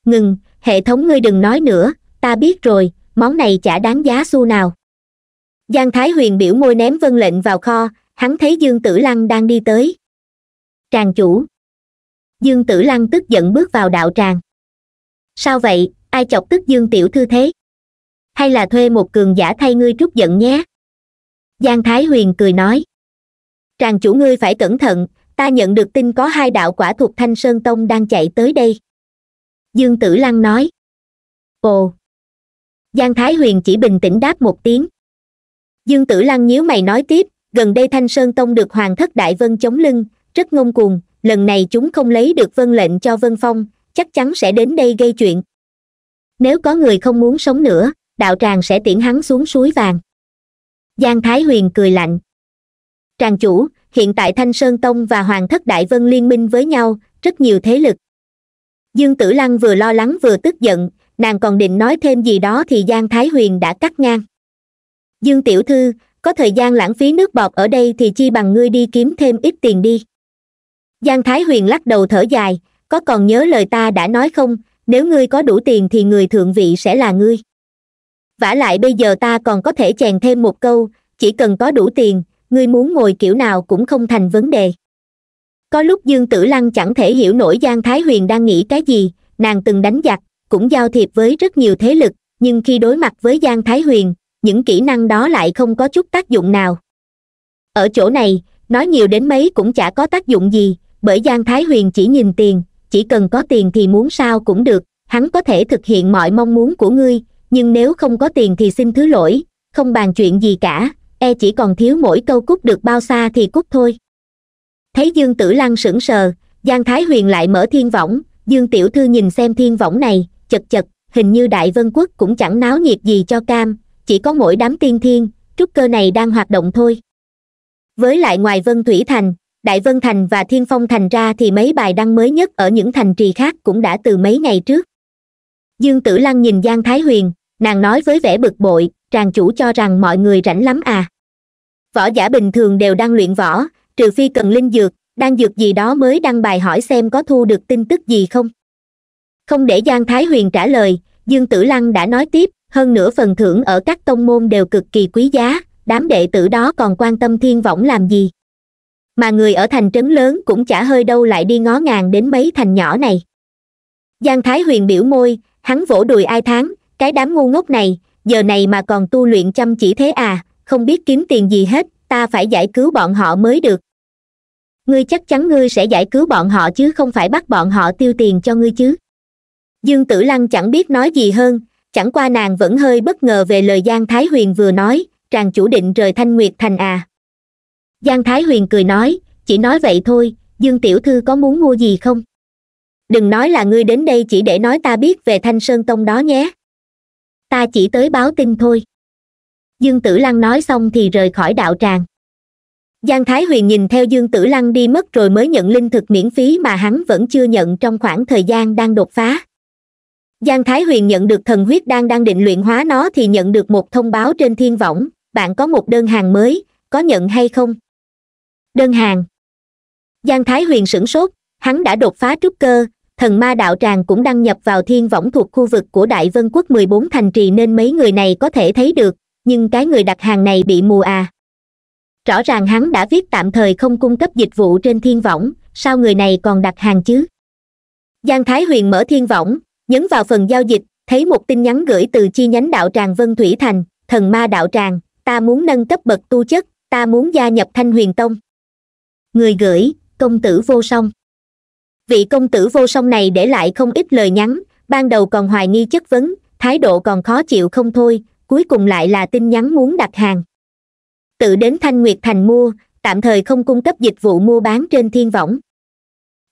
Ngừng, hệ thống ngươi đừng nói nữa, ta biết rồi món này chả đáng giá xu nào. Giang thái huyền biểu môi ném vân lệnh vào kho, hắn thấy dương tử lăng đang đi tới. Tràng chủ. Dương tử lăng tức giận bước vào đạo tràng. Sao vậy, ai chọc tức dương tiểu thư thế? Hay là thuê một cường giả thay ngươi trút giận nhé? Giang thái huyền cười nói. Tràng chủ ngươi phải cẩn thận, ta nhận được tin có hai đạo quả thuộc thanh sơn tông đang chạy tới đây. Dương tử lăng nói. Ồ giang thái huyền chỉ bình tĩnh đáp một tiếng. Dương tử lăng nhíu mày nói tiếp, gần đây thanh sơn tông được hoàng thất đại vân chống lưng, rất ngông cuồng, lần này chúng không lấy được vân lệnh cho vân phong, chắc chắn sẽ đến đây gây chuyện. Nếu có người không muốn sống nữa, đạo tràng sẽ tiễn hắn xuống suối vàng. Giang thái huyền cười lạnh. Tràng chủ, hiện tại thanh sơn tông và hoàng thất đại vân liên minh với nhau, rất nhiều thế lực. Dương tử lăng vừa lo lắng vừa tức giận nàng còn định nói thêm gì đó thì giang thái huyền đã cắt ngang. Dương tiểu thư, có thời gian lãng phí nước bọt ở đây thì chi bằng ngươi đi kiếm thêm ít tiền đi. Giang thái huyền lắc đầu thở dài, có còn nhớ lời ta đã nói không? Nếu ngươi có đủ tiền thì người thượng vị sẽ là ngươi. Vả lại bây giờ ta còn có thể chèn thêm một câu, chỉ cần có đủ tiền, ngươi muốn ngồi kiểu nào cũng không thành vấn đề. Có lúc dương tử lăng chẳng thể hiểu nổi giang thái huyền đang nghĩ cái gì, nàng từng đánh giặc cũng giao thiệp với rất nhiều thế lực, nhưng khi đối mặt với giang thái huyền, những kỹ năng đó lại không có chút tác dụng nào. Ở chỗ này, nói nhiều đến mấy cũng chả có tác dụng gì, bởi giang thái huyền chỉ nhìn tiền, chỉ cần có tiền thì muốn sao cũng được, hắn có thể thực hiện mọi mong muốn của ngươi, nhưng nếu không có tiền thì xin thứ lỗi, không bàn chuyện gì cả e chỉ còn thiếu mỗi câu cút được bao xa thì cút thôi. Thấy dương tử lăng sững sờ, giang thái huyền lại mở thiên võng, dương tiểu thư nhìn xem thiên võng này chật chật, hình như đại vân quốc cũng chẳng náo nhiệt gì cho cam, chỉ có mỗi đám tiên thiên, trúc cơ này đang hoạt động thôi. Với lại ngoài vân thủy thành, đại vân thành và thiên phong thành ra thì mấy bài đăng mới nhất ở những thành trì khác cũng đã từ mấy ngày trước. Dương tử lăng nhìn giang thái huyền, nàng nói với vẻ bực bội tràng chủ cho rằng mọi người rảnh lắm à. Võ giả bình thường đều đang luyện võ, trừ phi cần linh dược, đang dược gì đó mới đăng bài hỏi xem có thu được tin tức gì không không để giang thái huyền trả lời, dương tử lăng đã nói tiếp, hơn nữa phần thưởng ở các tông môn đều cực kỳ quý giá, đám đệ tử đó còn quan tâm thiên võng làm gì. Mà người ở thành trấn lớn cũng chả hơi đâu lại đi ngó ngàng đến mấy thành nhỏ này. Giang thái huyền biểu môi, hắn vỗ đùi ai tháng cái đám ngu ngốc này, giờ này mà còn tu luyện chăm chỉ thế à không biết kiếm tiền gì hết, ta phải giải cứu bọn họ mới được. Ngươi chắc chắn ngươi sẽ giải cứu bọn họ chứ không phải bắt bọn họ tiêu tiền cho ngươi chứ dương tử lăng chẳng biết nói gì hơn, chẳng qua nàng vẫn hơi bất ngờ về lời giang thái huyền vừa nói, tràng chủ định rời thanh nguyệt thành à? Giang thái huyền cười nói, chỉ nói vậy thôi, dương tiểu thư có muốn mua gì không? Đừng nói là ngươi đến đây chỉ để nói ta biết về thanh sơn tông đó nhé. Ta chỉ tới báo tin thôi. Dương tử lăng nói xong thì rời khỏi đạo tràng. Giang thái huyền nhìn theo dương tử lăng đi mất rồi mới nhận linh thực miễn phí mà hắn vẫn chưa nhận trong khoảng thời gian đang đột phá giang thái huyền nhận được thần huyết đang đang định luyện hóa nó thì nhận được một thông báo trên thiên võng, bạn có một đơn hàng mới, có nhận hay không? Đơn hàng? Giang thái huyền sửng sốt, hắn đã đột phá trúc cơ, thần ma đạo tràng cũng đăng nhập vào thiên võng thuộc khu vực của đại vân quốc mười bốn thành trì nên mấy người này có thể thấy được, nhưng cái người đặt hàng này bị mù à. Rõ ràng hắn đã viết tạm thời không cung cấp dịch vụ trên thiên võng, sao người này còn đặt hàng chứ? Giang thái huyền mở thiên võng nhấn vào phần giao dịch, thấy một tin nhắn gửi từ chi nhánh đạo tràng vân thủy thành, thần ma đạo tràng, ta muốn nâng cấp bậc tu chất, ta muốn gia nhập thanh huyền tông. Người gửi, công tử vô song. Vị công tử vô song này để lại không ít lời nhắn, ban đầu còn hoài nghi chất vấn, thái độ còn khó chịu không thôi, cuối cùng lại là tin nhắn muốn đặt hàng. Tự đến thanh nguyệt thành mua, tạm thời không cung cấp dịch vụ mua bán trên thiên võng.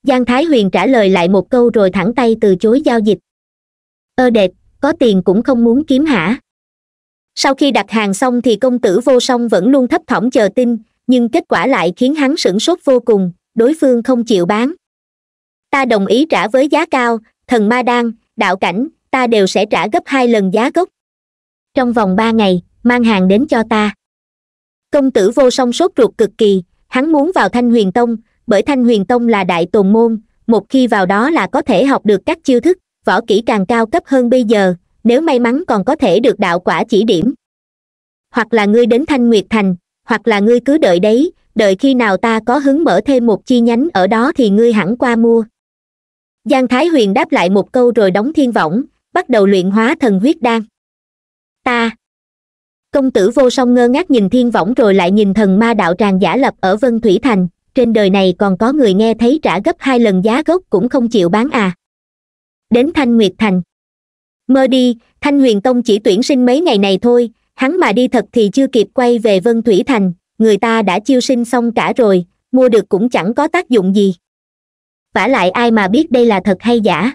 Giang thái huyền trả lời lại một câu rồi thẳng tay từ chối giao dịch ơ đẹp, có tiền cũng không muốn kiếm hả? Sau khi đặt hàng xong thì công tử vô song vẫn luôn thấp thỏm chờ tin, nhưng kết quả lại khiến hắn sửng sốt vô cùng, đối phương không chịu bán. Ta đồng ý trả với giá cao, thần ma đan, đạo cảnh, ta đều sẽ trả gấp hai lần giá gốc. Trong vòng ba ngày, mang hàng đến cho ta. Công tử vô song sốt ruột cực kỳ, hắn muốn vào thanh huyền tông, bởi thanh huyền tông là đại tồn môn, một khi vào đó là có thể học được các chiêu thức võ kỹ càng cao cấp hơn bây giờ, nếu may mắn còn có thể được đạo quả chỉ điểm. Hoặc là ngươi đến thanh nguyệt thành, hoặc là ngươi cứ đợi đấy, đợi khi nào ta có hứng mở thêm một chi nhánh ở đó thì ngươi hẳn qua mua. Giang thái huyền đáp lại một câu rồi đóng thiên võng, bắt đầu luyện hóa thần huyết đan. Ta. Công tử vô song ngơ ngác nhìn thiên võng rồi lại nhìn thần ma đạo tràng giả lập ở vân thủy thành, trên đời này còn có người nghe thấy trả gấp hai lần giá gốc cũng không chịu bán à đến thanh nguyệt thành. Mơ đi, thanh huyền tông chỉ tuyển sinh mấy ngày này thôi, hắn mà đi thật thì chưa kịp quay về vân thủy thành, người ta đã chiêu sinh xong cả rồi, mua được cũng chẳng có tác dụng gì. Vả lại ai mà biết đây là thật hay giả.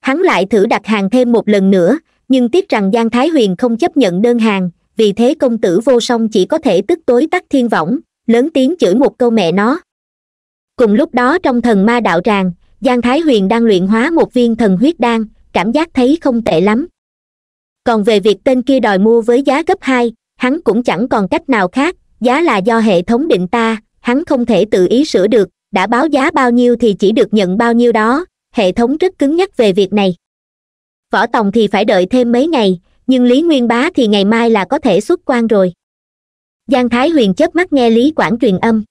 Hắn lại thử đặt hàng thêm một lần nữa, nhưng tiếc rằng giang thái huyền không chấp nhận đơn hàng, vì thế công tử vô song chỉ có thể tức tối tắt thiên võng, lớn tiếng chửi một câu mẹ nó. Cùng lúc đó trong thần ma đạo tràng giang thái huyền đang luyện hóa một viên thần huyết đan, cảm giác thấy không tệ lắm. Còn về việc tên kia đòi mua với giá gấp hai, hắn cũng chẳng còn cách nào khác, giá là do hệ thống định ta, hắn không thể tự ý sửa được, đã báo giá bao nhiêu thì chỉ được nhận bao nhiêu đó, hệ thống rất cứng nhắc về việc này. Võ tòng thì phải đợi thêm mấy ngày, nhưng lý nguyên bá thì ngày mai là có thể xuất quan rồi. Giang thái huyền chớp mắt nghe lý quảng truyền âm.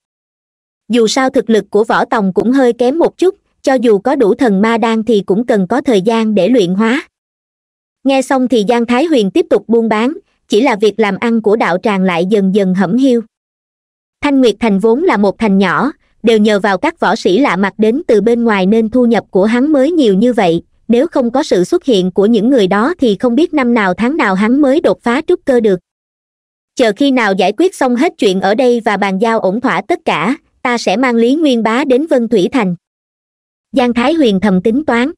Dù sao thực lực của võ tòng cũng hơi kém một chút cho dù có đủ thần ma đan thì cũng cần có thời gian để luyện hóa. Nghe xong thì giang thái huyền tiếp tục buôn bán, chỉ là việc làm ăn của đạo tràng lại dần dần hẩm hiu. Thanh nguyệt thành vốn là một thành nhỏ, đều nhờ vào các võ sĩ lạ mặt đến từ bên ngoài nên thu nhập của hắn mới nhiều như vậy, nếu không có sự xuất hiện của những người đó thì không biết năm nào tháng nào hắn mới đột phá trúc cơ được. Chờ khi nào giải quyết xong hết chuyện ở đây và bàn giao ổn thỏa tất cả, ta sẽ mang lý nguyên bá đến vân thủy thành giang thái huyền thầm tính toán.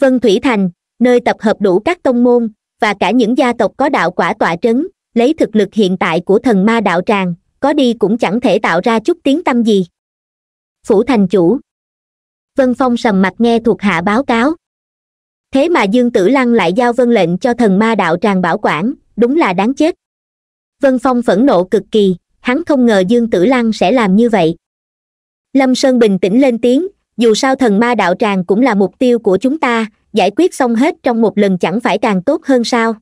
Vân thủy thành, nơi tập hợp đủ các tông môn, và cả những gia tộc có đạo quả tọa trấn, lấy thực lực hiện tại của thần ma đạo tràng, có đi cũng chẳng thể tạo ra chút tiếng tâm gì. Phủ thành chủ. Vân phong sầm mặt nghe thuộc hạ báo cáo. Thế mà dương tử lăng lại giao vân lệnh cho thần ma đạo tràng bảo quản, đúng là đáng chết. Vân phong phẫn nộ cực kỳ, hắn không ngờ dương tử lăng sẽ làm như vậy. Lâm sơn bình tĩnh lên tiếng dù sao thần ma đạo tràng cũng là mục tiêu của chúng ta, giải quyết xong hết trong một lần chẳng phải càng tốt hơn sao?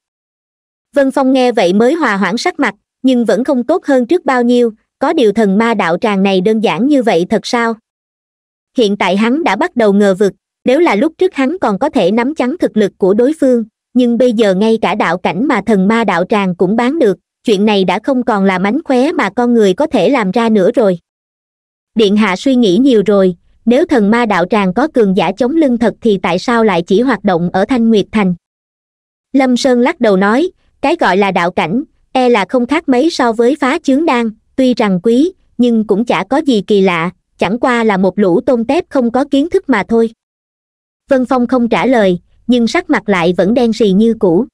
Vân phong nghe vậy mới hòa hoãn sắc mặt, nhưng vẫn không tốt hơn trước bao nhiêu, có điều thần ma đạo tràng này đơn giản như vậy thật sao? Hiện tại hắn đã bắt đầu ngờ vực, nếu là lúc trước hắn còn có thể nắm chắn thực lực của đối phương, nhưng bây giờ ngay cả đạo cảnh mà thần ma đạo tràng cũng bán được, chuyện này đã không còn là mánh khóe mà con người có thể làm ra nữa rồi. Điện hạ suy nghĩ nhiều rồi nếu thần ma đạo tràng có cường giả chống lưng thật thì tại sao lại chỉ hoạt động ở thanh nguyệt thành? Lâm sơn lắc đầu nói, cái gọi là đạo cảnh e là không khác mấy so với phá chướng đan, tuy rằng quý, nhưng cũng chả có gì kỳ lạ, chẳng qua là một lũ tôm tép không có kiến thức mà thôi. Vân phong không trả lời, nhưng sắc mặt lại vẫn đen sì như cũ.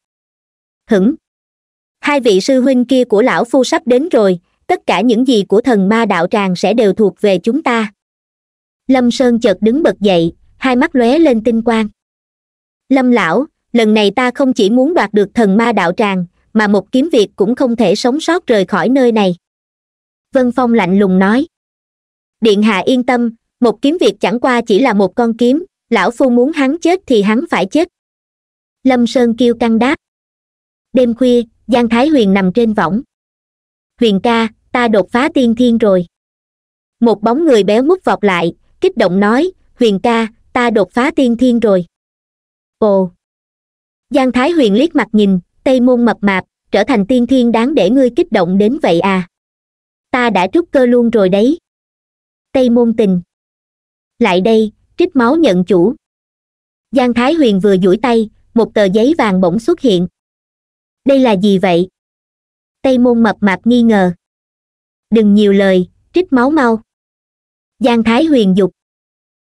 Hửng hai vị sư huynh kia của lão phu sắp đến rồi, tất cả những gì của thần ma đạo tràng sẽ đều thuộc về chúng ta lâm sơn chợt đứng bật dậy, hai mắt lóe lên tinh quang. Lâm lão, lần này ta không chỉ muốn đoạt được thần ma đạo tràng, mà một kiếm việt cũng không thể sống sót rời khỏi nơi này. Vân phong lạnh lùng nói. Điện hạ yên tâm, một kiếm việt chẳng qua chỉ là một con kiếm, lão phu muốn hắn chết thì hắn phải chết. Lâm sơn kêu căng đáp. Đêm khuya, giang thái huyền nằm trên võng. Huyền ca, ta đột phá tiên thiên rồi. Một bóng người béo mút vọt lại kích động nói, huyền ca, ta đột phá tiên thiên rồi. Ồ. Giang thái huyền liếc mặt nhìn, tây môn mập mạp, trở thành tiên thiên đáng để ngươi kích động đến vậy à? Ta đã trút cơ luôn rồi đấy. Tây môn tình. Lại đây, trích máu nhận chủ. Giang thái huyền vừa duỗi tay, một tờ giấy vàng bỗng xuất hiện. Đây là gì vậy? Tây môn mập mạp nghi ngờ. Đừng nhiều lời, trích máu mau giang thái huyền dục.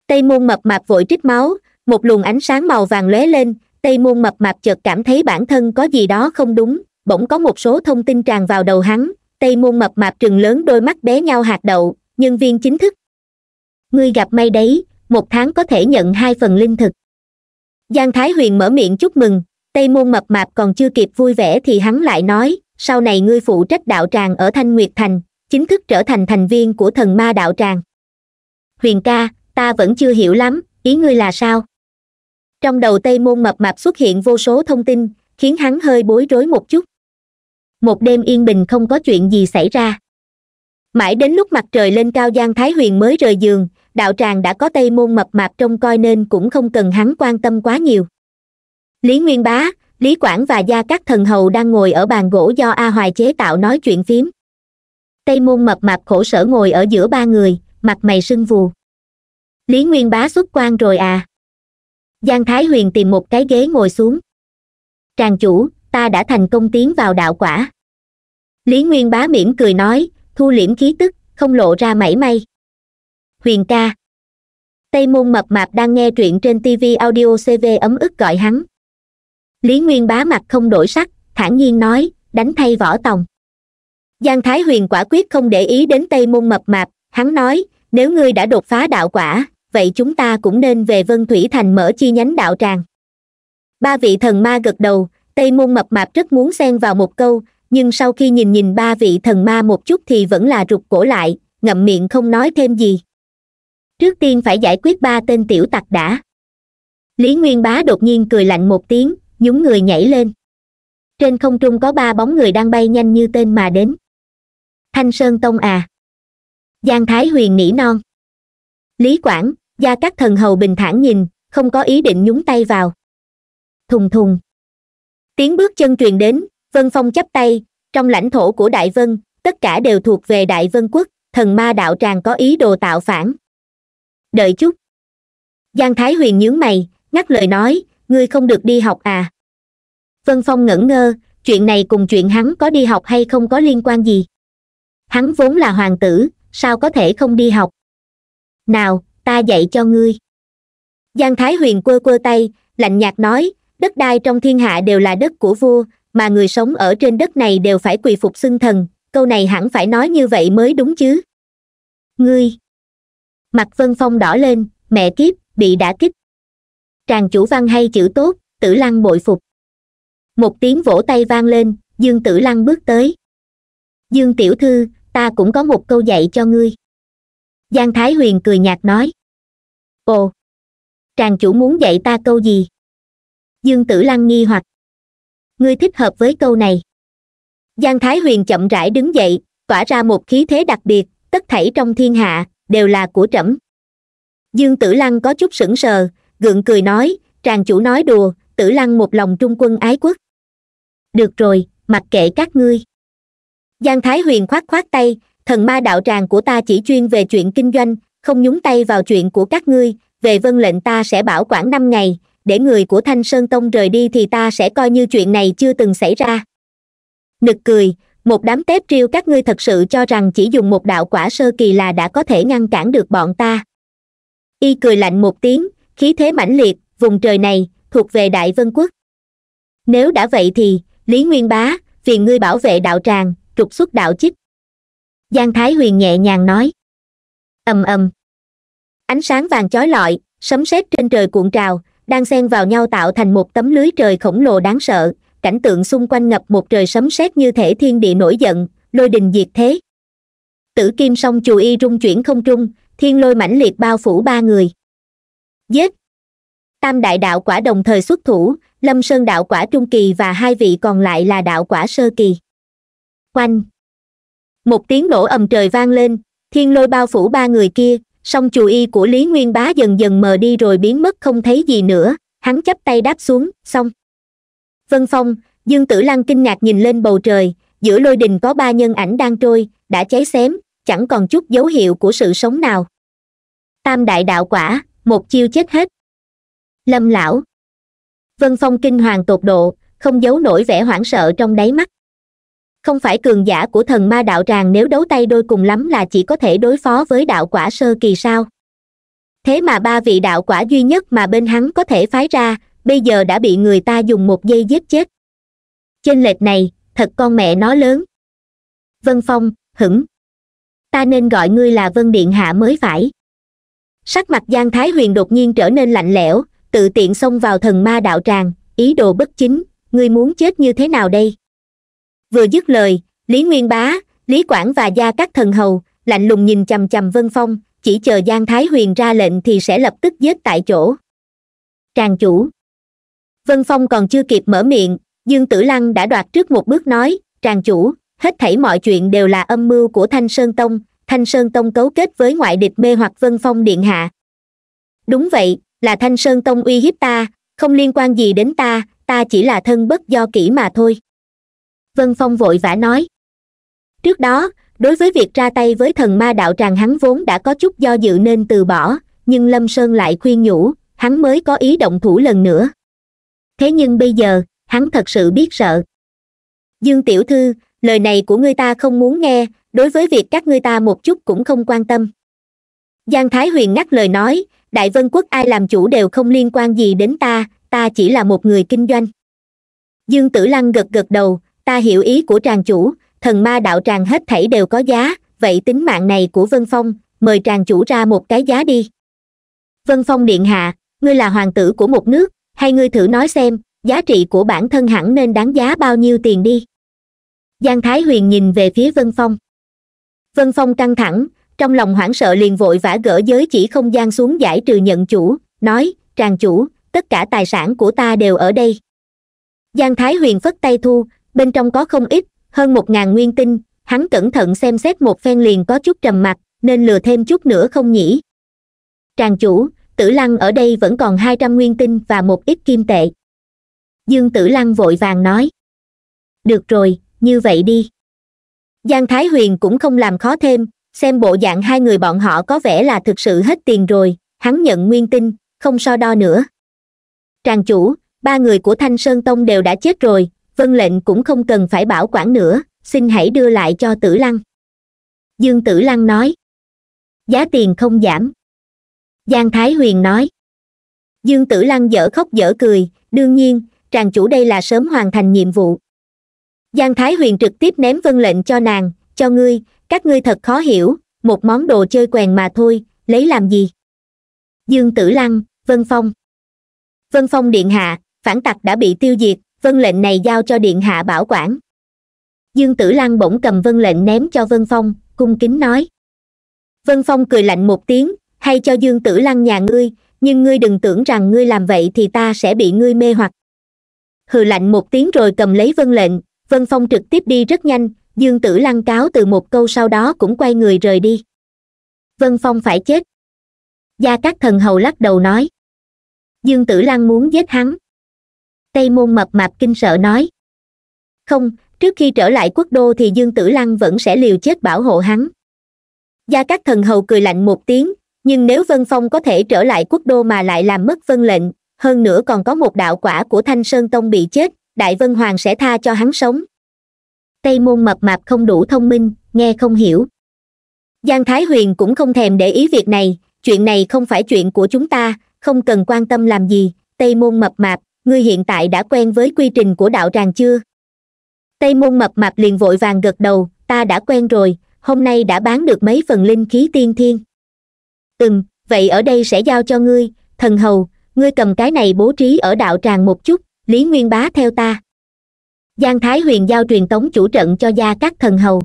Tây môn mập mạp vội trích máu, một luồng ánh sáng màu vàng lóe lên, tây môn mập mạp chợt cảm thấy bản thân có gì đó không đúng, bỗng có một số thông tin tràn vào đầu hắn, tây môn mập mạp trừng lớn đôi mắt bé nhau hạt đậu, nhân viên chính thức. Ngươi gặp may đấy, một tháng có thể nhận hai phần linh thực. Giang thái huyền mở miệng chúc mừng, tây môn mập mạp còn chưa kịp vui vẻ thì hắn lại nói, sau này ngươi phụ trách đạo tràng ở thanh nguyệt thành, chính thức trở thành thành viên của thần ma đạo tràng huyền ca, ta vẫn chưa hiểu lắm, ý ngươi là sao? Trong đầu tây môn mập mạp xuất hiện vô số thông tin, khiến hắn hơi bối rối một chút. Một đêm yên bình không có chuyện gì xảy ra. Mãi đến lúc mặt trời lên cao giang thái huyền mới rời giường, đạo tràng đã có tây môn mập mạp trông coi nên cũng không cần hắn quan tâm quá nhiều. Lý nguyên bá, lý quảng và gia các thần hầu đang ngồi ở bàn gỗ do a hoài chế tạo nói chuyện phím. Tây môn mập mạp khổ sở ngồi ở giữa ba người mặt mày sưng vù. Lý nguyên bá xuất quan rồi à? Giang thái huyền tìm một cái ghế ngồi xuống. Tràng chủ, ta đã thành công tiến vào đạo quả. Lý nguyên bá mỉm cười nói, thu liễm khí tức, không lộ ra mảy may. Huyền ca. Tây môn mập mạp đang nghe truyện trên tv audio cv ấm ức gọi hắn. Lý nguyên bá mặt không đổi sắc, thản nhiên nói, đánh thay võ tòng. Giang thái huyền quả quyết không để ý đến tây môn mập mạp, hắn nói nếu ngươi đã đột phá đạo quả, vậy chúng ta cũng nên về vân thủy thành mở chi nhánh đạo tràng. Ba vị thần ma gật đầu, tây môn mập mạp rất muốn xen vào một câu, nhưng sau khi nhìn nhìn ba vị thần ma một chút thì vẫn là rụt cổ lại, ngậm miệng không nói thêm gì. Trước tiên phải giải quyết ba tên tiểu tặc đã. Lý nguyên bá đột nhiên cười lạnh một tiếng, nhúng người nhảy lên. Trên không trung có ba bóng người đang bay nhanh như tên mà đến. Thanh sơn tông à giang thái huyền nỉ non. Lý quảng, gia các thần hầu bình thản nhìn, không có ý định nhúng tay vào. Thùng thùng. Tiếng bước chân truyền đến, vân phong chắp tay, trong lãnh thổ của đại vân, tất cả đều thuộc về đại vân quốc, thần ma đạo tràng có ý đồ tạo phản. Đợi chút. Giang thái huyền nhướng mày, ngắt lời nói, ngươi không được đi học à? Vân phong ngẩn ngơ, chuyện này cùng chuyện hắn có đi học hay không có liên quan gì? Hắn vốn là hoàng tử sao có thể không đi học? Nào, ta dạy cho ngươi. Giang thái huyền quơ quơ tay, lạnh nhạt nói, đất đai trong thiên hạ đều là đất của vua, mà người sống ở trên đất này đều phải quỳ phục xưng thần, câu này hẳn phải nói như vậy mới đúng chứ? Ngươi. Mặt vân phong đỏ lên, mẹ kiếp, bị đã kích. Tràng chủ văn hay chữ tốt, tử lăng bội phục. Một tiếng vỗ tay vang lên, dương tử lăng bước tới. Dương tiểu thư ta cũng có một câu dạy cho ngươi. Giang thái huyền cười nhạt nói. Ồ! Tràng chủ muốn dạy ta câu gì? Dương tử lăng nghi hoặc. Ngươi thích hợp với câu này. Giang thái huyền chậm rãi đứng dậy, tỏa ra một khí thế đặc biệt, tất thảy trong thiên hạ, đều là của trẫm. Dương tử lăng có chút sững sờ, gượng cười nói, tràng chủ nói đùa, tử lăng một lòng trung quân ái quốc. Được rồi, mặc kệ các ngươi giang thái huyền khoát khoát tay, thần ma đạo tràng của ta chỉ chuyên về chuyện kinh doanh, không nhúng tay vào chuyện của các ngươi, về vân lệnh ta sẽ bảo quản năm ngày, để người của thanh sơn tông rời đi thì ta sẽ coi như chuyện này chưa từng xảy ra. Nực cười, một đám tép triêu các ngươi thật sự cho rằng chỉ dùng một đạo quả sơ kỳ là đã có thể ngăn cản được bọn ta. Y cười lạnh một tiếng, khí thế mãnh liệt, vùng trời này, thuộc về đại vân quốc. Nếu đã vậy thì, lý nguyên bá phiền ngươi bảo vệ đạo tràng trục xuất đạo chích. Giang thái huyền nhẹ nhàng nói. Ầm ầm. Ánh sáng vàng chói lọi, sấm sét trên trời cuộn trào, đang xen vào nhau tạo thành một tấm lưới trời khổng lồ đáng sợ. Cảnh tượng xung quanh ngập một trời sấm sét như thể thiên địa nổi giận, lôi đình diệt thế. Tử kim song chù y rung chuyển không trung, thiên lôi mãnh liệt bao phủ ba người. Giết! Tam đại đạo quả đồng thời xuất thủ, lâm sơn đạo quả trung kỳ và hai vị còn lại là đạo quả sơ kỳ oanh một tiếng nổ ầm trời vang lên, thiên lôi bao phủ ba người kia, song chù y của lý nguyên bá dần dần mờ đi rồi biến mất không thấy gì nữa, hắn chắp tay đáp xuống, xong. Vân phong, dương tử lăng kinh ngạc nhìn lên bầu trời, giữa lôi đình có ba nhân ảnh đang trôi, đã cháy xém, chẳng còn chút dấu hiệu của sự sống nào. Tam đại đạo quả, một chiêu chết hết. Lâm lão. Vân phong kinh hoàng tột độ, không giấu nổi vẻ hoảng sợ trong đáy mắt không phải cường giả của thần ma đạo tràng nếu đấu tay đôi cùng lắm là chỉ có thể đối phó với đạo quả sơ kỳ sao? Thế mà ba vị đạo quả duy nhất mà bên hắn có thể phái ra, bây giờ đã bị người ta dùng một giây giết chết. Chênh lệch này, thật con mẹ nó lớn. Vân phong, hửng. Ta nên gọi ngươi là vân điện hạ mới phải. Sắc mặt giang thái huyền đột nhiên trở nên lạnh lẽo, tự tiện xông vào thần ma đạo tràng, ý đồ bất chính, ngươi muốn chết như thế nào đây? Vừa dứt lời, lý nguyên bá, lý quảng và gia các thần hầu lạnh lùng nhìn chằm chằm vân phong, chỉ chờ giang thái huyền ra lệnh thì sẽ lập tức giết tại chỗ. Tràng chủ. Vân phong còn chưa kịp mở miệng, dương tử lăng đã đoạt trước một bước nói, tràng chủ, hết thảy mọi chuyện đều là âm mưu của thanh sơn tông, thanh sơn tông cấu kết với ngoại địch mê hoặc vân phong điện hạ. Đúng vậy, là thanh sơn tông uy hiếp ta, không liên quan gì đến ta ta chỉ là thân bất do kỹ mà thôi vân phong vội vã nói. Trước đó, đối với việc ra tay với thần ma đạo tràng hắn vốn đã có chút do dự nên từ bỏ, nhưng lâm sơn lại khuyên nhủ, hắn mới có ý động thủ lần nữa. Thế nhưng bây giờ, hắn thật sự biết sợ. Dương tiểu thư, lời này của ngươi ta không muốn nghe, đối với việc các ngươi ta một chút cũng không quan tâm. Giang thái huyền ngắt lời nói, đại vân quốc ai làm chủ đều không liên quan gì đến ta ta chỉ là một người kinh doanh. Dương tử lăng gật gật đầu ta hiểu ý của tràng chủ, thần ma đạo tràng hết thảy đều có giá, vậy tính mạng này của vân phong, mời tràng chủ ra một cái giá đi. Vân phong điện hạ, ngươi là hoàng tử của một nước, hay ngươi thử nói xem, giá trị của bản thân hẳn nên đáng giá bao nhiêu tiền đi? Giang thái huyền nhìn về phía vân phong. Vân phong căng thẳng, trong lòng hoảng sợ liền vội vã gỡ giới chỉ không gian xuống giải trừ nhận chủ, nói, tràng chủ, tất cả tài sản của ta đều ở đây. Giang thái huyền phất tay thu bên trong có không ít, hơn một ngàn nguyên tinh. Hắn cẩn thận xem xét một phen liền có chút trầm mặc, nên lừa thêm chút nữa không nhỉ? Tràng chủ, tử lăng ở đây vẫn còn hai trăm nguyên tinh và một ít kim tệ. Dương tử lăng vội vàng nói. Được rồi, như vậy đi. Giang thái huyền cũng không làm khó thêm, xem bộ dạng hai người bọn họ có vẻ là thực sự hết tiền rồi, hắn nhận nguyên tinh, không so đo nữa. Tràng chủ, ba người của thanh sơn tông đều đã chết rồi vân lệnh cũng không cần phải bảo quản nữa, xin hãy đưa lại cho tử lăng. Dương tử lăng nói. Giá tiền không giảm. Giang thái huyền nói. Dương tử lăng dở khóc dở cười, đương nhiên, tràng chủ đây là sớm hoàn thành nhiệm vụ. Giang thái huyền trực tiếp ném vân lệnh cho nàng, cho ngươi, các ngươi thật khó hiểu, một món đồ chơi quèn mà thôi, lấy làm gì? Dương tử lăng, vân phong. Vân phong điện hạ, phản tặc đã bị tiêu diệt vân lệnh này giao cho điện hạ bảo quản. Dương tử lăng bỗng cầm vân lệnh ném cho vân phong, cung kính nói. Vân phong cười lạnh một tiếng, hay cho dương tử lăng nhà ngươi, nhưng ngươi đừng tưởng rằng ngươi làm vậy thì ta sẽ bị ngươi mê hoặc. Hừ lạnh một tiếng rồi cầm lấy vân lệnh, vân phong trực tiếp đi rất nhanh, dương tử lăng cáo từ một câu sau đó cũng quay người rời đi. Vân phong phải chết. Gia các thần hầu lắc đầu nói. Dương tử lăng muốn giết hắn tây môn mập mạp kinh sợ nói. Không, trước khi trở lại quốc đô thì dương tử lăng vẫn sẽ liều chết bảo hộ hắn. Gia các thần hầu cười lạnh một tiếng, nhưng nếu vân phong có thể trở lại quốc đô mà lại làm mất vân lệnh, hơn nữa còn có một đạo quả của thanh sơn tông bị chết, đại vân hoàng sẽ tha cho hắn sống. Tây môn mập mạp không đủ thông minh, nghe không hiểu. Giang thái huyền cũng không thèm để ý việc này, chuyện này không phải chuyện của chúng ta, không cần quan tâm làm gì, tây môn mập mạp ngươi hiện tại đã quen với quy trình của đạo tràng chưa? Tây môn mập mạp liền vội vàng gật đầu, ta đã quen rồi, hôm nay đã bán được mấy phần linh khí tiên thiên. Ừm, vậy ở đây sẽ giao cho ngươi, thần hầu, ngươi cầm cái này bố trí ở đạo tràng một chút, lý nguyên bá theo ta. Giang thái huyền giao truyền tống chủ trận cho gia các thần hầu.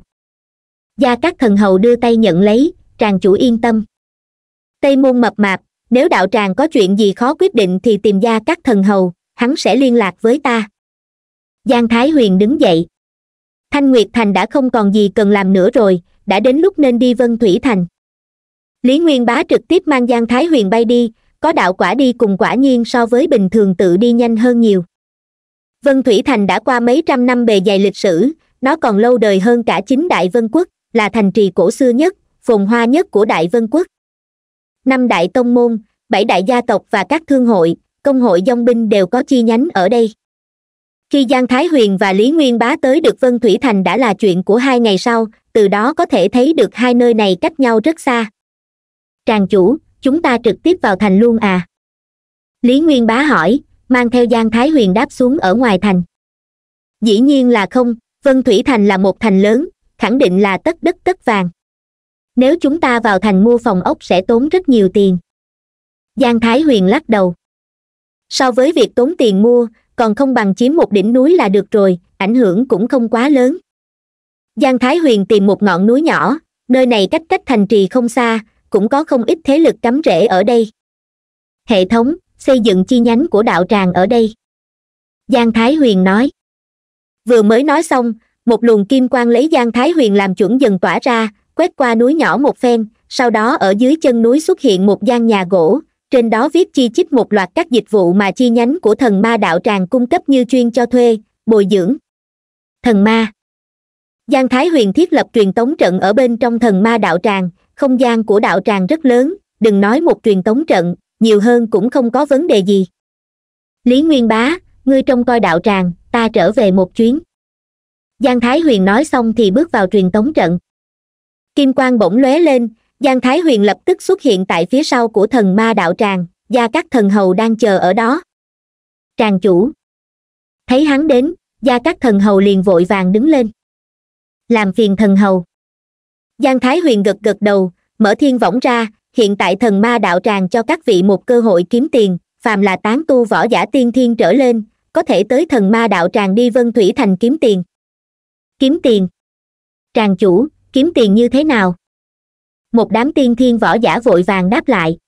Gia các thần hầu đưa tay nhận lấy, tràng chủ yên tâm. Tây môn mập mạp, nếu đạo tràng có chuyện gì khó quyết định thì tìm gia các thần hầu hắn sẽ liên lạc với ta. Giang thái huyền đứng dậy. Thanh nguyệt thành đã không còn gì cần làm nữa rồi, đã đến lúc nên đi vân thủy thành. Lý nguyên bá trực tiếp mang giang thái huyền bay đi, có đạo quả đi cùng quả nhiên so với bình thường tự đi nhanh hơn nhiều. Vân thủy thành đã qua mấy trăm năm bề dày lịch sử, nó còn lâu đời hơn cả chính đại vân quốc, là thành trì cổ xưa nhất, phồn hoa nhất của đại vân quốc. Năm đại tông môn, bảy đại gia tộc và các thương hội công hội dong binh đều có chi nhánh ở đây. Khi giang thái huyền và lý nguyên bá tới được vân thủy thành đã là chuyện của hai ngày sau, từ đó có thể thấy được hai nơi này cách nhau rất xa. Tràng chủ, chúng ta trực tiếp vào thành luôn à? Lý nguyên bá hỏi, mang theo giang thái huyền đáp xuống ở ngoài thành. Dĩ nhiên là không, vân thủy thành là một thành lớn, khẳng định là tất đất tất vàng. Nếu chúng ta vào thành mua phòng ốc sẽ tốn rất nhiều tiền. Giang thái huyền lắc đầu so với việc tốn tiền mua, còn không bằng chiếm một đỉnh núi là được rồi, ảnh hưởng cũng không quá lớn. Giang thái huyền tìm một ngọn núi nhỏ, nơi này cách cách thành trì không xa, cũng có không ít thế lực cắm rễ ở đây. Hệ thống, xây dựng chi nhánh của đạo tràng ở đây. Giang thái huyền nói. Vừa mới nói xong, một luồng kim quang lấy giang thái huyền làm chuẩn dần tỏa ra, quét qua núi nhỏ một phen, sau đó ở dưới chân núi xuất hiện một gian nhà gỗ trên đó viết chi chít một loạt các dịch vụ mà chi nhánh của thần ma đạo tràng cung cấp như chuyên cho thuê, bồi dưỡng. Thần ma. Giang thái huyền thiết lập truyền tống trận ở bên trong thần ma đạo tràng, không gian của đạo tràng rất lớn, đừng nói một truyền tống trận, nhiều hơn cũng không có vấn đề gì. Lý nguyên bá, ngươi trông coi đạo tràng, ta trở về một chuyến. Giang thái huyền nói xong thì bước vào truyền tống trận. Kim quang bỗng lóe lên giang thái huyền lập tức xuất hiện tại phía sau của thần ma đạo tràng gia các thần hầu đang chờ ở đó. Tràng chủ. Thấy hắn đến gia các thần hầu liền vội vàng đứng lên. Làm phiền thần hầu. Giang thái huyền gật gật đầu, mở thiên võng ra, hiện tại thần ma đạo tràng cho các vị một cơ hội kiếm tiền, phàm là tán tu võ giả tiên thiên trở lên, có thể tới thần ma đạo tràng đi vân thủy thành kiếm tiền. Kiếm tiền. Tràng chủ, kiếm tiền như thế nào? Một đám tiên thiên võ giả vội vàng đáp lại.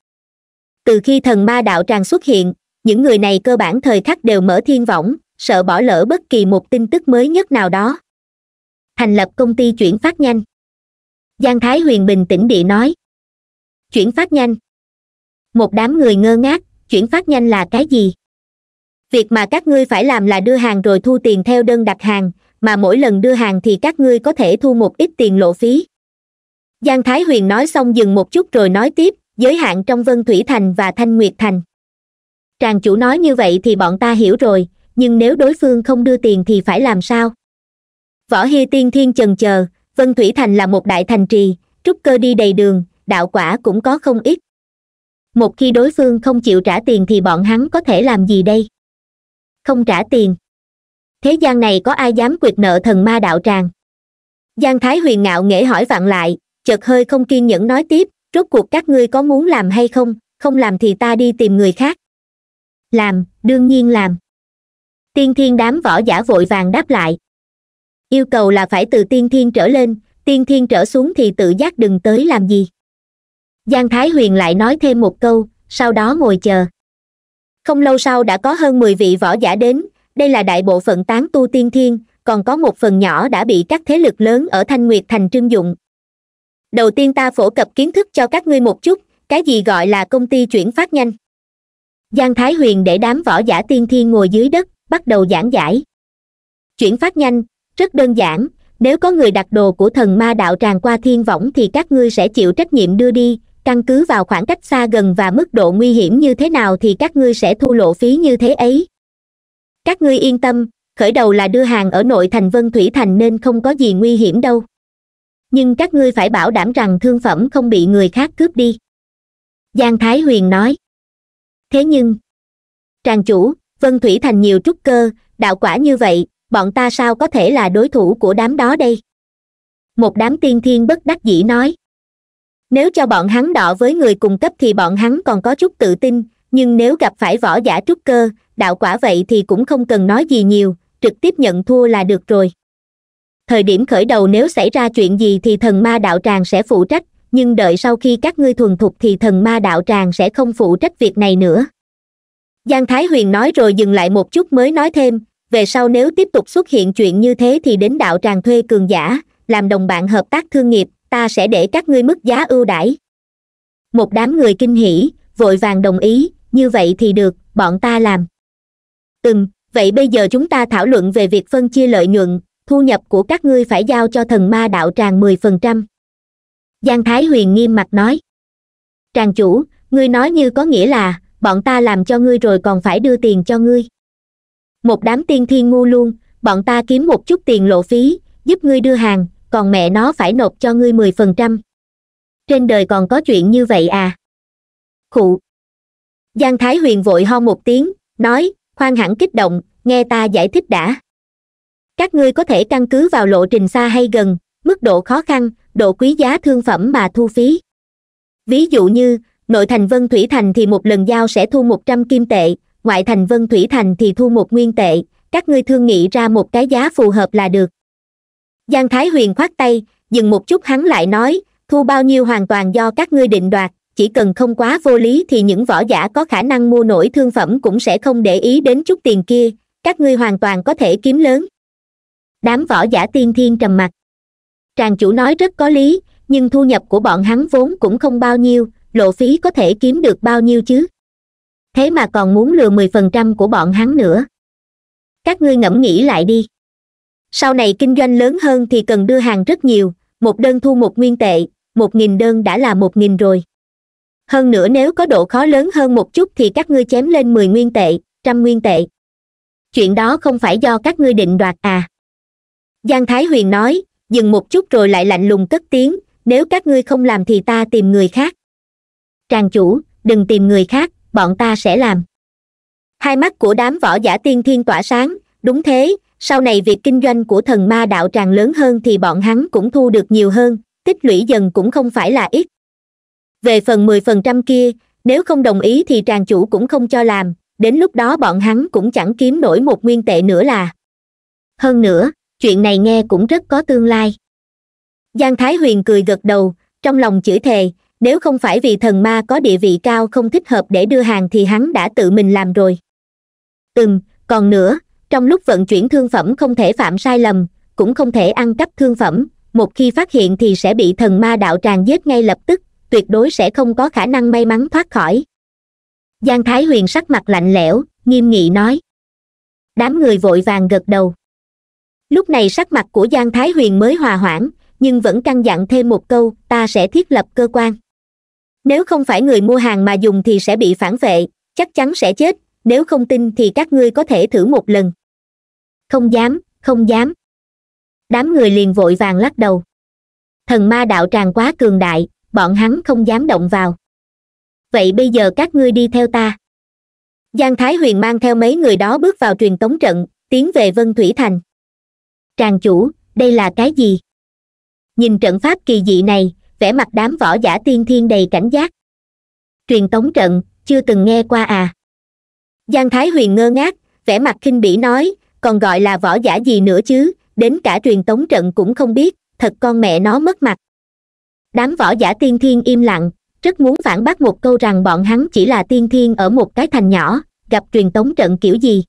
Từ khi thần ma đạo tràng xuất hiện, những người này cơ bản thời khắc đều mở thiên võng, sợ bỏ lỡ bất kỳ một tin tức mới nhất nào đó. Thành lập công ty chuyển phát nhanh. Giang thái huyền bình tĩnh địa nói. Chuyển phát nhanh. Một đám người ngơ ngác, chuyển phát nhanh là cái gì? Việc mà các ngươi phải làm là đưa hàng rồi thu tiền theo đơn đặt hàng, mà mỗi lần đưa hàng thì các ngươi có thể thu một ít tiền lộ phí giang thái huyền nói xong dừng một chút rồi nói tiếp, giới hạn trong vân thủy thành và thanh nguyệt thành. Tràng chủ nói như vậy thì bọn ta hiểu rồi, nhưng nếu đối phương không đưa tiền thì phải làm sao? Võ hy tiên thiên chần chờ, vân thủy thành là một đại thành trì, trúc cơ đi đầy đường, đạo quả cũng có không ít. Một khi đối phương không chịu trả tiền thì bọn hắn có thể làm gì đây? Không trả tiền. Thế gian này có ai dám quyệt nợ thần ma đạo tràng? Giang thái huyền ngạo nghễ hỏi vặn lại chợt hơi không kiên nhẫn nói tiếp, rốt cuộc các ngươi có muốn làm hay không? Không làm thì ta đi tìm người khác. Làm, đương nhiên làm. Tiên thiên đám võ giả vội vàng đáp lại. Yêu cầu là phải từ tiên thiên trở lên, tiên thiên trở xuống thì tự giác đừng tới làm gì. Giang thái huyền lại nói thêm một câu, sau đó ngồi chờ. Không lâu sau đã có hơn mười vị võ giả đến, đây là đại bộ phận tán tu tiên thiên, còn có một phần nhỏ đã bị các thế lực lớn ở thanh nguyệt thành trưng dụng đầu tiên ta phổ cập kiến thức cho các ngươi một chút, cái gì gọi là công ty chuyển phát nhanh. Giang thái huyền để đám võ giả tiên thiên ngồi dưới đất, bắt đầu giảng giải. Chuyển phát nhanh, rất đơn giản, nếu có người đặt đồ của thần ma đạo tràn qua thiên võng thì các ngươi sẽ chịu trách nhiệm đưa đi, căn cứ vào khoảng cách xa gần và mức độ nguy hiểm như thế nào thì các ngươi sẽ thu lộ phí như thế ấy. Các ngươi yên tâm, khởi đầu là đưa hàng ở nội thành vân thủy thành nên không có gì nguy hiểm đâu nhưng các ngươi phải bảo đảm rằng thương phẩm không bị người khác cướp đi. Giang thái huyền nói. Thế nhưng, tràng chủ, vân thủy thành nhiều trúc cơ, đạo quả như vậy, bọn ta sao có thể là đối thủ của đám đó đây? Một đám tiên thiên bất đắc dĩ nói. Nếu cho bọn hắn đọ với người cùng cấp thì bọn hắn còn có chút tự tin, nhưng nếu gặp phải võ giả trúc cơ, đạo quả vậy thì cũng không cần nói gì nhiều, trực tiếp nhận thua là được rồi thời điểm khởi đầu nếu xảy ra chuyện gì thì thần ma đạo tràng sẽ phụ trách, nhưng đợi sau khi các ngươi thuần thục thì thần ma đạo tràng sẽ không phụ trách việc này nữa. Giang thái huyền nói rồi dừng lại một chút mới nói thêm, về sau nếu tiếp tục xuất hiện chuyện như thế thì đến đạo tràng thuê cường giả, làm đồng bạn hợp tác thương nghiệp, ta sẽ để các ngươi mức giá ưu đãi. Một đám người kinh hỉ, vội vàng đồng ý, như vậy thì được, bọn ta làm. Ừm, vậy bây giờ chúng ta thảo luận về việc phân chia lợi nhuận thu nhập của các ngươi phải giao cho thần ma đạo tràng mười phần trăm. Giang thái huyền nghiêm mặt nói. Tràng chủ, ngươi nói như có nghĩa là, bọn ta làm cho ngươi rồi còn phải đưa tiền cho ngươi. Một đám tiên thiên ngu luôn, bọn ta kiếm một chút tiền lộ phí, giúp ngươi đưa hàng, còn mẹ nó phải nộp cho ngươi mười phần trăm. Trên đời còn có chuyện như vậy à? Khụ. Giang thái huyền vội ho một tiếng, nói, khoan hẳn kích động, nghe ta giải thích đã các ngươi có thể căn cứ vào lộ trình xa hay gần, mức độ khó khăn, độ quý giá thương phẩm mà thu phí. Ví dụ như, nội thành vân thủy thành thì một lần giao sẽ thu một trăm kim tệ, ngoại thành vân thủy thành thì thu một nguyên tệ, các ngươi thương nghị ra một cái giá phù hợp là được. Giang thái huyền khoát tay, dừng một chút hắn lại nói, thu bao nhiêu hoàn toàn do các ngươi định đoạt, chỉ cần không quá vô lý thì những võ giả có khả năng mua nổi thương phẩm cũng sẽ không để ý đến chút tiền kia, các ngươi hoàn toàn có thể kiếm lớn đám võ giả tiên thiên trầm mặc. tràng chủ nói rất có lý, nhưng thu nhập của bọn hắn vốn cũng không bao nhiêu, lộ phí có thể kiếm được bao nhiêu chứ? Thế mà còn muốn lừa mười phần trăm của bọn hắn nữa. Các ngươi ngẫm nghĩ lại đi. Sau này kinh doanh lớn hơn thì cần đưa hàng rất nhiều, một đơn thu một nguyên tệ, một nghìn đơn đã là một nghìn rồi. Hơn nữa nếu có độ khó lớn hơn một chút thì các ngươi chém lên mười nguyên tệ, trăm nguyên tệ. Chuyện đó không phải do các ngươi định đoạt à giang thái huyền nói, dừng một chút rồi lại lạnh lùng cất tiếng, nếu các ngươi không làm thì ta tìm người khác. Tràng chủ, đừng tìm người khác, bọn ta sẽ làm. Hai mắt của đám võ giả tiên thiên tỏa sáng, đúng thế, sau này việc kinh doanh của thần ma đạo tràng lớn hơn thì bọn hắn cũng thu được nhiều hơn, tích lũy dần cũng không phải là ít. Về phần mười phần trăm kia, nếu không đồng ý thì tràng chủ cũng không cho làm, đến lúc đó bọn hắn cũng chẳng kiếm nổi một nguyên tệ nữa là. Hơn nữa chuyện này nghe cũng rất có tương lai. Giang thái huyền cười gật đầu, trong lòng chửi thề, nếu không phải vì thần ma có địa vị cao không thích hợp để đưa hàng thì hắn đã tự mình làm rồi. Ừm, còn nữa, trong lúc vận chuyển thương phẩm không thể phạm sai lầm, cũng không thể ăn cắp thương phẩm, một khi phát hiện thì sẽ bị thần ma đạo tràng giết ngay lập tức, tuyệt đối sẽ không có khả năng may mắn thoát khỏi. Giang thái huyền sắc mặt lạnh lẽo, nghiêm nghị nói. Đám người vội vàng gật đầu lúc này sắc mặt của giang thái huyền mới hòa hoãn, nhưng vẫn căn dặn thêm một câu, ta sẽ thiết lập cơ quan. Nếu không phải người mua hàng mà dùng thì sẽ bị phản vệ, chắc chắn sẽ chết, nếu không tin thì các ngươi có thể thử một lần. Không dám không dám. Đám người liền vội vàng lắc đầu. Thần ma đạo tràng quá cường đại, bọn hắn không dám động vào. Vậy bây giờ các ngươi đi theo ta. Giang thái huyền mang theo mấy người đó bước vào truyền tống trận, tiến về vân thủy thành tràng chủ, đây là cái gì? Nhìn trận pháp kỳ dị này, vẻ mặt đám võ giả tiên thiên đầy cảnh giác. Truyền tống trận, chưa từng nghe qua à. Giang thái huyền ngơ ngác, vẻ mặt khinh bỉ nói, còn gọi là võ giả gì nữa chứ, đến cả truyền tống trận cũng không biết, thật con mẹ nó mất mặt. Đám võ giả tiên thiên im lặng, rất muốn phản bác một câu rằng bọn hắn chỉ là tiên thiên ở một cái thành nhỏ, gặp truyền tống trận kiểu gì.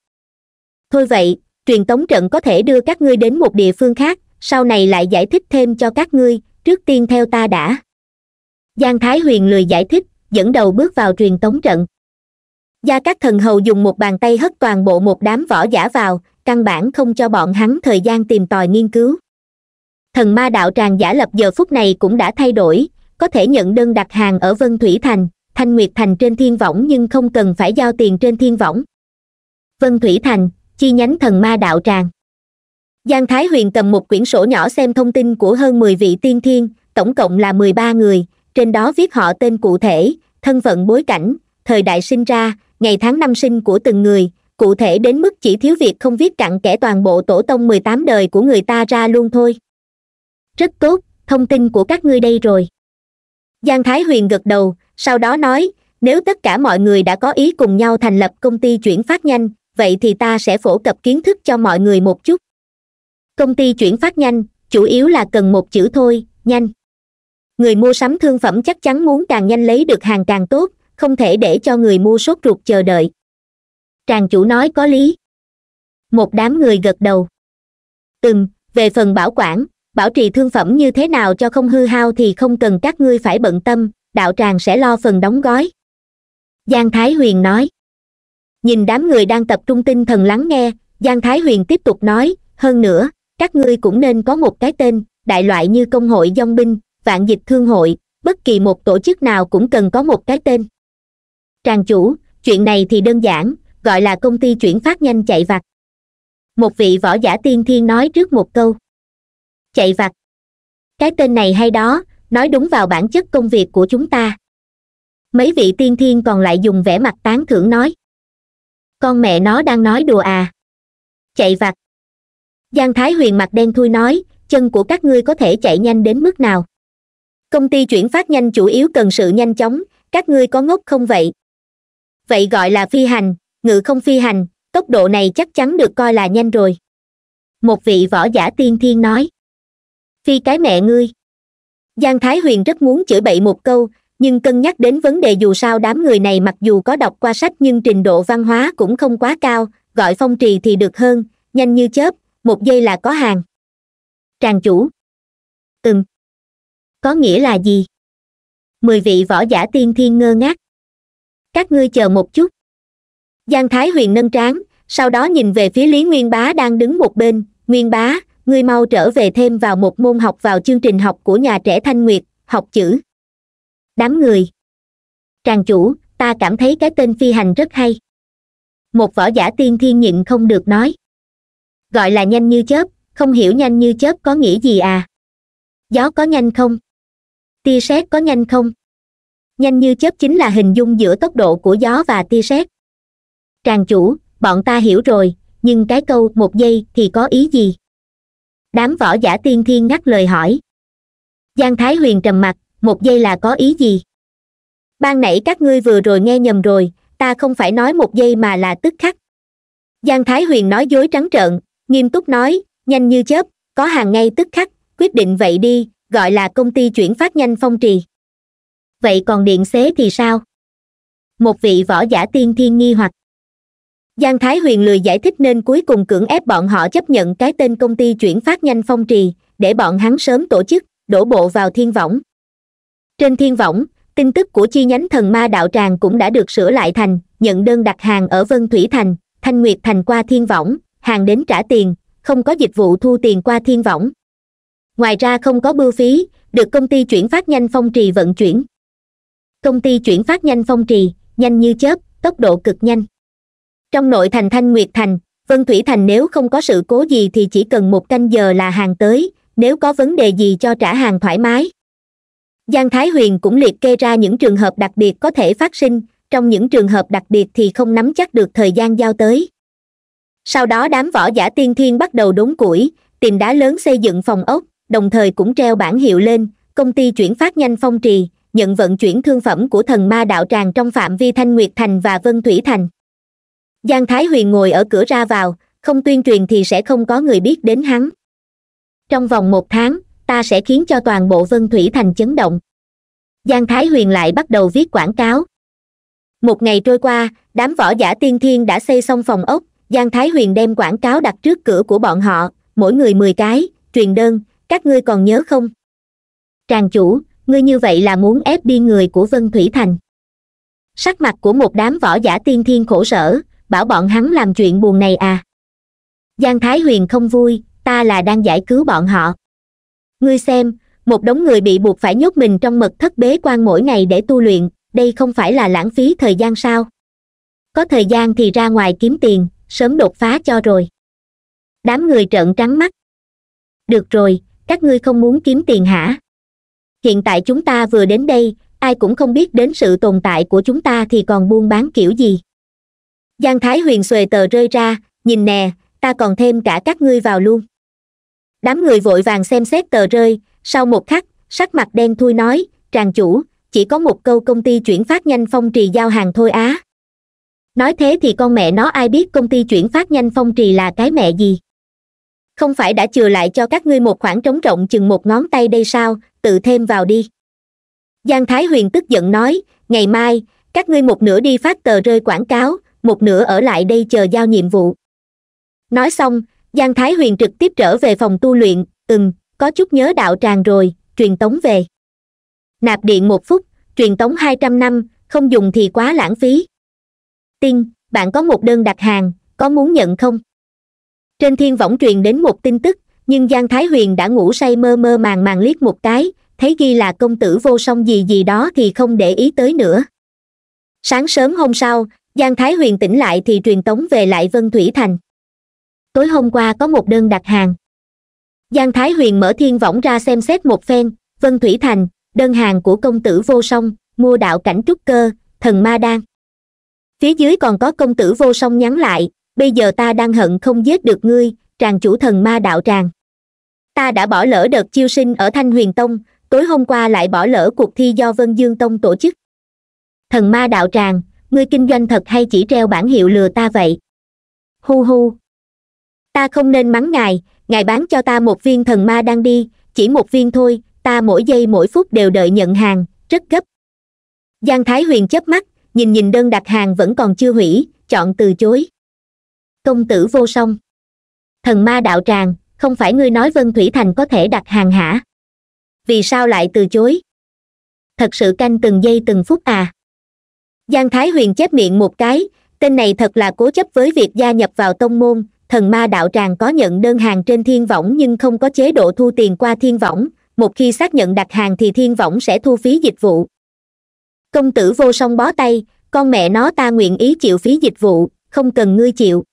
Thôi vậy truyền tống trận có thể đưa các ngươi đến một địa phương khác, sau này lại giải thích thêm cho các ngươi, trước tiên theo ta đã. Giang thái huyền lười giải thích, dẫn đầu bước vào truyền tống trận. Gia các thần hầu dùng một bàn tay hất toàn bộ một đám võ giả vào, căn bản không cho bọn hắn thời gian tìm tòi nghiên cứu. Thần ma đạo tràng giả lập giờ phút này cũng đã thay đổi, có thể nhận đơn đặt hàng ở vân thủy thành, thanh nguyệt thành trên thiên võng nhưng không cần phải giao tiền trên thiên võng. Vân thủy thành chi nhánh thần ma đạo tràng. Giang thái huyền cầm một quyển sổ nhỏ xem thông tin của hơn mười vị tiên thiên, tổng cộng là mười ba người, trên đó viết họ tên cụ thể, thân phận bối cảnh, thời đại sinh ra, ngày tháng năm sinh của từng người, cụ thể đến mức chỉ thiếu việc không viết cặn kẽ toàn bộ tổ tông mười tám đời của người ta ra luôn thôi. Rất tốt, thông tin của các ngươi đây rồi. Giang thái huyền gật đầu, sau đó nói, nếu tất cả mọi người đã có ý cùng nhau thành lập công ty chuyển phát nhanh vậy thì ta sẽ phổ cập kiến thức cho mọi người một chút. Công ty chuyển phát nhanh, chủ yếu là cần một chữ thôi, nhanh. Người mua sắm thương phẩm chắc chắn muốn càng nhanh lấy được hàng càng tốt, không thể để cho người mua sốt ruột chờ đợi. Tràng chủ nói có lý. Một đám người gật đầu. Ừm, về phần bảo quản, bảo trì thương phẩm như thế nào cho không hư hao thì không cần các ngươi phải bận tâm, đạo tràng sẽ lo phần đóng gói. Giang thái huyền nói nhìn đám người đang tập trung tinh thần lắng nghe, giang thái huyền tiếp tục nói, hơn nữa, các ngươi cũng nên có một cái tên, đại loại như công hội dong binh, vạn dịch thương hội, bất kỳ một tổ chức nào cũng cần có một cái tên. Tràng chủ, chuyện này thì đơn giản, gọi là công ty chuyển phát nhanh chạy vặt. Một vị võ giả tiên thiên nói trước một câu. Chạy vặt. Cái tên này hay đó, nói đúng vào bản chất công việc của chúng ta. Mấy vị tiên thiên còn lại dùng vẻ mặt tán thưởng nói con mẹ nó đang nói đùa à. Chạy vặt. Giang thái huyền mặt đen thui nói, chân của các ngươi có thể chạy nhanh đến mức nào? Công ty chuyển phát nhanh chủ yếu cần sự nhanh chóng, các ngươi có ngốc không vậy? Vậy gọi là phi hành, ngự không phi hành, tốc độ này chắc chắn được coi là nhanh rồi. Một vị võ giả tiên thiên nói. Phi cái mẹ ngươi. Giang thái huyền rất muốn chửi bậy một câu nhưng cân nhắc đến vấn đề dù sao đám người này mặc dù có đọc qua sách nhưng trình độ văn hóa cũng không quá cao, gọi phong trì thì được hơn, nhanh như chớp, một giây là có hàng. Tràng chủ. Ừm có nghĩa là gì? Mười vị võ giả tiên thiên ngơ ngác. Các ngươi chờ một chút. Giang thái huyền nâng trán, sau đó nhìn về phía lý nguyên bá đang đứng một bên. Nguyên bá, ngươi mau trở về thêm vào một môn học vào chương trình học của nhà trẻ thanh nguyệt, học chữ đám người. Tràng chủ, ta cảm thấy cái tên phi hành rất hay. Một võ giả tiên thiên nhịn không được nói. Gọi là nhanh như chớp, không hiểu nhanh như chớp có nghĩa gì à? Gió có nhanh không? Tia sét có nhanh không? Nhanh như chớp chính là hình dung giữa tốc độ của gió và tia sét. Tràng chủ, bọn ta hiểu rồi, nhưng cái câu một giây thì có ý gì? Đám võ giả tiên thiên ngắt lời hỏi. Giang thái huyền trầm mặt một giây là có ý gì? Ban nãy các ngươi vừa rồi nghe nhầm rồi, ta không phải nói một giây mà là tức khắc. Giang thái huyền nói dối trắng trợn, nghiêm túc nói, nhanh như chớp, có hàng ngay tức khắc, quyết định vậy đi, gọi là công ty chuyển phát nhanh phong trì. Vậy còn điện xế thì sao? Một vị võ giả tiên thiên nghi hoặc. Giang thái huyền lười giải thích nên cuối cùng cưỡng ép bọn họ chấp nhận cái tên công ty chuyển phát nhanh phong trì, để bọn hắn sớm tổ chức, đổ bộ vào thiên võng trên thiên võng, tin tức của chi nhánh thần ma đạo tràng cũng đã được sửa lại thành nhận đơn đặt hàng ở vân thủy thành, thanh nguyệt thành qua thiên võng, hàng đến trả tiền, không có dịch vụ thu tiền qua thiên võng. Ngoài ra không có bưu phí, được công ty chuyển phát nhanh phong trì vận chuyển. Công ty chuyển phát nhanh phong trì, nhanh như chớp, tốc độ cực nhanh. Trong nội thành thanh nguyệt thành, vân thủy thành nếu không có sự cố gì thì chỉ cần một canh giờ là hàng tới, nếu có vấn đề gì cho trả hàng thoải mái giang thái huyền cũng liệt kê ra những trường hợp đặc biệt có thể phát sinh, trong những trường hợp đặc biệt thì không nắm chắc được thời gian giao tới. Sau đó đám võ giả tiên thiên bắt đầu đốn củi, tìm đá lớn xây dựng phòng ốc, đồng thời cũng treo bản hiệu lên, công ty chuyển phát nhanh phong trì, nhận vận chuyển thương phẩm của thần ma đạo tràng trong phạm vi thanh nguyệt thành và vân thủy thành. Giang thái huyền ngồi ở cửa ra vào, không tuyên truyền thì sẽ không có người biết đến hắn. Trong vòng một tháng ta sẽ khiến cho toàn bộ vân thủy thành chấn động. Giang thái huyền lại bắt đầu viết quảng cáo. Một ngày trôi qua, đám võ giả tiên thiên đã xây xong phòng ốc, giang thái huyền đem quảng cáo đặt trước cửa của bọn họ, mỗi người mười cái, truyền đơn, các ngươi còn nhớ không? Tràng chủ, ngươi như vậy là muốn ép đi người của vân thủy thành. Sắc mặt của một đám võ giả tiên thiên khổ sở, bảo bọn hắn làm chuyện buồn này à. Giang thái huyền không vui, ta là đang giải cứu bọn họ ngươi xem, một đống người bị buộc phải nhốt mình trong mật thất bế quan mỗi ngày để tu luyện, đây không phải là lãng phí thời gian sao? Có thời gian thì ra ngoài kiếm tiền, sớm đột phá cho rồi. Đám người trợn trắng mắt. Được rồi, các ngươi không muốn kiếm tiền hả? Hiện tại chúng ta vừa đến đây, ai cũng không biết đến sự tồn tại của chúng ta thì còn buôn bán kiểu gì? Giang thái huyền xuề tờ rơi ra, nhìn nè, ta còn thêm cả các ngươi vào luôn đám người vội vàng xem xét tờ rơi. Sau một khắc, sắc mặt đen thui nói, tràng chủ, chỉ có một câu công ty chuyển phát nhanh phong trì giao hàng thôi á. Nói thế thì con mẹ nó ai biết công ty chuyển phát nhanh phong trì là cái mẹ gì? Không phải đã chừa lại cho các ngươi một khoảng trống rộng chừng một ngón tay đây sao? Tự thêm vào đi. Giang thái huyền tức giận nói, ngày mai, các ngươi một nửa đi phát tờ rơi quảng cáo, một nửa ở lại đây chờ giao nhiệm vụ. Nói xong giang thái huyền trực tiếp trở về phòng tu luyện, ừm, có chút nhớ đạo tràng rồi, truyền tống về. Nạp điện một phút, truyền tống hai trăm năm, không dùng thì quá lãng phí. Tin, bạn có một đơn đặt hàng, có muốn nhận không? Trên thiên võng truyền đến một tin tức, nhưng giang thái huyền đã ngủ say mơ mơ màng màng liếc một cái, thấy ghi là công tử vô song gì gì đó thì không để ý tới nữa. Sáng sớm hôm sau, giang thái huyền tỉnh lại thì truyền tống về lại vân thủy thành tối hôm qua có một đơn đặt hàng. Giang thái huyền mở thiên võng ra xem xét một phen, vân thủy thành, đơn hàng của công tử vô song, mua đạo cảnh trúc cơ, thần ma đan. Phía dưới còn có công tử vô song nhắn lại, bây giờ ta đang hận không giết được ngươi, tràng chủ thần ma đạo tràng. Ta đã bỏ lỡ đợt chiêu sinh ở thanh huyền tông, tối hôm qua lại bỏ lỡ cuộc thi do vân dương tông tổ chức. Thần ma đạo tràng, ngươi kinh doanh thật hay chỉ treo bản hiệu lừa ta vậy? Hu hu ta không nên mắng ngài ngài bán cho ta một viên thần ma đang đi, chỉ một viên thôi, ta mỗi giây mỗi phút đều đợi nhận hàng, rất gấp. Giang thái huyền chớp mắt, nhìn nhìn đơn đặt hàng vẫn còn chưa hủy, chọn từ chối. Công tử vô song. Thần ma đạo tràng, không phải ngươi nói vân thủy thành có thể đặt hàng hả? Vì sao lại từ chối? Thật sự canh từng giây từng phút à? Giang thái huyền chép miệng một cái, tên này thật là cố chấp với việc gia nhập vào tông môn thần ma đạo tràng có nhận đơn hàng trên thiên võng nhưng không có chế độ thu tiền qua thiên võng, một khi xác nhận đặt hàng thì thiên võng sẽ thu phí dịch vụ. Công tử vô song bó tay, con mẹ nó ta nguyện ý chịu phí dịch vụ, không cần ngươi chịu.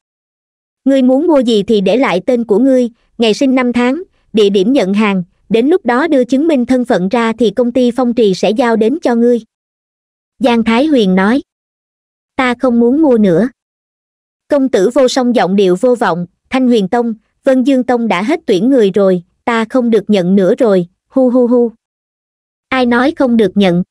Ngươi muốn mua gì thì để lại tên của ngươi, ngày sinh năm tháng, địa điểm nhận hàng, đến lúc đó đưa chứng minh thân phận ra thì công ty phong trì sẽ giao đến cho ngươi. Giang thái huyền nói. Ta không muốn mua nữa công tử vô song giọng điệu vô vọng, thanh huyền tông, vân dương tông đã hết tuyển người rồi, ta không được nhận nữa rồi, hu hu hu. Ai nói không được nhận?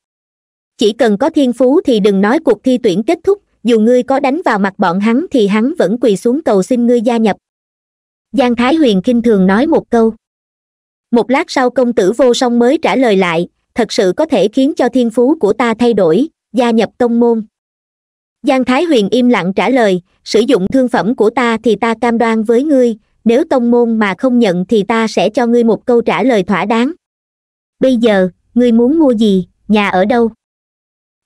Chỉ cần có thiên phú thì đừng nói cuộc thi tuyển kết thúc, dù ngươi có đánh vào mặt bọn hắn thì hắn vẫn quỳ xuống cầu xin ngươi gia nhập. Giang thái huyền kinh thường nói một câu. Một lát sau công tử vô song mới trả lời lại, thật sự có thể khiến cho thiên phú của ta thay đổi, gia nhập tông môn giang thái huyền im lặng trả lời, sử dụng thương phẩm của ta thì ta cam đoan với ngươi, nếu tông môn mà không nhận thì ta sẽ cho ngươi một câu trả lời thỏa đáng. Bây giờ, ngươi muốn mua gì, nhà ở đâu?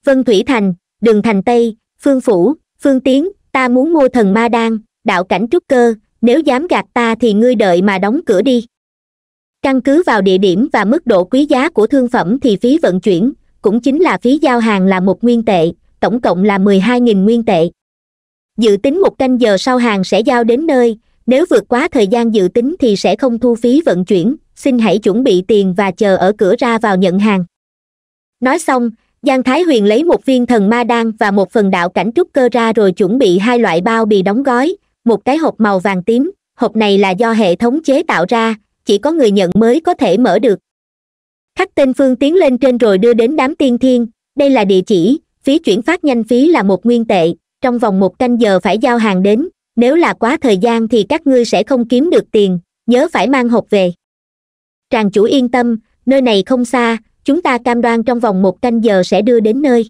Vân thủy thành, đường thành tây, phương phủ, phương tiến, ta muốn mua thần ma đan, đạo cảnh trúc cơ, nếu dám gạt ta thì ngươi đợi mà đóng cửa đi. Căn cứ vào địa điểm và mức độ quý giá của thương phẩm thì phí vận chuyển, cũng chính là phí giao hàng là một nguyên tệ tổng cộng là mười hai nghìn nguyên tệ. Dự tính một canh giờ sau hàng sẽ giao đến nơi, nếu vượt quá thời gian dự tính thì sẽ không thu phí vận chuyển, xin hãy chuẩn bị tiền và chờ ở cửa ra vào nhận hàng. Nói xong, giang thái huyền lấy một viên thần ma đan và một phần đạo cảnh trúc cơ ra rồi chuẩn bị hai loại bao bì đóng gói, một cái hộp màu vàng tím, hộp này là do hệ thống chế tạo ra, chỉ có người nhận mới có thể mở được. Khắc tên phương tiến lên trên rồi đưa đến đám tiên thiên, đây là địa chỉ phí chuyển phát nhanh phí là một nguyên tệ, trong vòng một canh giờ phải giao hàng đến, nếu là quá thời gian thì các ngươi sẽ không kiếm được tiền, nhớ phải mang hộp về. Tràng chủ yên tâm, nơi này không xa, chúng ta cam đoan trong vòng một canh giờ sẽ đưa đến nơi.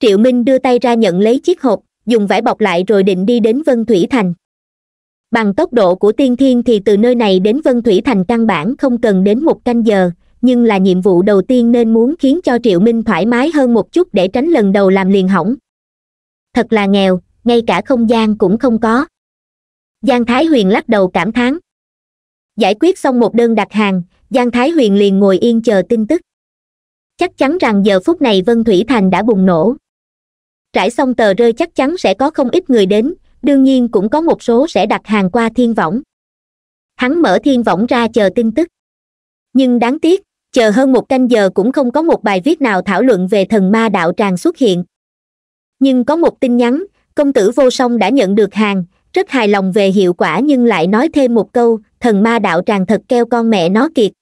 Triệu minh đưa tay ra nhận lấy chiếc hộp, dùng vải bọc lại rồi định đi đến vân thủy thành. Bằng tốc độ của tiên thiên thì từ nơi này đến vân thủy thành căn bản không cần đến một canh giờ nhưng là nhiệm vụ đầu tiên nên muốn khiến cho triệu minh thoải mái hơn một chút để tránh lần đầu làm liền hỏng. Thật là nghèo, ngay cả không gian cũng không có. Giang thái huyền lắc đầu cảm thán. Giải quyết xong một đơn đặt hàng, giang thái huyền liền ngồi yên chờ tin tức. Chắc chắn rằng giờ phút này vân thủy thành đã bùng nổ. Trải xong tờ rơi chắc chắn sẽ có không ít người đến, đương nhiên cũng có một số sẽ đặt hàng qua thiên võng. Hắn mở thiên võng ra chờ tin tức. Nhưng đáng tiếc chờ hơn một canh giờ cũng không có một bài viết nào thảo luận về thần ma đạo tràng xuất hiện. Nhưng có một tin nhắn, công tử vô song đã nhận được hàng, rất hài lòng về hiệu quả nhưng lại nói thêm một câu, thần ma đạo tràng thật keo con mẹ nó kiệt.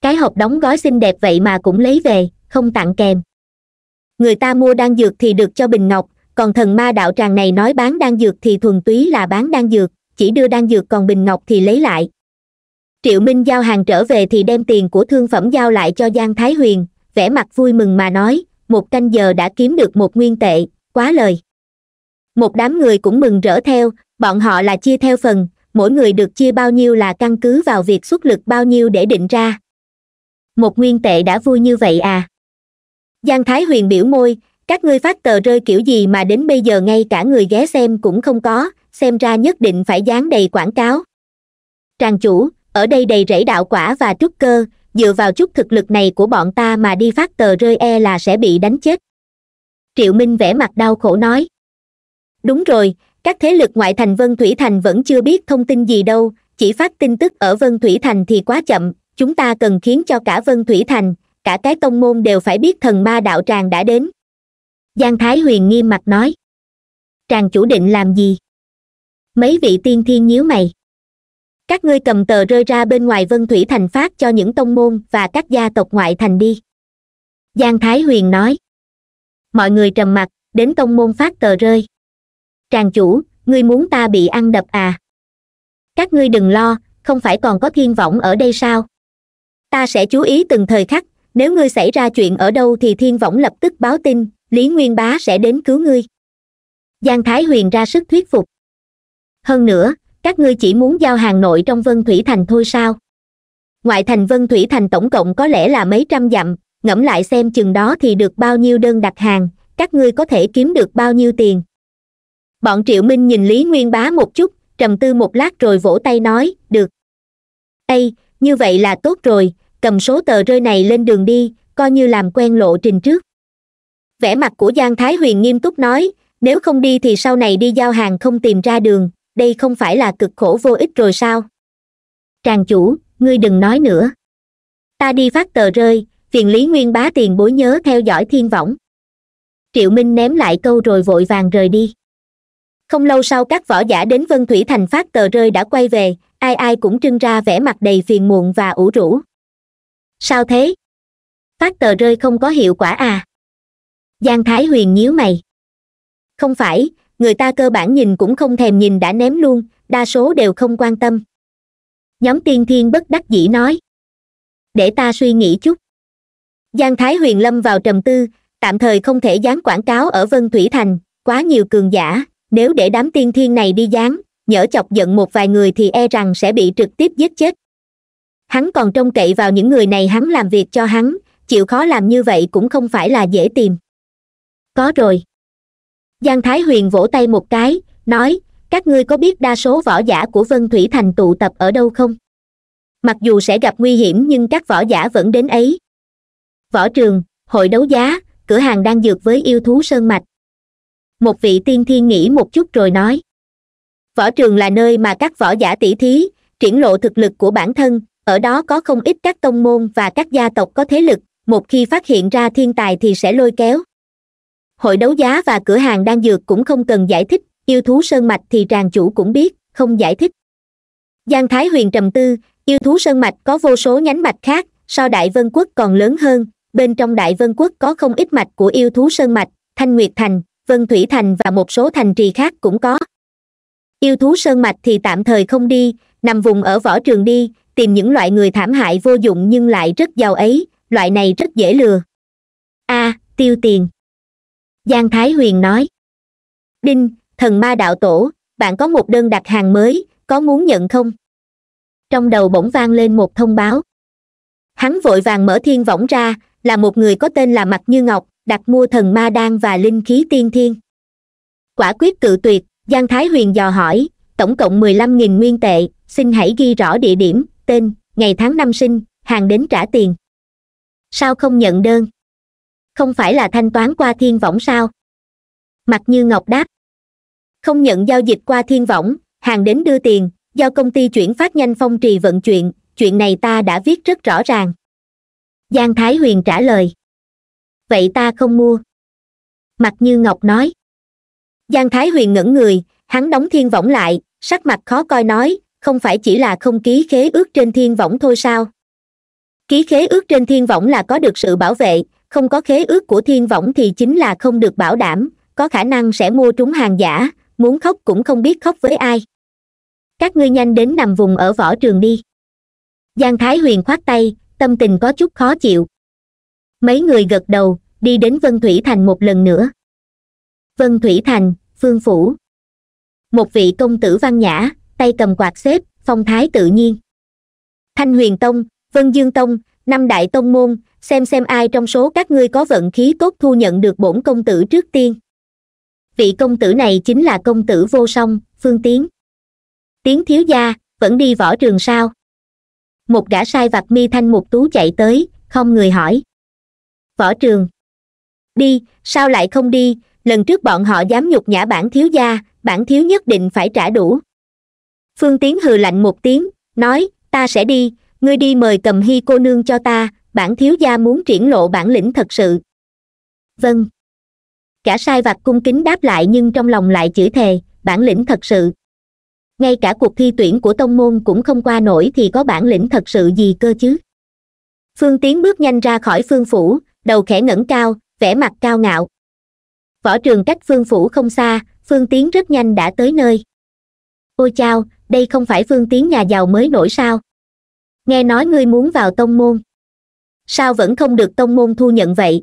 Cái hộp đóng gói xinh đẹp vậy mà cũng lấy về, không tặng kèm. Người ta mua đan dược thì được cho bình ngọc, còn thần ma đạo tràng này nói bán đan dược thì thuần túy là bán đan dược, chỉ đưa đan dược còn bình ngọc thì lấy lại triệu minh giao hàng trở về thì đem tiền của thương phẩm giao lại cho giang thái huyền, vẻ mặt vui mừng mà nói, một canh giờ đã kiếm được một nguyên tệ, quá lời. Một đám người cũng mừng rỡ theo, bọn họ là chia theo phần, mỗi người được chia bao nhiêu là căn cứ vào việc xuất lực bao nhiêu để định ra. Một nguyên tệ đã vui như vậy à? Giang thái huyền biểu môi, các ngươi phát tờ rơi kiểu gì mà đến bây giờ ngay cả người ghé xem cũng không có, xem ra nhất định phải dán đầy quảng cáo. Tràng chủ ở đây đầy rẫy đạo quả và trúc cơ, dựa vào chút thực lực này của bọn ta mà đi phát tờ rơi e là sẽ bị đánh chết. Triệu minh vẻ mặt đau khổ nói. Đúng rồi, các thế lực ngoại thành vân thủy thành vẫn chưa biết thông tin gì đâu, chỉ phát tin tức ở vân thủy thành thì quá chậm, chúng ta cần khiến cho cả vân thủy thành, cả cái tông môn đều phải biết thần ma đạo tràng đã đến. Giang thái huyền nghiêm mặt nói. Tràng chủ định làm gì? Mấy vị tiên thiên nhíu mày các ngươi cầm tờ rơi ra bên ngoài vân thủy thành phát cho những tông môn và các gia tộc ngoại thành đi. Giang thái huyền nói. Mọi người trầm mặc đến tông môn phát tờ rơi. Tràng chủ, ngươi muốn ta bị ăn đập à? Các ngươi đừng lo, không phải còn có thiên võng ở đây sao? Ta sẽ chú ý từng thời khắc, nếu ngươi xảy ra chuyện ở đâu thì thiên võng lập tức báo tin, lý nguyên bá sẽ đến cứu ngươi. Giang thái huyền ra sức thuyết phục. Hơn nữa các ngươi chỉ muốn giao hàng nội trong vân thủy thành thôi sao? Ngoại thành vân thủy thành tổng cộng có lẽ là mấy trăm dặm, ngẫm lại xem chừng đó thì được bao nhiêu đơn đặt hàng, các ngươi có thể kiếm được bao nhiêu tiền? Bọn triệu minh nhìn lý nguyên bá một chút, trầm tư một lát rồi vỗ tay nói, được. Ây như vậy là tốt rồi, cầm số tờ rơi này lên đường đi, coi như làm quen lộ trình trước. Vẻ mặt của giang thái huyền nghiêm túc nói, nếu không đi thì sau này đi giao hàng không tìm ra đường đây không phải là cực khổ vô ích rồi sao? Tràng chủ, ngươi đừng nói nữa. Ta đi phát tờ rơi phiền lý nguyên bá tiền bối nhớ theo dõi thiên võng. Triệu minh ném lại câu rồi vội vàng rời đi. Không lâu sau các võ giả đến vân thủy thành phát tờ rơi đã quay về, ai ai cũng trưng ra vẻ mặt đầy phiền muộn và ủ rũ. Sao thế? Phát tờ rơi không có hiệu quả à? Giang thái huyền nhíu mày. Không phải người ta cơ bản nhìn cũng không thèm nhìn đã ném luôn, đa số đều không quan tâm. Nhóm tiên thiên bất đắc dĩ nói. Để ta suy nghĩ chút. Giang thái huyền lâm vào trầm tư, tạm thời không thể dán quảng cáo ở vân thủy thành, quá nhiều cường giả, nếu để đám tiên thiên này đi dán, nhỡ chọc giận một vài người thì e rằng sẽ bị trực tiếp giết chết. Hắn còn trông cậy vào những người này hắn làm việc cho hắn, chịu khó làm như vậy cũng không phải là dễ tìm. Có rồi giang thái huyền vỗ tay một cái, nói, các ngươi có biết đa số võ giả của vân thủy thành tụ tập ở đâu không? Mặc dù sẽ gặp nguy hiểm nhưng các võ giả vẫn đến ấy. Võ trường, hội đấu giá, cửa hàng đang dược với yêu thú sơn mạch. Một vị tiên thiên nghĩ một chút rồi nói. Võ trường là nơi mà các võ giả tỷ thí, triển lộ thực lực của bản thân, ở đó có không ít các tông môn và các gia tộc có thế lực, một khi phát hiện ra thiên tài thì sẽ lôi kéo hội đấu giá và cửa hàng đan dược cũng không cần giải thích, yêu thú sơn mạch thì tràng chủ cũng biết, không giải thích. Giang thái huyền trầm tư, yêu thú sơn mạch có vô số nhánh mạch khác, so đại vân quốc còn lớn hơn, bên trong đại vân quốc có không ít mạch của yêu thú sơn mạch, thanh nguyệt thành, vân thủy thành và một số thành trì khác cũng có. Yêu thú sơn mạch thì tạm thời không đi, nằm vùng ở võ trường đi, tìm những loại người thảm hại vô dụng nhưng lại rất giàu ấy, loại này rất dễ lừa. A, tiêu tiền giang thái huyền nói. Đinh, thần ma đạo tổ, bạn có một đơn đặt hàng mới, có muốn nhận không? Trong đầu bỗng vang lên một thông báo. Hắn vội vàng mở thiên võng ra, là một người có tên là mặt như ngọc, đặt mua thần ma đan và linh khí tiên thiên. Quả quyết cự tuyệt, giang thái huyền dò hỏi, tổng cộng mười lăm nghìn nguyên tệ, xin hãy ghi rõ địa điểm, tên, ngày tháng năm sinh, hàng đến trả tiền. Sao không nhận đơn? Không phải là thanh toán qua thiên võng sao? Mặt như ngọc đáp. Không nhận giao dịch qua thiên võng, hàng đến đưa tiền, do công ty chuyển phát nhanh phong trì vận chuyển, chuyện này ta đã viết rất rõ ràng. Giang thái huyền trả lời. Vậy ta không mua. Mặt như ngọc nói. Giang thái huyền ngẩn người, hắn đóng thiên võng lại, sắc mặt khó coi nói, không phải chỉ là không ký khế ước trên thiên võng thôi sao? Ký khế ước trên thiên võng là có được sự bảo vệ không có khế ước của thiên võng thì chính là không được bảo đảm, có khả năng sẽ mua trúng hàng giả, muốn khóc cũng không biết khóc với ai. Các ngươi nhanh đến nằm vùng ở võ trường đi. Giang thái huyền khoát tay, tâm tình có chút khó chịu. Mấy người gật đầu, đi đến vân thủy thành một lần nữa. Vân thủy thành phương phủ. Một vị công tử văn nhã, tay cầm quạt xếp, phong thái tự nhiên. Thanh huyền tông, vân dương tông, năm đại tông môn xem xem ai trong số các ngươi có vận khí tốt thu nhận được bổn công tử trước tiên. Vị công tử này chính là công tử vô song, phương tiến. Tiến thiếu gia, vẫn đi võ trường sao? Một gã sai vặt mi thanh một tú chạy tới, không người hỏi. Võ trường. Đi, sao lại không đi? Lần trước bọn họ dám nhục nhã bản thiếu gia, bản thiếu nhất định phải trả đủ. Phương tiến hừ lạnh một tiếng, nói, ta sẽ đi, ngươi đi mời cầm hy cô nương cho ta bản thiếu gia muốn triển lộ bản lĩnh thật sự. Vâng. Cả sai vặt cung kính đáp lại nhưng trong lòng lại chửi thề, bản lĩnh thật sự. Ngay cả cuộc thi tuyển của tông môn cũng không qua nổi thì có bản lĩnh thật sự gì cơ chứ? Phương tiến bước nhanh ra khỏi phương phủ, đầu khẽ ngẩng cao, vẻ mặt cao ngạo. Võ trường cách phương phủ không xa, phương tiến rất nhanh đã tới nơi. Ôi chao, đây không phải phương tiến nhà giàu mới nổi sao? Nghe nói ngươi muốn vào tông môn sao vẫn không được tông môn thu nhận vậy?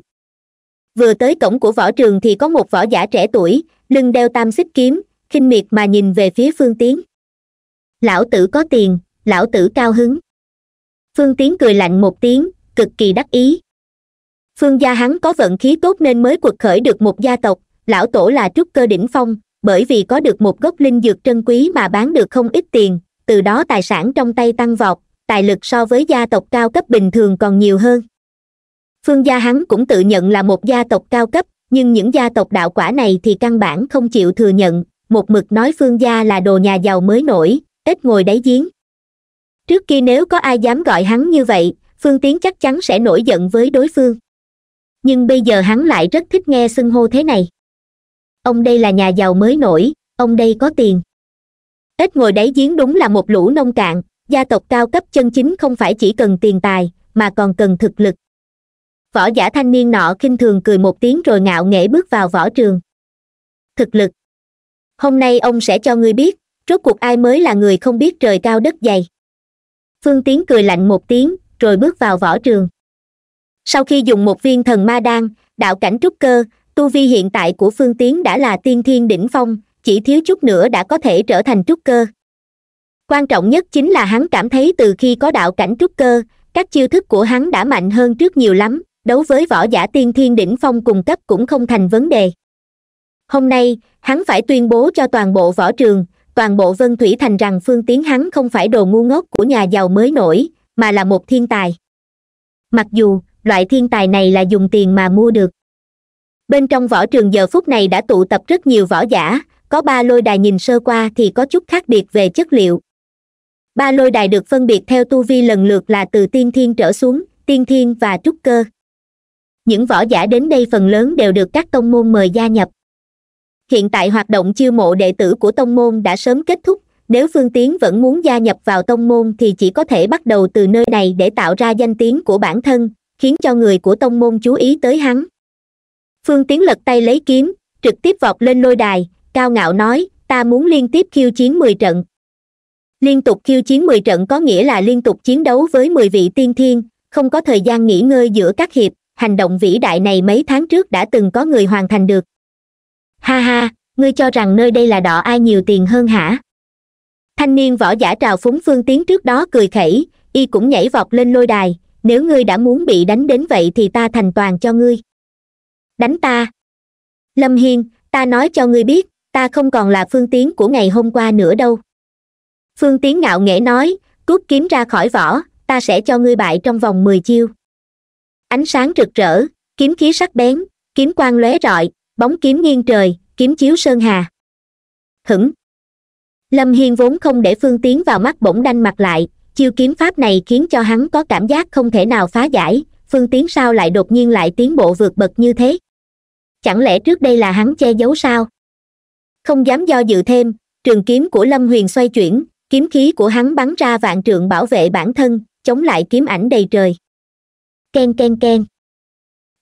Vừa tới cổng của võ trường thì có một võ giả trẻ tuổi, lưng đeo tam xích kiếm, khinh miệt mà nhìn về phía phương tiến. Lão tử có tiền, lão tử cao hứng. Phương tiến cười lạnh một tiếng, cực kỳ đắc ý. Phương gia hắn có vận khí tốt nên mới quật khởi được một gia tộc, lão tổ là trúc cơ đỉnh phong, bởi vì có được một gốc linh dược trân quý mà bán được không ít tiền, từ đó tài sản trong tay tăng vọt tài lực so với gia tộc cao cấp bình thường còn nhiều hơn. Phương gia hắn cũng tự nhận là một gia tộc cao cấp, nhưng những gia tộc đạo quả này thì căn bản không chịu thừa nhận, một mực nói phương gia là đồ nhà giàu mới nổi, ít ngồi đáy giếng. Trước kia nếu có ai dám gọi hắn như vậy, phương tiến chắc chắn sẽ nổi giận với đối phương. Nhưng bây giờ hắn lại rất thích nghe xưng hô thế này. Ông đây là nhà giàu mới nổi, ông đây có tiền. Ít ngồi đáy giếng đúng là một lũ nông cạn gia tộc cao cấp chân chính không phải chỉ cần tiền tài, mà còn cần thực lực. Võ giả thanh niên nọ khinh thường cười một tiếng rồi ngạo nghễ bước vào võ trường. Thực lực. Hôm nay ông sẽ cho ngươi biết, rốt cuộc ai mới là người không biết trời cao đất dày. Phương tiến cười lạnh một tiếng, rồi bước vào võ trường. Sau khi dùng một viên thần ma đan, đạo cảnh trúc cơ, tu vi hiện tại của phương tiến đã là tiên thiên đỉnh phong, chỉ thiếu chút nữa đã có thể trở thành trúc cơ quan trọng nhất chính là hắn cảm thấy từ khi có đạo cảnh trúc cơ, các chiêu thức của hắn đã mạnh hơn trước nhiều lắm, đấu với võ giả tiên thiên đỉnh phong cùng cấp cũng không thành vấn đề. Hôm nay, hắn phải tuyên bố cho toàn bộ võ trường, toàn bộ vân thủy thành rằng phương tiến hắn không phải đồ ngu ngốc của nhà giàu mới nổi, mà là một thiên tài. Mặc dù, loại thiên tài này là dùng tiền mà mua được. Bên trong võ trường giờ phút này đã tụ tập rất nhiều võ giả, có ba lôi đài nhìn sơ qua thì có chút khác biệt về chất liệu ba lôi đài được phân biệt theo tu vi lần lượt là từ tiên thiên trở xuống, tiên thiên và trúc cơ. Những võ giả đến đây phần lớn đều được các tông môn mời gia nhập. Hiện tại hoạt động chiêu mộ đệ tử của tông môn đã sớm kết thúc, nếu phương tiến vẫn muốn gia nhập vào tông môn thì chỉ có thể bắt đầu từ nơi này để tạo ra danh tiếng của bản thân, khiến cho người của tông môn chú ý tới hắn. Phương tiến lật tay lấy kiếm, trực tiếp vọt lên lôi đài, cao ngạo nói, ta muốn liên tiếp khiêu chiến mười trận liên tục khiêu chiến mười trận có nghĩa là liên tục chiến đấu với mười vị tiên thiên, không có thời gian nghỉ ngơi giữa các hiệp, hành động vĩ đại này mấy tháng trước đã từng có người hoàn thành được. Ha ha, ngươi cho rằng nơi đây là đọ ai nhiều tiền hơn hả? Thanh niên võ giả trào phúng phương tiến trước đó cười khẩy, y cũng nhảy vọt lên lôi đài, nếu ngươi đã muốn bị đánh đến vậy thì ta thành toàn cho ngươi. Đánh ta. Lâm hiên, ta nói cho ngươi biết, ta không còn là phương tiến của ngày hôm qua nữa đâu phương tiến ngạo nghễ nói, cút kiếm ra khỏi vỏ, ta sẽ cho ngươi bại trong vòng mười chiêu. Ánh sáng rực rỡ, kiếm khí sắc bén, kiếm quang lóe rọi, bóng kiếm nghiêng trời, kiếm chiếu sơn hà. Hửng! Lâm hiên vốn không để phương tiến vào mắt bỗng đanh mặt lại, chiêu kiếm pháp này khiến cho hắn có cảm giác không thể nào phá giải, phương tiến sao lại đột nhiên lại tiến bộ vượt bậc như thế? Chẳng lẽ trước đây là hắn che giấu sao? Không dám do dự thêm, trường kiếm của lâm huyền xoay chuyển kiếm khí của hắn bắn ra vạn trượng bảo vệ bản thân, chống lại kiếm ảnh đầy trời. Ken ken ken.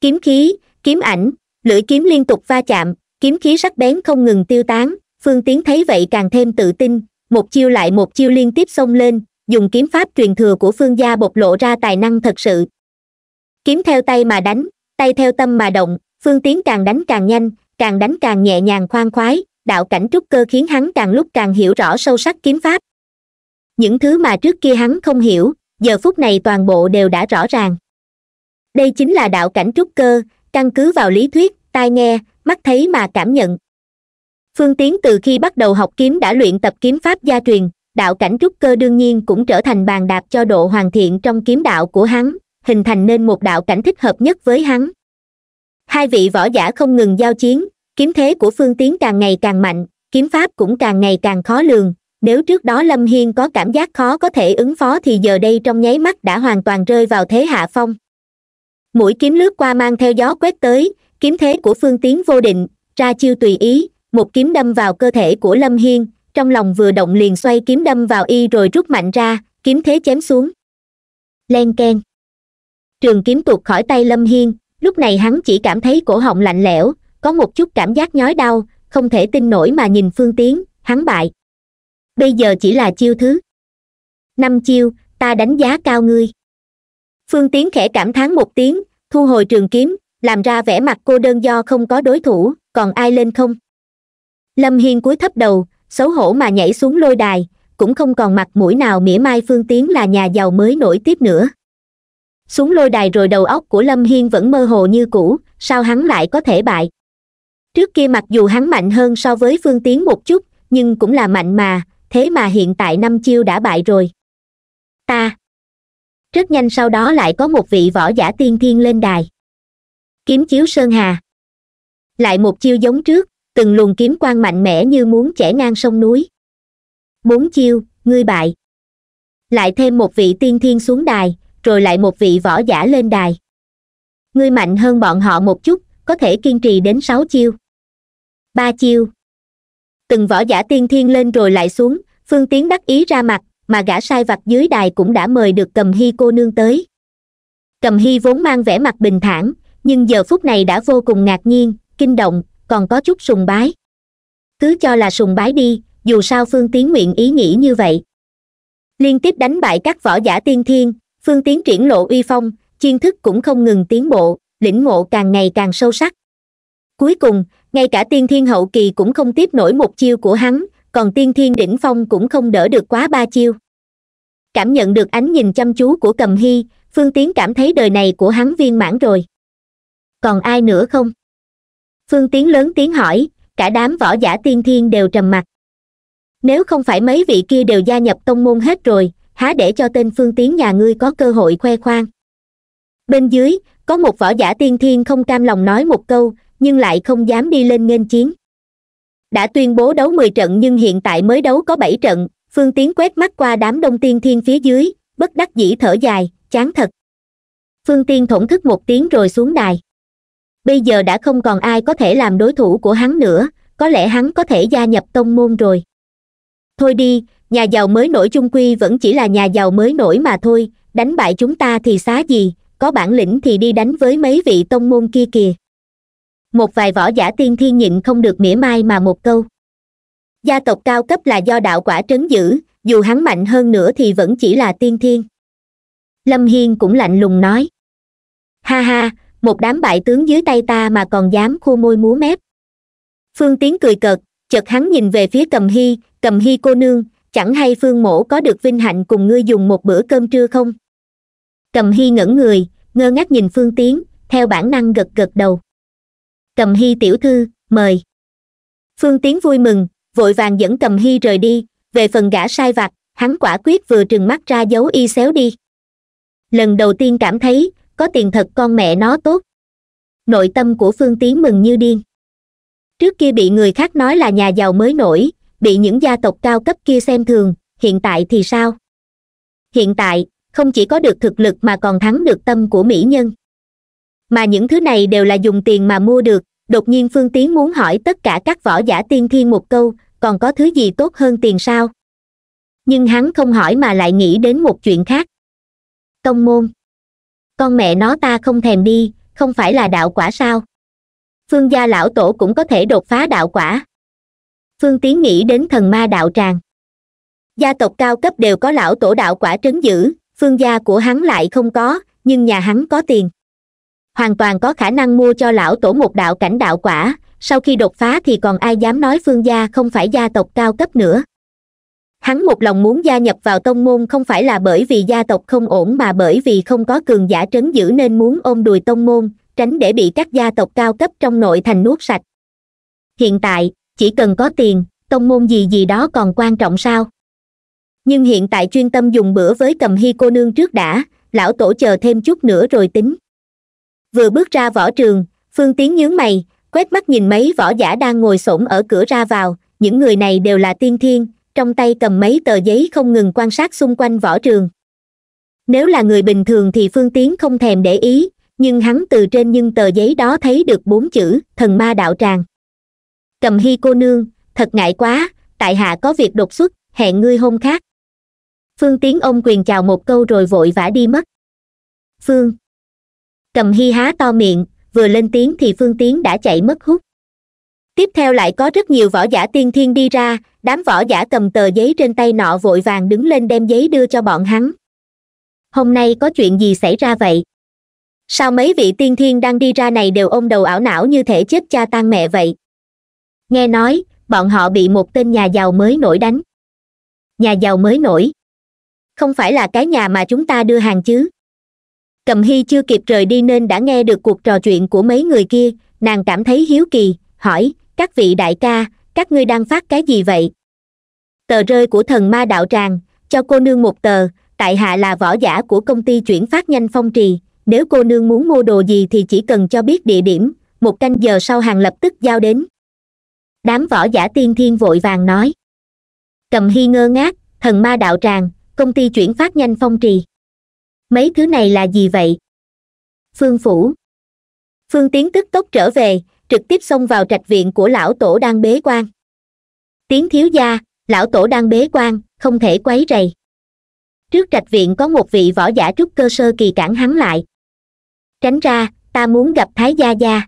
Kiếm khí, kiếm ảnh, lưỡi kiếm liên tục va chạm, kiếm khí sắc bén không ngừng tiêu tán, phương tiến thấy vậy càng thêm tự tin, một chiêu lại một chiêu liên tiếp xông lên, dùng kiếm pháp truyền thừa của phương gia bộc lộ ra tài năng thật sự. Kiếm theo tay mà đánh, tay theo tâm mà động, phương tiến càng đánh càng nhanh, càng đánh càng nhẹ nhàng khoan khoái, đạo cảnh trúc cơ khiến hắn càng lúc càng hiểu rõ sâu sắc kiếm pháp những thứ mà trước kia hắn không hiểu, giờ phút này toàn bộ đều đã rõ ràng. Đây chính là đạo cảnh trúc cơ, căn cứ vào lý thuyết, tai nghe, mắt thấy mà cảm nhận. Phương tiến từ khi bắt đầu học kiếm đã luyện tập kiếm pháp gia truyền, đạo cảnh trúc cơ đương nhiên cũng trở thành bàn đạp cho độ hoàn thiện trong kiếm đạo của hắn, hình thành nên một đạo cảnh thích hợp nhất với hắn. Hai vị võ giả không ngừng giao chiến, kiếm thế của phương tiến càng ngày càng mạnh, kiếm pháp cũng càng ngày càng khó lường nếu trước đó lâm hiên có cảm giác khó có thể ứng phó thì giờ đây trong nháy mắt đã hoàn toàn rơi vào thế hạ phong. Mũi kiếm lướt qua mang theo gió quét tới, kiếm thế của phương tiến vô định, ra chiêu tùy ý, một kiếm đâm vào cơ thể của lâm hiên, trong lòng vừa động liền xoay kiếm đâm vào y rồi rút mạnh ra, kiếm thế chém xuống. Len k trường kiếm tuột khỏi tay lâm hiên, lúc này hắn chỉ cảm thấy cổ họng lạnh lẽo, có một chút cảm giác nhói đau, không thể tin nổi mà nhìn phương tiến, hắn bại bây giờ chỉ là chiêu thứ. Năm chiêu, ta đánh giá cao ngươi. Phương tiến khẽ cảm thán một tiếng, thu hồi trường kiếm, làm ra vẻ mặt cô đơn do không có đối thủ, còn ai lên không? Lâm hiên cúi thấp đầu, xấu hổ mà nhảy xuống lôi đài, cũng không còn mặt mũi nào mỉa mai phương tiến là nhà giàu mới nổi tiếp nữa. Xuống lôi đài rồi đầu óc của lâm hiên vẫn mơ hồ như cũ, sao hắn lại có thể bại? Trước kia mặc dù hắn mạnh hơn so với phương tiến một chút, nhưng cũng là mạnh mà thế mà hiện tại năm chiêu đã bại rồi. Ta. Rất nhanh sau đó lại có một vị võ giả tiên thiên lên đài. Kiếm chiếu sơn hà. Lại một chiêu giống trước, từng luồng kiếm quang mạnh mẽ như muốn chẻ ngang sông núi. Bốn chiêu, ngươi bại. Lại thêm một vị tiên thiên xuống đài, rồi lại một vị võ giả lên đài. Ngươi mạnh hơn bọn họ một chút, có thể kiên trì đến sáu chiêu. Ba chiêu từng võ giả tiên thiên lên rồi lại xuống, phương tiến đắc ý ra mặt, mà gã sai vặt dưới đài cũng đã mời được cầm hy cô nương tới. Cầm hy vốn mang vẻ mặt bình thản, nhưng giờ phút này đã vô cùng ngạc nhiên, kinh động, còn có chút sùng bái. Cứ cho là sùng bái đi, dù sao phương tiến nguyện ý nghĩ như vậy. Liên tiếp đánh bại các võ giả tiên thiên, phương tiến triển lộ uy phong, chiên thức cũng không ngừng tiến bộ, lĩnh ngộ càng ngày càng sâu sắc. Cuối cùng ngay cả tiên thiên hậu kỳ cũng không tiếp nổi một chiêu của hắn, còn tiên thiên đỉnh phong cũng không đỡ được quá ba chiêu. Cảm nhận được ánh nhìn chăm chú của cầm hy, phương tiến cảm thấy đời này của hắn viên mãn rồi. Còn ai nữa không? Phương tiến lớn tiếng hỏi, cả đám võ giả tiên thiên đều trầm mặc nếu không phải mấy vị kia đều gia nhập tông môn hết rồi, há để cho tên phương tiến nhà ngươi có cơ hội khoe khoang? Bên dưới, có một võ giả tiên thiên không cam lòng nói một câu nhưng lại không dám đi lên nghênh chiến. Đã tuyên bố đấu mười trận nhưng hiện tại mới đấu có bảy trận, phương tiến quét mắt qua đám đông tiên thiên phía dưới, bất đắc dĩ thở dài, chán thật. Phương tiên thổn thức một tiếng rồi xuống đài. Bây giờ đã không còn ai có thể làm đối thủ của hắn nữa, có lẽ hắn có thể gia nhập tông môn rồi. Thôi đi, nhà giàu mới nổi chung quy vẫn chỉ là nhà giàu mới nổi mà thôi, đánh bại chúng ta thì xá gì, có bản lĩnh thì đi đánh với mấy vị tông môn kia kìa một vài võ giả tiên thiên nhịn không được mỉa mai mà một câu. Gia tộc cao cấp là do đạo quả trấn giữ, dù hắn mạnh hơn nữa thì vẫn chỉ là tiên thiên. Lâm hiên cũng lạnh lùng nói. Ha ha, một đám bại tướng dưới tay ta mà còn dám khô môi múa mép. Phương tiến cười cợt, chợt hắn nhìn về phía cầm hy cầm hy cô nương, chẳng hay phương mổ có được vinh hạnh cùng ngươi dùng một bữa cơm trưa không? Cầm hy ngẩn người, ngơ ngác nhìn phương tiến, theo bản năng gật gật đầu cầm hy tiểu thư, mời. Phương tiến vui mừng, vội vàng dẫn cầm hy rời đi. Về phần gã sai vặt, hắn quả quyết vừa trừng mắt ra dấu y xéo đi. Lần đầu tiên cảm thấy, có tiền thật con mẹ nó tốt. Nội tâm của phương tiến mừng như điên. Trước kia bị người khác nói là nhà giàu mới nổi, bị những gia tộc cao cấp kia xem thường, hiện tại thì sao? Hiện tại, không chỉ có được thực lực mà còn thắng được tâm của mỹ nhân mà những thứ này đều là dùng tiền mà mua được. Đột nhiên phương tiến muốn hỏi tất cả các võ giả tiên thiên một câu, còn có thứ gì tốt hơn tiền sao? Nhưng hắn không hỏi mà lại nghĩ đến một chuyện khác. Tông môn. Con mẹ nó ta không thèm đi, không phải là đạo quả sao? Phương gia lão tổ cũng có thể đột phá đạo quả. Phương tiến nghĩ đến thần ma đạo tràng. Gia tộc cao cấp đều có lão tổ đạo quả trấn giữ, phương gia của hắn lại không có, nhưng nhà hắn có tiền hoàn toàn có khả năng mua cho lão tổ một đạo cảnh đạo quả, sau khi đột phá thì còn ai dám nói phương gia không phải gia tộc cao cấp nữa. Hắn một lòng muốn gia nhập vào tông môn không phải là bởi vì gia tộc không ổn mà bởi vì không có cường giả trấn giữ nên muốn ôm đùi tông môn, tránh để bị các gia tộc cao cấp trong nội thành nuốt sạch. Hiện tại, chỉ cần có tiền, tông môn gì gì đó còn quan trọng sao? Nhưng hiện tại chuyên tâm dùng bữa với cầm hy cô nương trước đã, lão tổ chờ thêm chút nữa rồi tính vừa bước ra võ trường, phương tiến nhướng mày, quét mắt nhìn mấy võ giả đang ngồi xổm ở cửa ra vào, những người này đều là tiên thiên, trong tay cầm mấy tờ giấy không ngừng quan sát xung quanh võ trường. Nếu là người bình thường thì phương tiến không thèm để ý, nhưng hắn từ trên những tờ giấy đó thấy được bốn chữ, thần ma đạo tràng. Cầm hy cô nương, thật ngại quá, tại hạ có việc đột xuất, hẹn ngươi hôm khác. Phương tiến ông quyền chào một câu rồi vội vã đi mất. Phương cầm hy há to miệng, vừa lên tiếng thì phương tiến đã chạy mất hút. Tiếp theo lại có rất nhiều võ giả tiên thiên đi ra, đám võ giả cầm tờ giấy trên tay nọ vội vàng đứng lên đem giấy đưa cho bọn hắn. Hôm nay có chuyện gì xảy ra vậy? Sao mấy vị tiên thiên đang đi ra này đều ôm đầu ảo não như thể chết cha tan mẹ vậy? Nghe nói, bọn họ bị một tên nhà giàu mới nổi đánh. Nhà giàu mới nổi? Không phải là cái nhà mà chúng ta đưa hàng chứ? Cầm hy chưa kịp rời đi nên đã nghe được cuộc trò chuyện của mấy người kia. Nàng cảm thấy hiếu kỳ, hỏi, các vị đại ca, các ngươi đang phát cái gì vậy? Tờ rơi của thần ma đạo tràng, cho cô nương một tờ, tại hạ là võ giả của công ty chuyển phát nhanh phong trì. Nếu cô nương muốn mua đồ gì thì chỉ cần cho biết địa điểm, một canh giờ sau hàng lập tức giao đến. Đám võ giả tiên thiên vội vàng nói. Cầm hy ngơ ngác, thần ma đạo tràng, công ty chuyển phát nhanh phong trì mấy thứ này là gì vậy? Phương phủ. Phương tiến tức tốc trở về, trực tiếp xông vào trạch viện của lão tổ đang bế quan. Tiến thiếu gia, lão tổ đang bế quan, không thể quấy rầy. Trước trạch viện có một vị võ giả trúc cơ sơ kỳ cản hắn lại. Tránh ra, ta muốn gặp thái gia gia.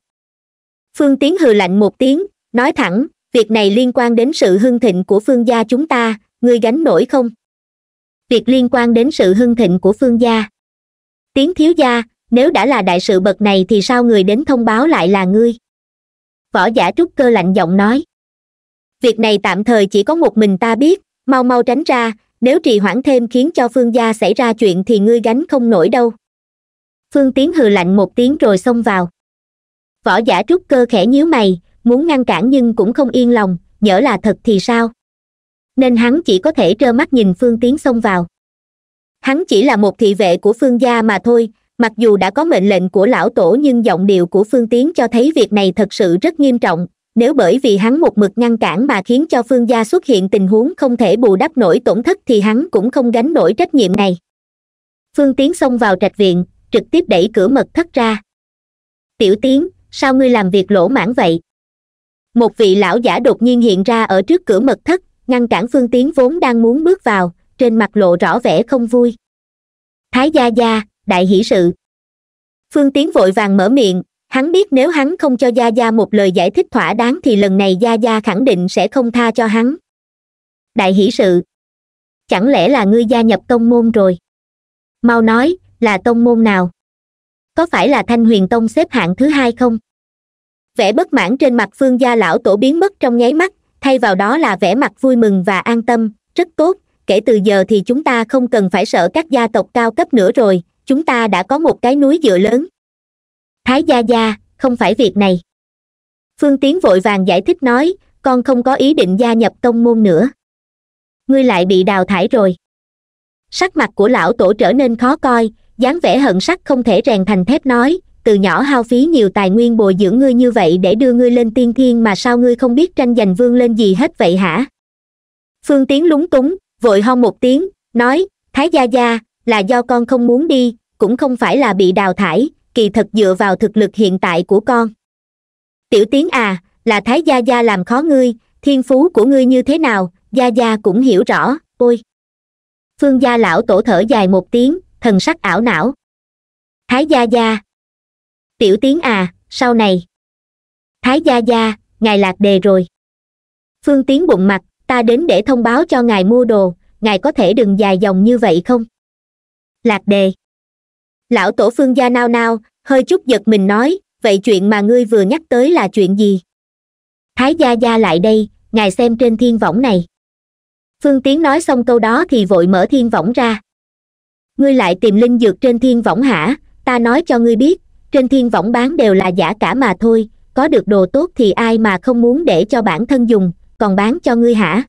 Phương tiến hừ lạnh một tiếng, nói thẳng, việc này liên quan đến sự hưng thịnh của phương gia chúng ta, ngươi gánh nổi không? Việc liên quan đến sự hưng thịnh của phương gia tiếng thiếu gia, nếu đã là đại sự bậc này thì sao người đến thông báo lại là ngươi? Võ giả trúc cơ lạnh giọng nói. Việc này tạm thời chỉ có một mình ta biết, mau mau tránh ra, nếu trì hoãn thêm khiến cho phương gia xảy ra chuyện thì ngươi gánh không nổi đâu. Phương tiến hừ lạnh một tiếng rồi xông vào. Võ giả trúc cơ khẽ nhíu mày, muốn ngăn cản nhưng cũng không yên lòng, nhỡ là thật thì sao? Nên hắn chỉ có thể trơ mắt nhìn phương tiến xông vào hắn chỉ là một thị vệ của phương gia mà thôi. Mặc dù đã có mệnh lệnh của lão tổ nhưng giọng điệu của phương tiến cho thấy việc này thật sự rất nghiêm trọng. Nếu bởi vì hắn một mực ngăn cản mà khiến cho phương gia xuất hiện tình huống không thể bù đắp nổi tổn thất thì hắn cũng không gánh nổi trách nhiệm này. Phương tiến xông vào trạch viện, trực tiếp đẩy cửa mật thất ra. Tiểu tiến, sao ngươi làm việc lỗ mãn vậy? Một vị lão giả đột nhiên hiện ra ở trước cửa mật thất, ngăn cản phương tiến vốn đang muốn bước vào trên mặt lộ rõ vẻ không vui. Thái gia gia, đại hỷ sự. Phương tiến vội vàng mở miệng, hắn biết nếu hắn không cho gia gia một lời giải thích thỏa đáng thì lần này gia gia khẳng định sẽ không tha cho hắn. Đại hỷ sự. Chẳng lẽ là ngươi gia nhập tông môn rồi? Mau nói, là tông môn nào? Có phải là thanh huyền tông xếp hạng thứ hai không? Vẻ bất mãn trên mặt phương gia lão tổ biến mất trong nháy mắt, thay vào đó là vẻ mặt vui mừng và an tâm, rất tốt kể từ giờ thì chúng ta không cần phải sợ các gia tộc cao cấp nữa rồi, chúng ta đã có một cái núi dựa lớn. Thái gia gia, không phải việc này. Phương tiến vội vàng giải thích nói, con không có ý định gia nhập tông môn nữa. Ngươi lại bị đào thải rồi. Sắc mặt của lão tổ trở nên khó coi, dáng vẻ hận sắc không thể rèn thành thép nói, từ nhỏ hao phí nhiều tài nguyên bồi dưỡng ngươi như vậy để đưa ngươi lên tiên thiên mà sao ngươi không biết tranh giành vương lên gì hết vậy hả? Phương tiến lúng túng vội ho một tiếng, nói, thái gia gia, là do con không muốn đi, cũng không phải là bị đào thải, kỳ thật dựa vào thực lực hiện tại của con. Tiểu tiến à là thái gia gia làm khó ngươi, thiên phú của ngươi như thế nào, gia gia cũng hiểu rõ, ôi. Phương gia lão tổ thở dài một tiếng, thần sắc ảo não. Thái gia gia. Tiểu tiến à sau này. Thái gia gia, ngài lạc đề rồi. Phương tiến bụng mặt ta đến để thông báo cho ngài mua đồ, ngài có thể đừng dài dòng như vậy không? Lạc đề. Lão tổ phương gia nao nao, hơi chút giật mình nói, vậy chuyện mà ngươi vừa nhắc tới là chuyện gì? Thái gia gia lại đây, ngài xem trên thiên võng này. Phương tiến nói xong câu đó thì vội mở thiên võng ra. Ngươi lại tìm linh dược trên thiên võng hả? Ta nói cho ngươi biết, trên thiên võng bán đều là giả cả mà thôi, có được đồ tốt thì ai mà không muốn để cho bản thân dùng còn bán cho ngươi hả?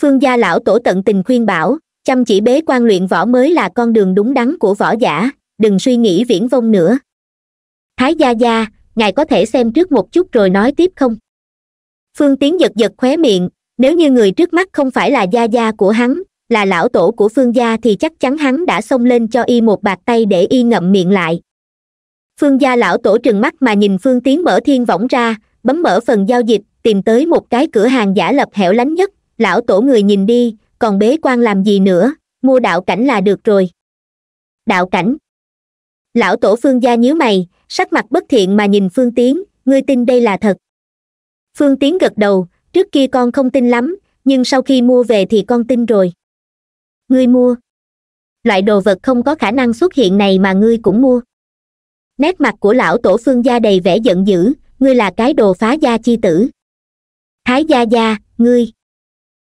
Phương gia lão tổ tận tình khuyên bảo, chăm chỉ bế quan luyện võ mới là con đường đúng đắn của võ giả, đừng suy nghĩ viễn vông nữa. Thái gia gia, ngài có thể xem trước một chút rồi nói tiếp không? Phương tiến giật giật khóe miệng, nếu như người trước mắt không phải là gia gia của hắn, là lão tổ của phương gia thì chắc chắn hắn đã xông lên cho y một bạc tay để y ngậm miệng lại. Phương gia lão tổ trừng mắt mà nhìn phương tiến mở thiên võng ra bấm mở phần giao dịch, tìm tới một cái cửa hàng giả lập hẻo lánh nhất. Lão tổ người nhìn đi, còn bế quan làm gì nữa? Mua đạo cảnh là được rồi. Đạo cảnh. Lão tổ phương gia nhíu mày, sắc mặt bất thiện mà nhìn phương tiến, ngươi tin đây là thật. Phương tiến gật đầu, trước kia con không tin lắm, nhưng sau khi mua về thì con tin rồi. Ngươi mua. Loại đồ vật không có khả năng xuất hiện này mà ngươi cũng mua. Nét mặt của lão tổ phương gia đầy vẻ giận dữ ngươi là cái đồ phá gia chi tử. Thái gia gia, ngươi.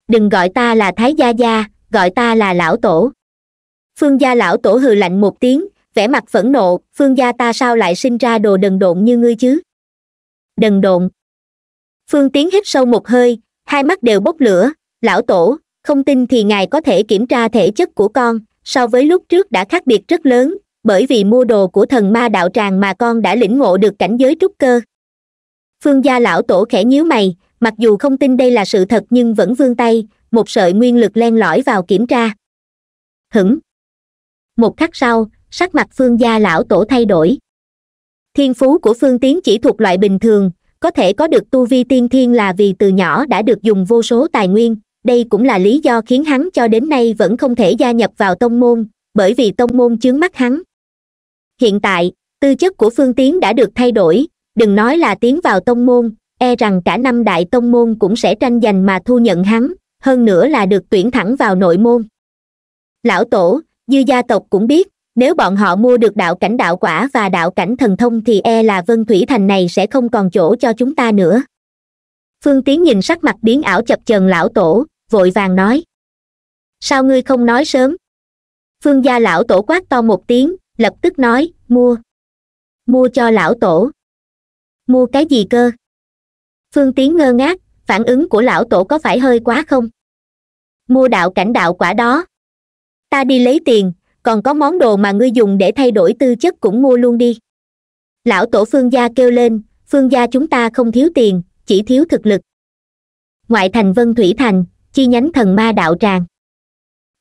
Đừng gọi ta là thái gia gia, gọi ta là lão tổ. Phương gia lão tổ hừ lạnh một tiếng, vẻ mặt phẫn nộ, phương gia ta sao lại sinh ra đồ đần độn như ngươi chứ? Đần độn? Phương tiến hít sâu một hơi, hai mắt đều bốc lửa. Lão tổ, không tin thì ngài có thể kiểm tra thể chất của con. So với lúc trước đã khác biệt rất lớn, bởi vì mua đồ của thần ma đạo tràng mà con đã lĩnh ngộ được cảnh giới trúc cơ phương gia lão tổ khẽ nhíu mày, mặc dù không tin đây là sự thật nhưng vẫn vươn tay, một sợi nguyên lực len lỏi vào kiểm tra. Hửng. Một khắc sau, sắc mặt phương gia lão tổ thay đổi. Thiên phú của phương tiến chỉ thuộc loại bình thường, có thể có được tu vi tiên thiên là vì từ nhỏ đã được dùng vô số tài nguyên, đây cũng là lý do khiến hắn cho đến nay vẫn không thể gia nhập vào tông môn, bởi vì tông môn chướng mắt hắn. Hiện tại, tư chất của phương tiến đã được thay đổi đừng nói là tiến vào tông môn e rằng cả năm đại tông môn cũng sẽ tranh giành mà thu nhận hắn, hơn nữa là được tuyển thẳng vào nội môn. Lão tổ, dư gia tộc cũng biết, nếu bọn họ mua được đạo cảnh đạo quả và đạo cảnh thần thông thì e là vân thủy thành này sẽ không còn chỗ cho chúng ta nữa. Phương tiến nhìn sắc mặt biến ảo chập chờn lão tổ, vội vàng nói. Sao ngươi không nói sớm? Phương gia lão tổ quát to một tiếng, lập tức nói, mua. Mua cho lão tổ mua cái gì cơ? Phương tiến ngơ ngác, phản ứng của lão tổ có phải hơi quá không? Mua đạo cảnh đạo quả đó. Ta đi lấy tiền, còn có món đồ mà ngươi dùng để thay đổi tư chất cũng mua luôn đi. Lão tổ phương gia kêu lên, phương gia chúng ta không thiếu tiền, chỉ thiếu thực lực. Ngoại thành vân thủy thành, chi nhánh thần ma đạo tràng.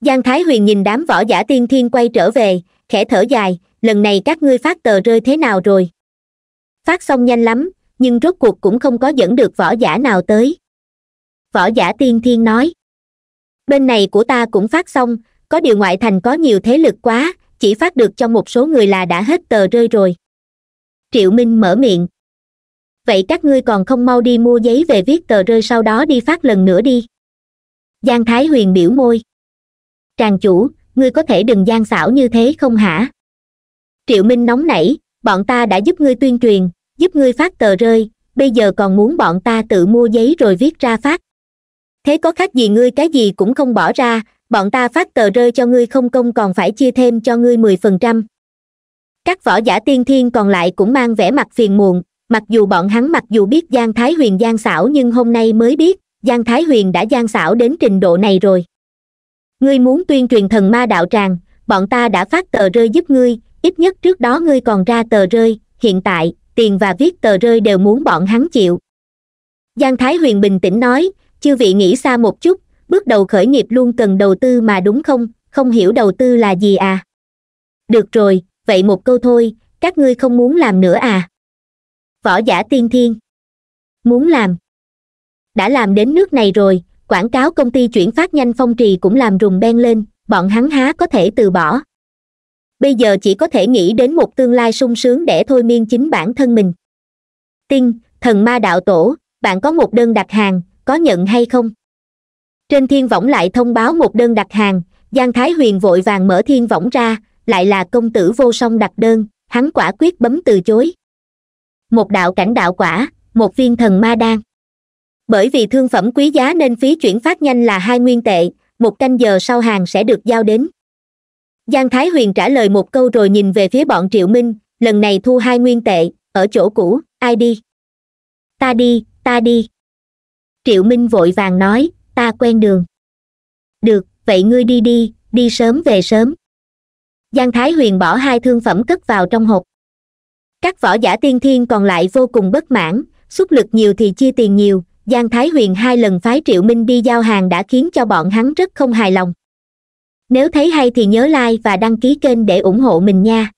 Giang thái huyền nhìn đám võ giả tiên thiên quay trở về, khẽ thở dài, lần này các ngươi phát tờ rơi thế nào rồi? Phát xong nhanh lắm, nhưng rốt cuộc cũng không có dẫn được võ giả nào tới. Võ giả tiên thiên nói, bên này của ta cũng phát xong, có điều ngoại thành có nhiều thế lực quá, chỉ phát được cho một số người là đã hết tờ rơi rồi. Triệu minh mở miệng, vậy các ngươi còn không mau đi mua giấy về viết tờ rơi sau đó đi phát lần nữa đi. Giang thái huyền biểu môi, tràng chủ, ngươi có thể đừng gian xảo như thế không hả? Triệu minh nóng nảy bọn ta đã giúp ngươi tuyên truyền, giúp ngươi phát tờ rơi, bây giờ còn muốn bọn ta tự mua giấy rồi viết ra phát. Thế có khác gì ngươi cái gì cũng không bỏ ra, bọn ta phát tờ rơi cho ngươi không công còn phải chia thêm cho ngươi mười phần trăm. Các võ giả tiên thiên còn lại cũng mang vẻ mặt phiền muộn, mặc dù bọn hắn mặc dù biết giang thái huyền gian xảo nhưng hôm nay mới biết, giang thái huyền đã gian xảo đến trình độ này rồi. Ngươi muốn tuyên truyền thần ma đạo tràng, bọn ta đã phát tờ rơi giúp ngươi ít nhất trước đó ngươi còn ra tờ rơi, hiện tại, tiền và viết tờ rơi đều muốn bọn hắn chịu. Giang thái huyền bình tĩnh nói, chư vị nghĩ xa một chút, bước đầu khởi nghiệp luôn cần đầu tư mà đúng không không hiểu đầu tư là gì à? Được rồi, vậy một câu thôi, các ngươi không muốn làm nữa à? Võ giả tiên thiên. Muốn làm. Đã làm đến nước này rồi, quảng cáo công ty chuyển phát nhanh phong trì cũng làm rùng ben lên, bọn hắn há có thể từ bỏ bây giờ chỉ có thể nghĩ đến một tương lai sung sướng để thôi miên chính bản thân mình. Tinh, thần ma đạo tổ, bạn có một đơn đặt hàng, có nhận hay không? Trên thiên võng lại thông báo một đơn đặt hàng, giang thái huyền vội vàng mở thiên võng ra, lại là công tử vô song đặt đơn, hắn quả quyết bấm từ chối. Một đạo cảnh đạo quả, một viên thần ma đan. Bởi vì thương phẩm quý giá nên phí chuyển phát nhanh là hai nguyên tệ, một canh giờ sau hàng sẽ được giao đến giang thái huyền trả lời một câu rồi nhìn về phía bọn triệu minh, lần này thu hai nguyên tệ, ở chỗ cũ, ai đi? Ta đi ta đi. Triệu minh vội vàng nói, ta quen đường. Được, vậy ngươi đi đi đi sớm về sớm. Giang thái huyền bỏ hai thương phẩm cất vào trong hộp. Các võ giả tiên thiên còn lại vô cùng bất mãn, xúc lực nhiều thì chia tiền nhiều. Giang thái huyền hai lần phái triệu minh đi giao hàng đã khiến cho bọn hắn rất không hài lòng nếu thấy hay thì nhớ like và đăng ký kênh để ủng hộ mình nha.